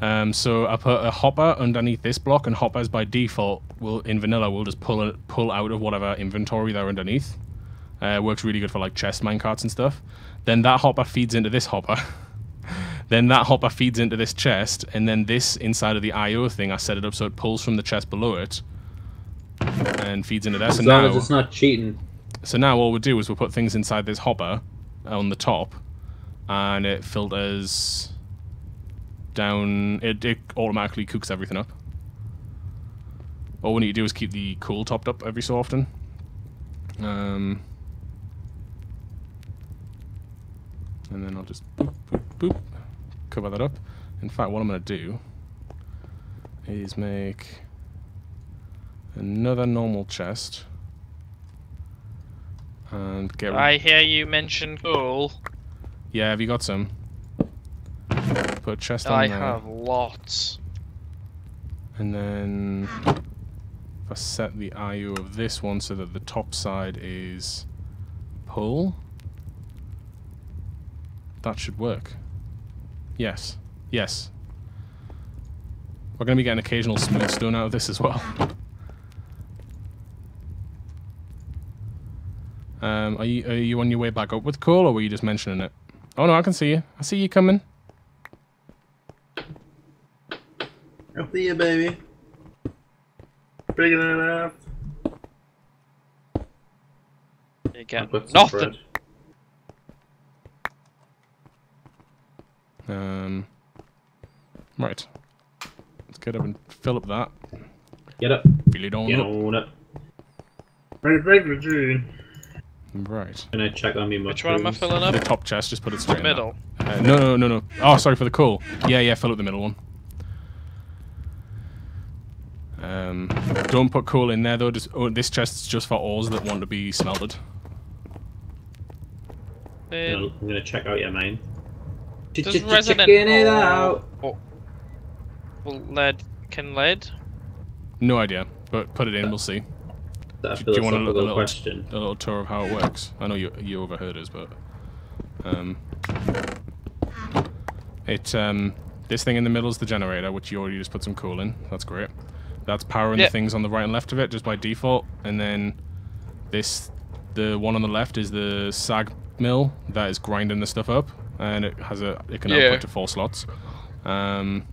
Um, so I put a hopper underneath this block, and hoppers by default will in vanilla will just pull it pull out of whatever inventory they're underneath. Uh, works really good for like chest minecarts and stuff. Then that hopper feeds into this hopper. then that hopper feeds into this chest, and then this inside of the IO thing, I set it up so it pulls from the chest below it and feeds into there. So As long now, as it's not cheating. so now all we'll do is we'll put things inside this hopper on the top, and it filters down. It, it automatically cooks everything up. All we need to do is keep the coal topped up every so often. Um, and then I'll just boop, boop, boop, cover that up. In fact, what I'm going to do is make another normal chest and get. I hear you mention coal. Yeah, have you got some? Put a chest on I there. have lots. And then if I set the IU of this one so that the top side is pull, that should work. Yes. Yes. We're going to be getting occasional smooth stone out of this as well. Um, are you are you on your way back up with coal, or were you just mentioning it? Oh no, I can see you. I see you coming. Up there, baby. Bringing it up. You I've get got some nothing. bread. Um, right. Let's get up and fill up that. Get up. Really don't Get know. on it. Right. Right. Gonna check on me Which one am I mushrooms. filling The top chest, just put it straight in there. Middle. Uh, no, no, no, no. Oh, sorry for the coal. Yeah, yeah, fill up the middle one. Um, don't put coal in there though. Just oh, this chest's just for ores that want to be smelted. Then I'm gonna check out your mine. Does resident Checking it ore- out. Oh. Well, lead can lead? No idea, but put it in. We'll see. That's a Do you want a philosophical little- question. A little tour of how it works. I know you you overheard us, but um, it um, this thing in the middle is the generator, which you already just put some coal in. That's great. That's powering Yeah. the things on the right and left of it just by default, and then this the one on the left is the sag mill that is grinding the stuff up, and it has a it can Yeah. output to four slots. Um,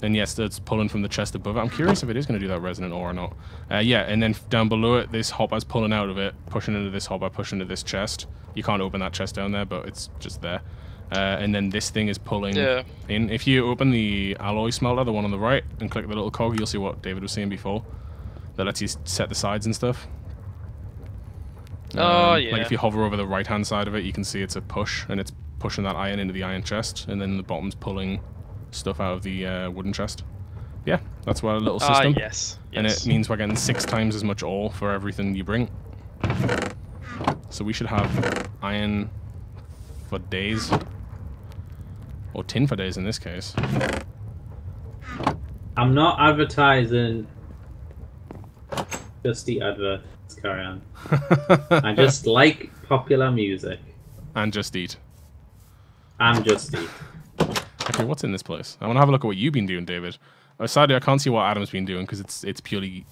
and yes, that's pulling from the chest above it. I'm curious if it is going to do that resonant ore or not. Uh, yeah, and then down below it, this hopper's pulling out of it, pushing into this hopper, pushing into this chest. You can't open that chest down there, but it's just there. Uh, and then this thing is pulling Yeah. in. If you open the alloy smelter, the one on the right, and click the little cog, you'll see what David was saying before. That lets you set the sides and stuff. Oh, Like yeah. if you hover over the right hand side of it, you can see it's a push, and it's pushing that iron into the iron chest, and then the bottom's pulling stuff out of the uh, wooden chest. Yeah, that's what a little Ah, system. yes. And it means we're getting six times as much ore for everything you bring. So we should have iron for days. Or tin for days in this case. I'm not advertising. Just the adverts. Carry on. I just like popular music. and just eat. I'm just eat. Okay, what's in this place? I want to have a look at what you've been doing, David. Uh, sadly, I can't see what Adam's been doing because it's it's purely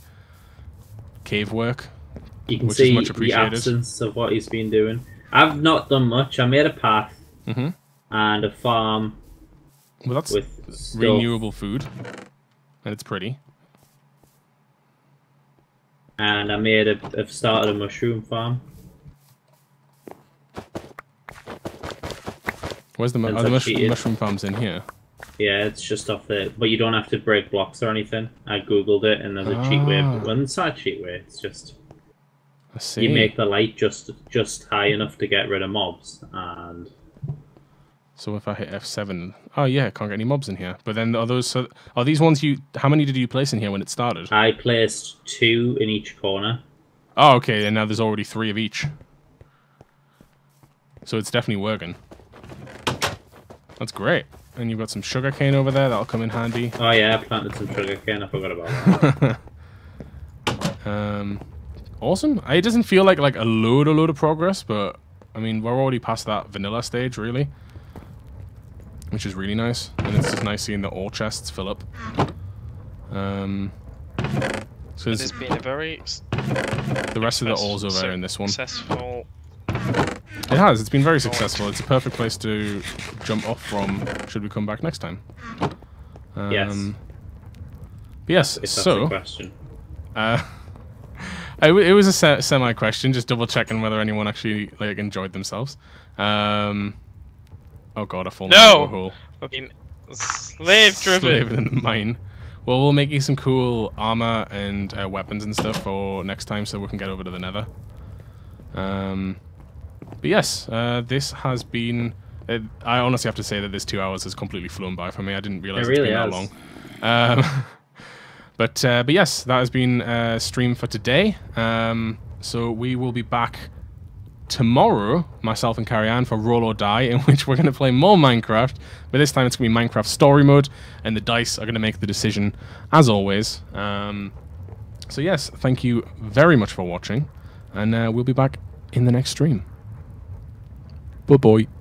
cave work. You can Which is see much the absence of what he's been doing. I've not done much. I made a path hmm and a farm Well, that's with stuff. renewable food, and it's pretty. And I made a. I've started a mushroom farm. Where's the are the mush- cheated. mushroom farms in here? Yeah, it's just off the. But you don't have to break blocks or anything. I googled it, and there's a cheat way. Ah. Well, it's not a cheat way. It's just I see. you make the light just just high enough to get rid of mobs, and So if I hit F7, oh yeah, can't get any mobs in here. But then are those so are these ones you? How many did you place in here when it started? I placed two in each corner. Oh, okay, and now there's already three of each. So it's definitely working. That's great. And you've got some sugar cane over there. That'll come in handy. Oh yeah, I planted some sugar cane. I forgot about that. Um, awesome. It doesn't feel like like a load, a load of progress, but I mean we're already past that vanilla stage, really, which is really nice. And it's just nice seeing the ore chests fill up. Um, so it's been a very the rest of the ores over there in this one. successful. It has. It's been very successful. It's a perfect place to jump off from. Should we come back next time? Um, Yes. Yes. If that's the So, question. uh, it was a se- semi question, just double checking whether anyone actually like enjoyed themselves. Um, oh god, I fall No! into a hole. Fucking slave driven. Slave in the mine. Well, we'll make you some cool armor and uh, weapons and stuff for next time, so we can get over to the Nether. Um, but yes, uh, this has been. Uh, I honestly have to say that this two hours has completely flown by for me. I didn't realize It it's really been has. that long. Um, but uh, but yes, that has been uh, stream for today. Um, so we will be back tomorrow, myself and Carrie Ann, for Roll or Die, in which we're going to play more Minecraft. But this time it's going to be Minecraft Story Mode, and the dice are going to make the decision, as always. Um, so, yes, thank you very much for watching, and uh, we'll be back in the next stream. Bye bye.